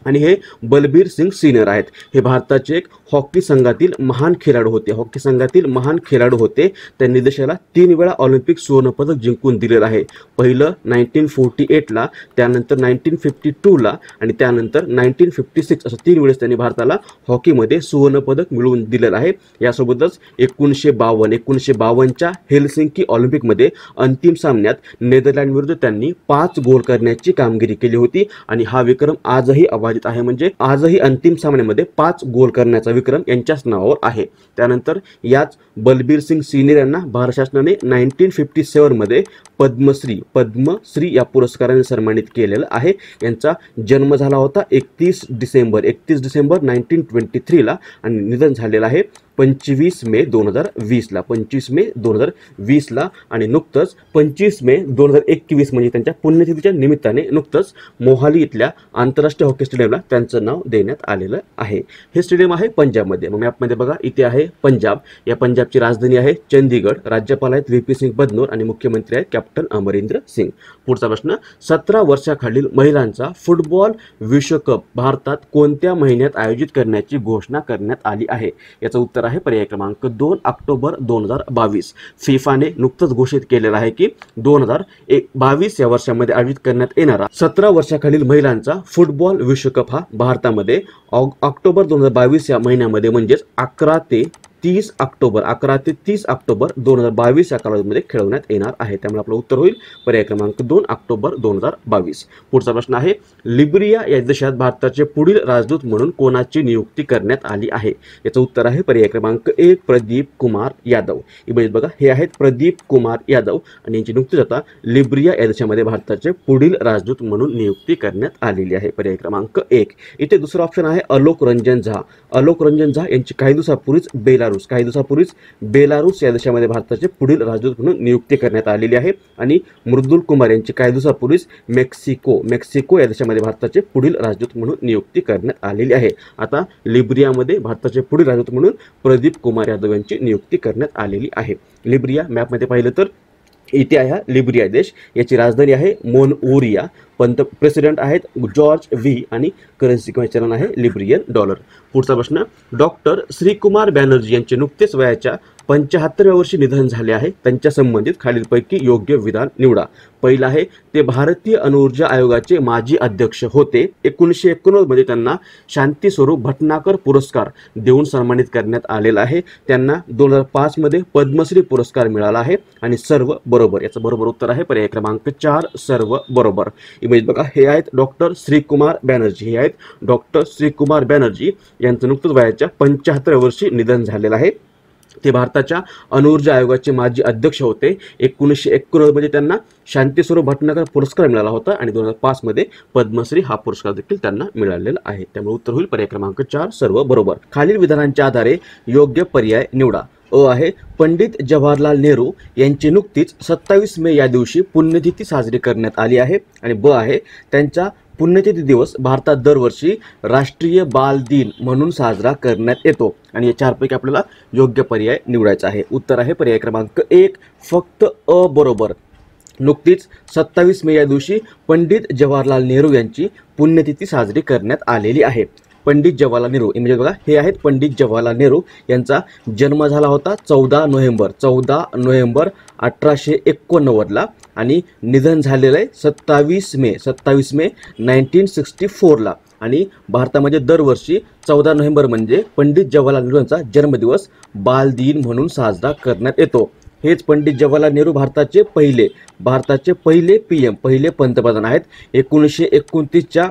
आणि हे बलबीर सिंग सिनियर आहेत. हे भारताचे एक हॉकी संघातील महान खेळाडू होते. हॉकी संघातील महान खेळाडू होते. त्यांनी देशाला तीन वेळा ऑलिम्पिक सुवर्णपदक जिंकून दिलेलं आहे. पहिलं नाईन्टीन फोर्टी एटला त्यानंतर नाईन्टीन फिफ्टी टूला आणि त्यानंतर नाईन्टीन फिफ्टी सिक्स असं तीन वेळेस त्यांनी भारताला हॉकीमध्ये सुवर्णपदक मिळवून दिलेलं आहे. यासोबतच एकोणीसशे बावन्न एकोणीसशे बावन्नच्या हेलसिंकी ऑलिम्पिकमध्ये अंतिम सामन्यात नेदरलँड विरुद्ध त्यांनी पाच गोल करण्याची कामगिरी केली होती. आणि हा विक्रम आजही अबाधित आहे. म्हणजे आजही अंतिम सामन्यामध्ये पाच गोल करण्याचा विक्रम यांच्याच नावावर आहे. त्यानंतर याच बलबीर सिंग सिनियर यांना भारत शासनाने नाईन्टीन फिफ्टी सेवनमध्ये पद्मश्री पद्मश्री या पुरस्काराने सन्मानित केलेलं आहे. यांचा जन्म झाला होता एकतीस डिसेंबर एकतीस डिसेंबर नाईन्टीन ट्वेंटी थ्रीला आणि निधन झालेलं आहे. पंचवीस मे दोन हजार वीसला. पंचवीस मे दोन हजार वीसला आणि नुकतंच पंचवीस मे दोन हजार एकवीस म्हणजे त्यांच्या पुण्यतिथीच्या निमित्ताने नुकतंच मोहाली इथल्या आंतरराष्ट्रीय हॉकी स्टेडियमला त्यांचं नाव देण्यात आलेलं आहे. हे स्टेडियम आहे पंजाबमध्ये. मग मॅपमध्ये बघा इथे आहे पंजाब. या पंजाबची राजधानी आहे चंदीगड. राज्यपाल आहेत व्ही पी सिंग बदनोर आणि मुख्यमंत्री आहेत कॅप्टन अमरिंद्र सिंग. पुढचा प्रश्न सतरा वर्षाखालील महिलांचा फुटबॉल विश्वकप भारतात कोणत्या महिन्यात आयोजित करण्याची घोषणा करण्यात आली आहे? याचं उत्तर आहे. पर्याय क्रमांक दोन ऑक्टोबर दोन हजार बावीस. फिफाने नुकतंच घोषित केलेलं आहे की दोन हजार एक बावीस या वर्षामध्ये आयोजित करण्यात येणारा सतरा वर्षाखालील महिलांचा फुटबॉल विश्वकप हा भारतामध्ये ऑग- ऑक्टोबर दोन हजार बावीस या महिन्यामध्ये म्हणजेच अकरा ते तीस ऑक्टोबर अकरा ते तीस ऑक्टोबर दोन हजार बावीस या कालावधीमध्ये खेळवण्यात येणार आहे. त्यामुळे आपलं उत्तर होईल पर्याय क्रमांक दोन ऑक्टोबर दोन हजार बावीस. पुढचा प्रश्न आहे लिब्रिया या देशात भारताचे पुढील राजदूत म्हणून कोणाची नियुक्ती करण्यात आली आहे? याचं उत्तर आहे पर्याय क्रमांक एक प्रदीप कुमार यादव. इमेज बघा हे आहेत प्रदीप कुमार यादव आणि यांची नियुक्ती जाता लिब्रिया या देशामध्ये भारताचे पुढील राजदूत म्हणून नियुक्ती करण्यात आलेली आहे. पर्याय क्रमांक एक. इथे दुसरा ऑप्शन आहे अलोक रंजन झा. अलोक रंजन झा यांची काही दिवसापूर्वीच बेलारूस. काही दिवसापूर्वीच बेलारूस या देशामध्ये भारताचे पुढील राजदूत म्हणून नियुक्ती करण्यात आलेली आहे. आणि मृदुल कुमार यांची काही दिवसापूर्वीच मेक्सिको मेक्सिको या देशामध्ये भारताचे पुढील राजदूत म्हणून नियुक्ती करण्यात आलेली आहे. आता लिब्रियामध्ये भारताचे पुढील राजदूत म्हणून प्रदीप कुमार यादव यांची नियुक्ती करण्यात आलेली आहे. लिब्रिया मॅपमध्ये पाहिलं तर इथे आहे हा लिब्रिया देश. याची राजधानी आहे मोनओरिया पंत प्रेसिडेंट आहेत जॉर्ज व्ही आणि करन्सी किंवा चलन आहे लिब्रियन डॉलर पुढचा प्रश्न डॉक्टर श्रीकुमार बॅनर्जी यांचे नुकतेच वयाच्या पंच्याहत्तरव्या वर्षी निधन झाले आहे. त्यांच्या संबंधित खालीलपैकी योग्य विधान निवडा. पहिलं आहे ते भारतीय अणुऊर्जा आयोगाचे माजी अध्यक्ष होते. एकोणीसशे एकोणनव्वदमध्ये त्यांना शांती स्वरूप भटनाकर पुरस्कार देऊन सन्मानित करण्यात आलेला आहे. त्यांना दोन हजार पाचमध्ये पद्मश्री पुरस्कार मिळाला आहे आणि सर्व बरोबर याचं बरोबर उत्तर आहे. पर्याय क्रमांक चार सर्व बरोबर. इमेज बघा हे आहेत डॉक्टर श्रीकुमार बॅनर्जी. हे आहेत डॉक्टर श्रीकुमार बॅनर्जी यांचं नुकतंच वयाच्या पंच्याहत्तर वर्षी निधन झालेलं आहे. ते भारताच्या अणुऊर्जा आयोगाचे माजी अध्यक्ष होते. एकोणीसशे एकोणमध्ये त्यांना शांतीस्वरूप भटनागर पुरस्कार मिळाला होता आणि दोन हजार पाचमध्ये पद्मश्री हा पुरस्कार देखील त्यांना मिळालेला आहे. त्यामुळे उत्तर होईल पर्याय क्रमांक चार सर्व बरोबर. खालील विधानांच्या आधारे योग्य पर्याय निवडा. अ आहे पंडित जवाहरलाल नेहरू यांची नुकतीच सत्तावीस मे या दिवशी पुण्यतिथी साजरी करण्यात आली आहे आणि ब आहे त्यांचा पुण्यतिथी दिवस भारतात दरवर्षी राष्ट्रीय बाल दिन म्हणून साजरा करण्यात येतो. आणि या चारपैकी आपल्याला योग्य पर्याय निवडायचा आहे. उत्तर आहे पर्याय क्रमांक एक फक्त अ बरोबर. नुकतीच सत्तावीस मे या दिवशी पंडित जवाहरलाल नेहरू यांची पुण्यतिथी साजरी करण्यात आलेली आहे. पंडित जवाहरलाल नेहरू म्हणजे बघा हे आहेत पंडित जवाहरलाल नेहरू यांचा जन्म झाला होता चौदा नोव्हेंबर. चौदा नोव्हेंबर अठराशे एकोणनव्वदला आणि निधन झालेलं आहे सत्तावीस मे सत्तावीस मे नाईन्टीन सिक्स्टी फोरला. आणि भारतामध्ये दरवर्षी चौदा नोव्हेंबर म्हणजे पंडित जवाहरलाल नेहरूंचा जन्मदिवस बालदिन म्हणून साजरा करण्यात येतो. हेच पंडित जवाहरलाल नेहरू भारताचे पहिले भारताचे पहिले पी एम पहिले पंतप्रधान आहेत. एकोणीसशे एकोणतीसच्या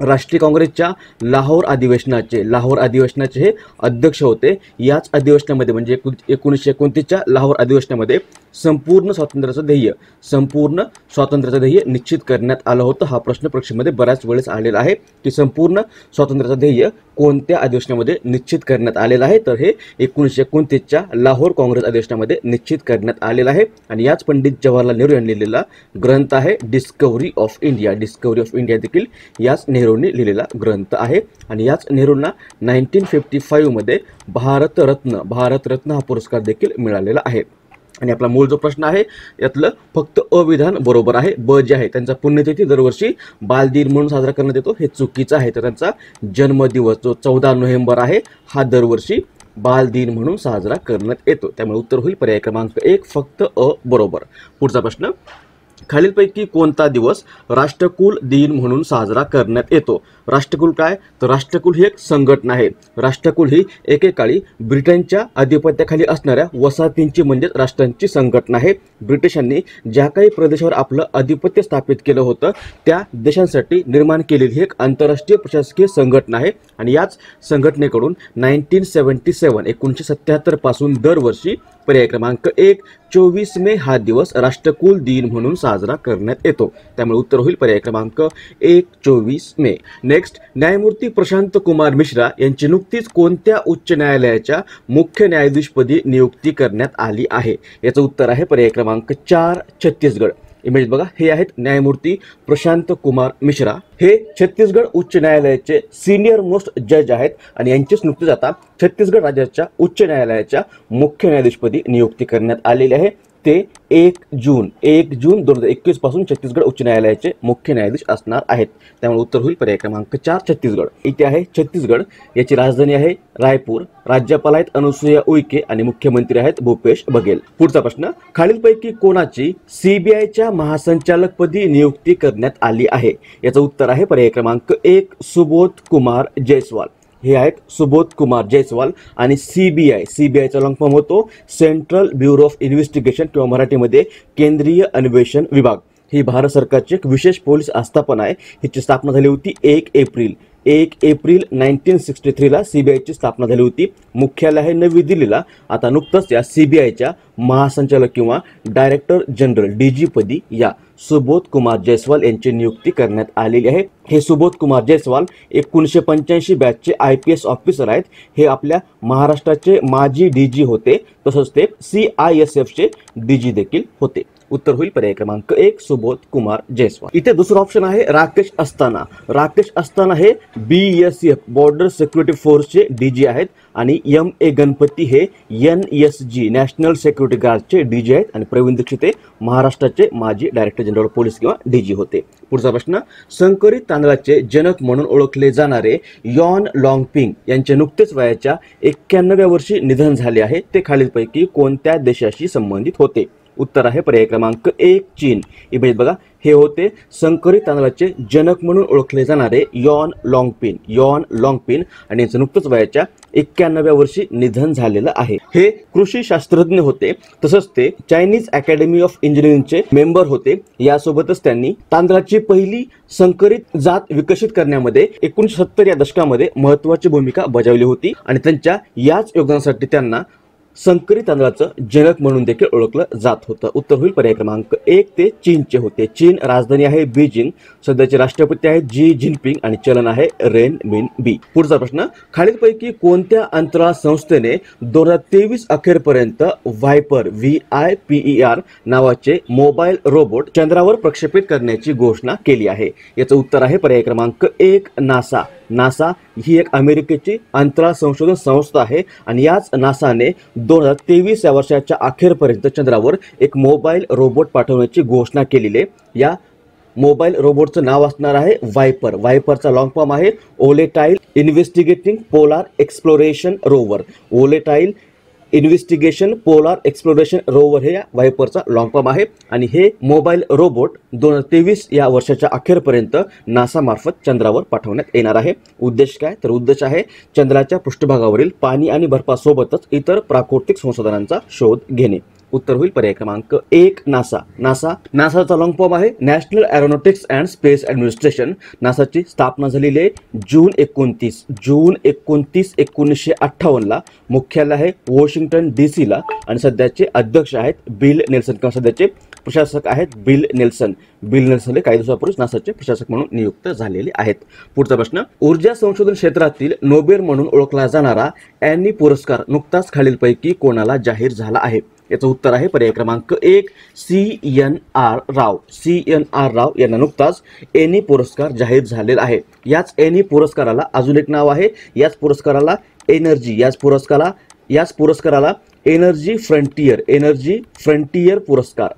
राष्ट्रीय काँग्रेसच्या लाहोर अधिवेशनाचे लाहोर अधिवेशनाचे हे अध्यक्ष होते. याच अधिवेशनामध्ये म्हणजे एकू एकोणीसशे एकोणतीसच्या लाहोर अधिवेशनामध्ये संपूर्ण स्वातंत्र्याचं ध्येय संपूर्ण स्वातंत्र्याचं ध्येय निश्चित करण्यात आलं होतं. हा प्रश्न परीक्षेमध्ये बऱ्याच वेळेस आलेला आहे की संपूर्ण स्वातंत्र्याचं ध्येय कोणत्या अधिवेशनामध्ये निश्चित करण्यात आलेलं आहे? तर हे एकोणीसशे एकोणतीसच्या लाहोर काँग्रेस अधिवेशनामध्ये निश्चित करण्यात आलेलं आहे. आणि याच पंडित जवाहरलाल नेहरू यांनी लिहिलेला ग्रंथ आहे discovery of India discovery of India देखील याच नेहरू नेहरूंनी लिहिलेला ग्रंथ आहे. आणि याच नेहरूंना नाईन्टीन फिफ्टी फाईव्हमध्ये भारतरत्न भारतरत्न हा पुरस्कार देखील मिळालेला आहे. आणि आपला मूळ जो प्रश्न आहे यातलं फक्त अविधान बरोबर आहे. ब जे आहे त्यांचा पुण्यतिथी दरवर्षी बालदिन म्हणून साजरा करण्यात येतो. हे चुकीचं आहे. तर त्यांचा जन्मदिवस जो चौदा नोव्हेंबर आहे हा दरवर्षी बाल दिन म्हणून साजरा करण्यात येतो. त्यामुळे उत्तर होईल. पर्याय क्रमांक एक फक्त अ बरोबर. पुढचा प्रश्न खालीलपैकी कोणता दिवस राष्ट्रकुल दिन म्हणून साजरा करण्यात येतो? राष्ट्रकुल काय? तर राष्ट्रकुल ही एक संघटना आहे. राष्ट्रकुल ही एकेकाळी ब्रिटनच्या अधिपत्याखाली असणाऱ्या वसाहतींची म्हणजेच राष्ट्रांची संघटना आहे. ब्रिटिशांनी ज्या काही प्रदेशावर आपलं अधिपत्य स्थापित केलं होतं त्या देशांसाठी निर्माण केलेली ही एक आंतरराष्ट्रीय प्रशासकीय संघटना आहे. आणि याच संघटनेकडून नाईन्टीन सेवन्टी सेवन एकोणीसशे सत्याहत्तरपासून दरवर्षी पर्याय क्रमांक एक चोवीस मे हा दिवस राष्ट्रकुल दिन म्हणून साजरा करण्यात येतो. त्यामुळे उत्तर होईल पर्याय क्रमांक एक चोवीस मे. नेक्स्ट न्यायमूर्ती प्रशांत कुमार मिश्रा यांची नुकतीच कोणत्या उच्च न्यायालयाच्या मुख्य न्यायाधीशपदी नियुक्ती करण्यात आली आहे? याचं उत्तर आहे पर्याय क्रमांक चार छत्तीसगड. इमेज बघा. हे आहेत न्यायमूर्ती प्रशांत कुमार मिश्रा. हे छत्तीसगड उच्च न्यायालयाचे सिनियर मोस्ट जज आहेत आणि यांचीच नुकतीच आता छत्तीसगड राज्याच्या उच्च न्यायालयाच्या मुख्य न्यायाधीशपदी नियुक्ती करण्यात आलेली आहे. ते एक जून एक जून दोन हजार एकवीसपासून छत्तीसगड उच्च न्यायालयाचे मुख्य न्यायाधीश असणार आहेत. त्यामुळे उत्तर होईल पर्याय क्रमांक चार छत्तीसगड. इथे आहे छत्तीसगड. याची राजधानी आहे रायपूर. राज्यपाल आहेत अनुसुया उईके आणि मुख्यमंत्री आहेत भूपेश बघेल. पुढचा प्रश्न खालीलपैकी कोणाची सीबीआयच्या महासंचालकपदी नियुक्ती करण्यात आली आहे? याचं उत्तर आहे पर्याय क्रमांक एक सुबोध कुमार जयस्वाल हे आहेत सुबोध कुमार जयस्वाल आणि C B I. C B आयचा लॉंग फॉर्म होतो सेंट्रल ब्युरो ऑफ इन्व्हेस्टिगेशन किंवा मराठीमध्ये केंद्रीय अन्वेषण विभाग. ही भारत सरकारची एक विशेष पोलीस आस्थापना आहे. हिची स्थापना झाली होती एक एप्रिल. एक एप्रिल नाईन्टीन सिक्स्टी थ्रीला सी बी आयची स्थापना झाली होती. मुख्यालय आहे नवी दिल्लीला. आता नुकतंच या सी बी आयच्या महासंचालक किंवा डायरेक्टर जनरल डी जी पदी या सुबोध कुमार जयस्वाल यांची नियुक्ती करण्यात आलेली आहे. हे सुबोध कुमार जयस्वाल एकोणीसशे पंच्याऐंशी बॅचचे आय पी एस ऑफिसर आहेत. हे आपल्या महाराष्ट्राचे माजी डी जी होते. तसंच ते सी आय एस एफचे डी जी देखील होते. उत्तर होईल पर्याय क्रमांक एक सुबोध कुमार जयस्वाल. इथे दुसरं ऑप्शन आहे राकेश अस्ताना राकेश अस्ताना हे B S F border security फोर्सचे डीजी आहेत आणि एम ए गणपती हे N S G national security गार्डचे DG आहेत आणि प्रवीण दीक्षित हे महाराष्ट्राचे माजी डायरेक्टर जनरल पोलीस किंवा डीजी होते. पुढचा प्रश्न संकरित तांदळाचे जनक म्हणून ओळखले जाणारे यॉन लॉंगपिंग यांचे नुकतेच वयाच्या एक्क्याण्णव्या वर्षी निधन झाले आहे. ते खालीलपैकी कोणत्या देशाशी संबंधित होते? उत्तर आहे. पर्याय क्रमांक एक चीन. इमेज बघा हे होते संकरित तांदळाचे जनक म्हणून ओळखले जाणारे यॉन लॉंगपिन. यॉन लॉंगपिन आणि यांचं नुकतंच वयाच्या एक्क्याण्णव्या वर्षी निधन झालेलं आहे. हे कृषी शास्त्रज्ञ होते. तसंच ते चायनीज अकॅडमी ऑफ इंजिनिअरिंगचे मेंबर होते. यासोबतच त्यांनी तांदळाची पहिली संकरित जात विकसित करण्यामध्ये एकोणीशे सत्तर या दशकामध्ये महत्वाची भूमिका बजावली होती आणि त्यांच्या याच योगदानासाठी त्यांना संकरित तांदळाचं जनक म्हणून देखील ओळखलं जात होतं. उत्तर होईल पर्याय क्रमांक एक ते चीनचे होते. चीन राजधानी आहे बीजिंग. सध्याचे राष्ट्रपती आहेत जी जिनपिंग आणि चलन आहे रेन मिन बी. पुढचा प्रश्न खालीलपैकी कोणत्या अंतराळ संस्थेने दोन हजार तेवीस अखेरपर्यंत Viper V I P E R नावाचे मोबाईल रोबोट चंद्रावर प्रक्षेपित करण्याची घोषणा केली आहे? याचं उत्तर आहे पर्याय क्रमांक एक नासा. नासा ही एक अमेरिकेची अंतराळ संशोधन संस्था आहे. आणि याच नासाने दोन हजार तेवीस या वर्षाच्या अखेरपर्यंत चंद्रावर एक मोबाईल रोबोट पाठवण्याची घोषणा केलेली आहे. या मोबाईल रोबोटचं नाव असणार आहे वायपर वायपरचा लॉंग फॉर्म आहे volatile investigating polar exploration rover. Volatile investigation polar exploration rover हे या वायपरचा लॉंग फॉर्म आहे. आणि हे मोबाईल रोबोट दोन हजार तेवीस या वर्षाच्या अखेरपर्यंत नासा मार्फत चंद्रावर पाठवण्यात येणार आहे. उद्देश काय? तर उद्देश आहे चंद्राच्या पृष्ठभागावरील पाणी आणि बर्फासोबतच इतर प्राकृतिक संसाधनांचा शोध घेणे. उत्तर होईल पर्याय क्रमांक एक नासा. नासा नासाचा लॉंग फॉर्म आहे. National aeronautics and space administration नासाची स्थापना झालेली आहे जून एकोणतीस. जून एकोणतीस एकोणीसशे अठ्ठावन्नला मुख्यालय आहे वॉशिंग्टन डी सीला आणि सध्याचे अध्यक्ष आहेत बिल नेल्सन किंवा सध्याचे प्रशासक आहेत बिल नेल्सन. बिल नेल्सन हे काही दिवसापूर्वी नासाचे प्रशासक म्हणून नियुक्त झालेले आहेत. पुढचा प्रश्न ऊर्जा संशोधन क्षेत्रातील नोबेल म्हणून ओळखला जाणारा अॅनी पुरस्कार नुकताच खालीलपैकी कोणाला जाहीर झाला आहे? याचं उत्तर आहे पर्याय क्रमांक एक C N R Rao. C N R Rao यांना नुकताच एनी पुरस्कार जाहीर झालेला आहे. याच एनी पुरस्काराला अजून एक नाव आहे. याच पुरस्काराला एनर्जी याच पुरस्काराला याच पुरस्काराला एनर्जी फ्रंटियर एनर्जी फ्रंटियर पुरस्कार.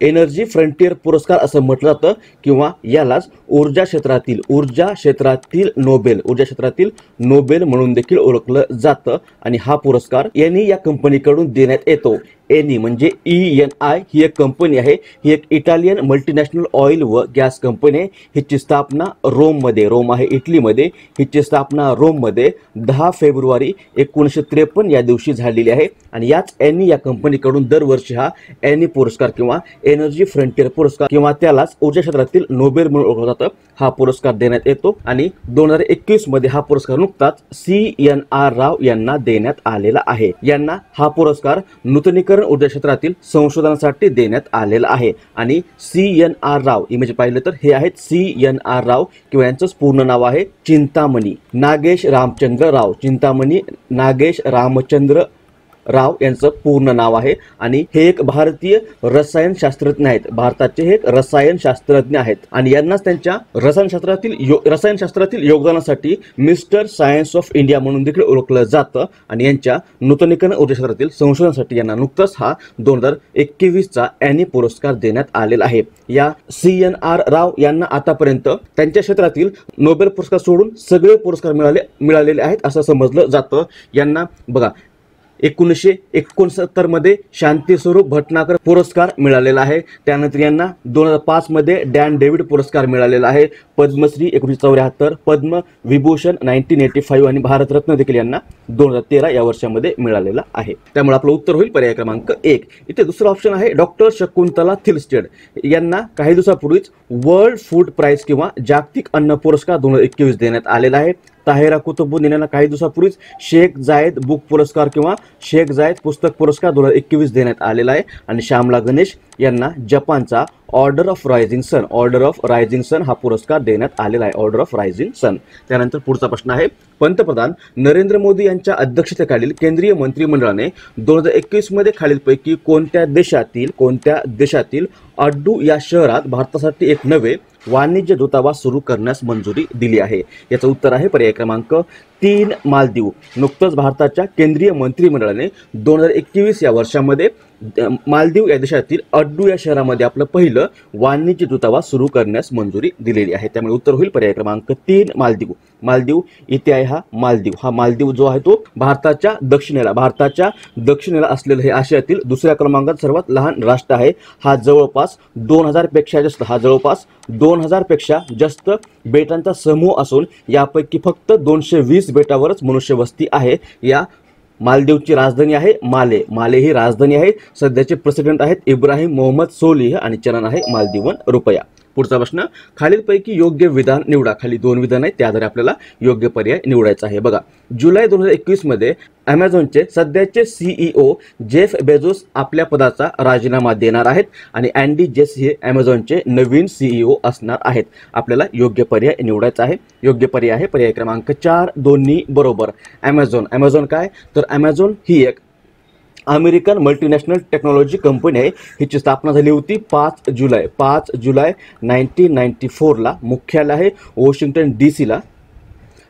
एनर्जी फ्रंटियर पुरस्कार असं म्हटलं जातं किंवा यालाच ऊर्जा क्षेत्रातील ऊर्जा क्षेत्रातील नोबेल ऊर्जा क्षेत्रातील नोबेल म्हणून देखील ओळखलं जातं आणि हा पुरस्कार यांनी या कंपनीकडून देण्यात येतो. एनी म्हणजे ई एन आय ही एक कंपनी आहे. ही एक इटालियन मल्टीनॅशनल ऑइल व गॅस कंपनी आहे. हिची स्थापना रोममध्ये रोम आहे इटलीमध्ये. हिची स्थापना रोममध्ये दहा फेब्रुवारी एकोणीसशे त्रेपन्न या दिवशी झालेली आहे. आणि याच एनी या कंपनीकडून दरवर्षी हा एनी पुरस्कार किंवा एनर्जी फ्रंटियर पुरस्कार किंवा त्यालाच ऊर्जा क्षेत्रातील नोबेल म्हणून ओळखलं जातं. हा पुरस्कार देण्यात येतो आणि दोन हजार एकवीसमध्ये हा पुरस्कार नुकताच सी एन आर राव यांना देण्यात आलेला आहे. यांना हा पुरस्कार नूतनीकरण ऊर्जा क्षेत्रातील संशोधनासाठी देण्यात आलेला आहे. आणि C N R Rao image पाहिलं तर हे आहेत सी एन आर राव किंवा यांचंच पूर्ण नाव आहे चिंतामणी. नागेश रामचंद्र राव. चिंतामणी नागेश रामचंद्र राव यांचं पूर्ण नाव आहे. आणि हे एक भारतीय रसायनशास्त्रज्ञ आहेत. भारताचे हे एक रसायनशास्त्रज्ञ आहेत. आणि यांनाच त्यांच्या रसायनशास्त्रातील यो रसायनशास्त्रातील योगदानासाठी मिस्टर सायन्स ऑफ इंडिया म्हणून देखील ओळखलं जातं. आणि यांच्या नूतनीकरण ऊर्जा क्षेत्रातील संशोधनासाठी यांना नुकताच हा दोन हजार एकवीसचा एनी पुरस्कार देण्यात आलेला आहे. या सी एन आर राव यांना आतापर्यंत त्यांच्या क्षेत्रातील नोबेल पुरस्कार सोडून सगळे पुरस्कार मिळाले मिळालेले आहेत असं समजलं जातं. यांना बघा एकोणीसशे एकोणसत्तरमध्ये शांतीस्वरूप भटनागर पुरस्कार मिळालेला आहे. त्यानंतर यांना दोन हजार पाच मध्ये डॅन डेव्हिड पुरस्कार मिळालेला आहे. पद्मश्री एकोणीसशे चौऱ्याहत्तर Padma Vibhushan nineteen eighty five आणि भारतरत्न देखील यांना दोन हजार तेरा या वर्षामध्ये मिळालेला आहे. त्यामुळे आपलं उत्तर होईल पर्याय क्रमांक एक. इथे दुसरं ऑप्शन आहे डॉक्टर शकुंतला थिलस्टेड. यांना काही दिवसापूर्वीच वर्ल्ड फूड प्राईज किंवा जागतिक अन्न पुरस्कार दोन हजार एकवीस देण्यात आलेला आहे. ताहेरा कुतुबुद्दीन यांना काही दिवसापूर्वीच शेख जायद बुक पुरस्कार किंवा शेख जायद पुस्तक पुरस्कार दोन हजार एकवीस देण्यात आलेला आहे. आणि श्यामला गणेश यांना जपानचा order of rising sun order of rising sun हा पुरस्कार देण्यात आलेला आहे. Order of rising sun. त्यानंतर पुढचा प्रश्न आहे. पंतप्रधान नरेंद्र मोदी यांच्या अध्यक्षतेखालील केंद्रीय मंत्रिमंडळाने दोन हजार एकवीसमध्ये खालीलपैकी कोणत्या देशातील कोणत्या देशातील अड्डू या शहरात भारतासाठी एक नवे वाणिज्य दूतावास सुरू करण्यास मंजुरी दिली आहे. याचं उत्तर आहे पर्याय क्रमांक तीन मालदीव. नुकतंच भारताच्या केंद्रीय मंत्रिमंडळाने दोन हजार एकवीस या वर्षामध्ये मालदीव या देशातील अड्डू या शहरामध्ये आपलं पहिलं वाणिज्य दूतावास सुरू करण्यास मंजुरी दिलेली आहे. त्यामुळे उत्तर होईल पर्याय क्रमांक तीन मालदीव. मालदीव इथे आहे हा मालदीव. हा मालदीव जो आहे तो भारताच्या दक्षिणेला भारताच्या दक्षिणेला असलेलं हे आशियातील दुसऱ्या क्रमांकात सर्वात लहान राष्ट्र आहे. हा जवळपास दोन हजारपेक्षा जास्त हा जवळपास दोन हजारपेक्षा जास्त बेटांचा समूह असून यापैकी फक्त दोनशे वीस बेटावरच मनुष्यवस्ती आहे या मालदीवची राजधानी आहे माले. माले ही राजधानी आहे. सध्याचे प्रेसिडेंट आहेत इब्राहिम मोहम्मद सोलिह आणि चलन आहे मालदीवन रुपया. पुढचा प्रश्न खालीलपैकी योग्य विधान निवडा. खाली दोन विधान आहेत त्या आधारे आपल्याला योग्य पर्याय निवडायचा आहे. बघा जुलै दोन हजार एकवीसमध्ये ॲमेझॉनचे सध्याचे सीईओ जेफ बेझोस आपल्या पदाचा राजीनामा देणार आहेत आणि अँडी जेस हे ॲमेझॉनचे नवीन सीईओ असणार आहेत. आपल्याला योग्य पर्याय निवडायचा आहे. योग्य पर्याय आहे पर्याय क्रमांक चार दोन्ही बरोबर. ॲमेझॉन ॲमेझॉन काय? तर ॲमेझॉन ही एक अमेरिकन मल्टीनॅशनल टेक्नॉलॉजी कंपनी आहे. हिची स्थापना झाली होती पाच जुलै. पाच जुलै नाईन्टीन नाईन्टी फोरला मुख्यालय आहे वॉशिंग्टन डी सीला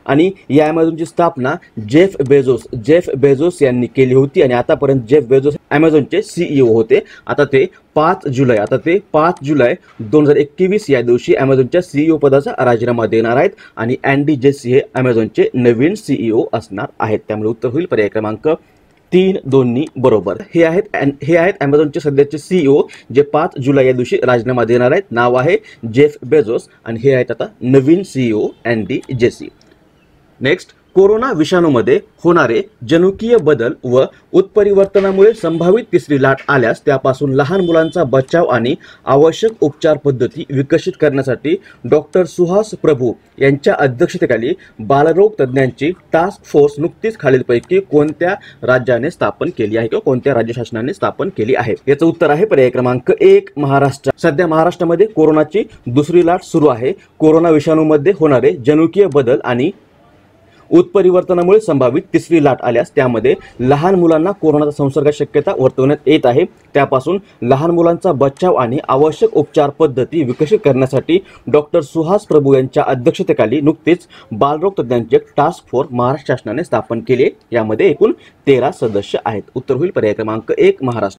आणि या ॲमेझॉनची स्थापना जेफ बेझोस जेफ बेझोस यांनी केली होती. आणि आतापर्यंत जेफ बेझोस ॲमेझॉनचे सीईओ होते. आता ते पाच जुलै आता ते पाच जुलै दोन हजार एकवीस या दिवशी ॲमेझॉनच्या सीईओ पदाचा राजीनामा देणार आहेत. आणि अँडी जेसी हे ॲमेझॉनचे नवीन सीईओ असणार आहेत. त्यामुळे उत्तर होईल पर्याय क्रमांक तीन दोन्ही बरोबर. हे आहेत हे आहेत अमेझॉनचे सध्याचे सीईओ जे पाच जुलै या दिवशी राजीनामा देणार आहेत. नाव आहे जेफ बेझोस आणि हे आहेत आता नवीन CEO Andy Jassy next corona विषाणूमध्ये होणारे जनुकीय बदल व उत्परिवर्तनामुळे संभावित तिसरी लाट आल्यास त्यापासून लहान मुलांचा बचाव आणि आवश्यक उपचार पद्धती विकसित करण्यासाठी डॉक्टर सुहास प्रभू यांच्या अध्यक्षतेखाली बालरोग तज्ज्ञांची टास्क फोर्स नुकतीच खालीलपैकी कोणत्या राज्याने स्थापन केली आहे किंवा कोणत्या राज्य शासनाने स्थापन केली आहे? याचं उत्तर आहे पर्याय क्रमांक एक महाराष्ट्र. सध्या महाराष्ट्रामध्ये कोरोनाची दुसरी लाट सुरू आहे. कोरोना विषाणूमध्ये होणारे जनुकीय बदल आणि उत्परिवर्तनामुळे संभावित तिसरी लाट आल्यास त्यामध्ये लहान मुलांना कोरोनाचा संसर्ग शक्यता वर्तवण्यात येत आहे. त्यापासून लहान मुलांचा बचाव आणि आवश्यक उपचार पद्धती विकसित करण्यासाठी डॉक्टर सुहास प्रभू यांच्या अध्यक्षतेखाली नुकतीच बालरोग तज्ज्ञांचे टास्क फोर्स महाराष्ट्र शासनाने स्थापन केले यामध्ये एकूण तेरा सदस्य आहेत. उत्तर होईल पर्याय क्रमांक एक महाराष्ट्र.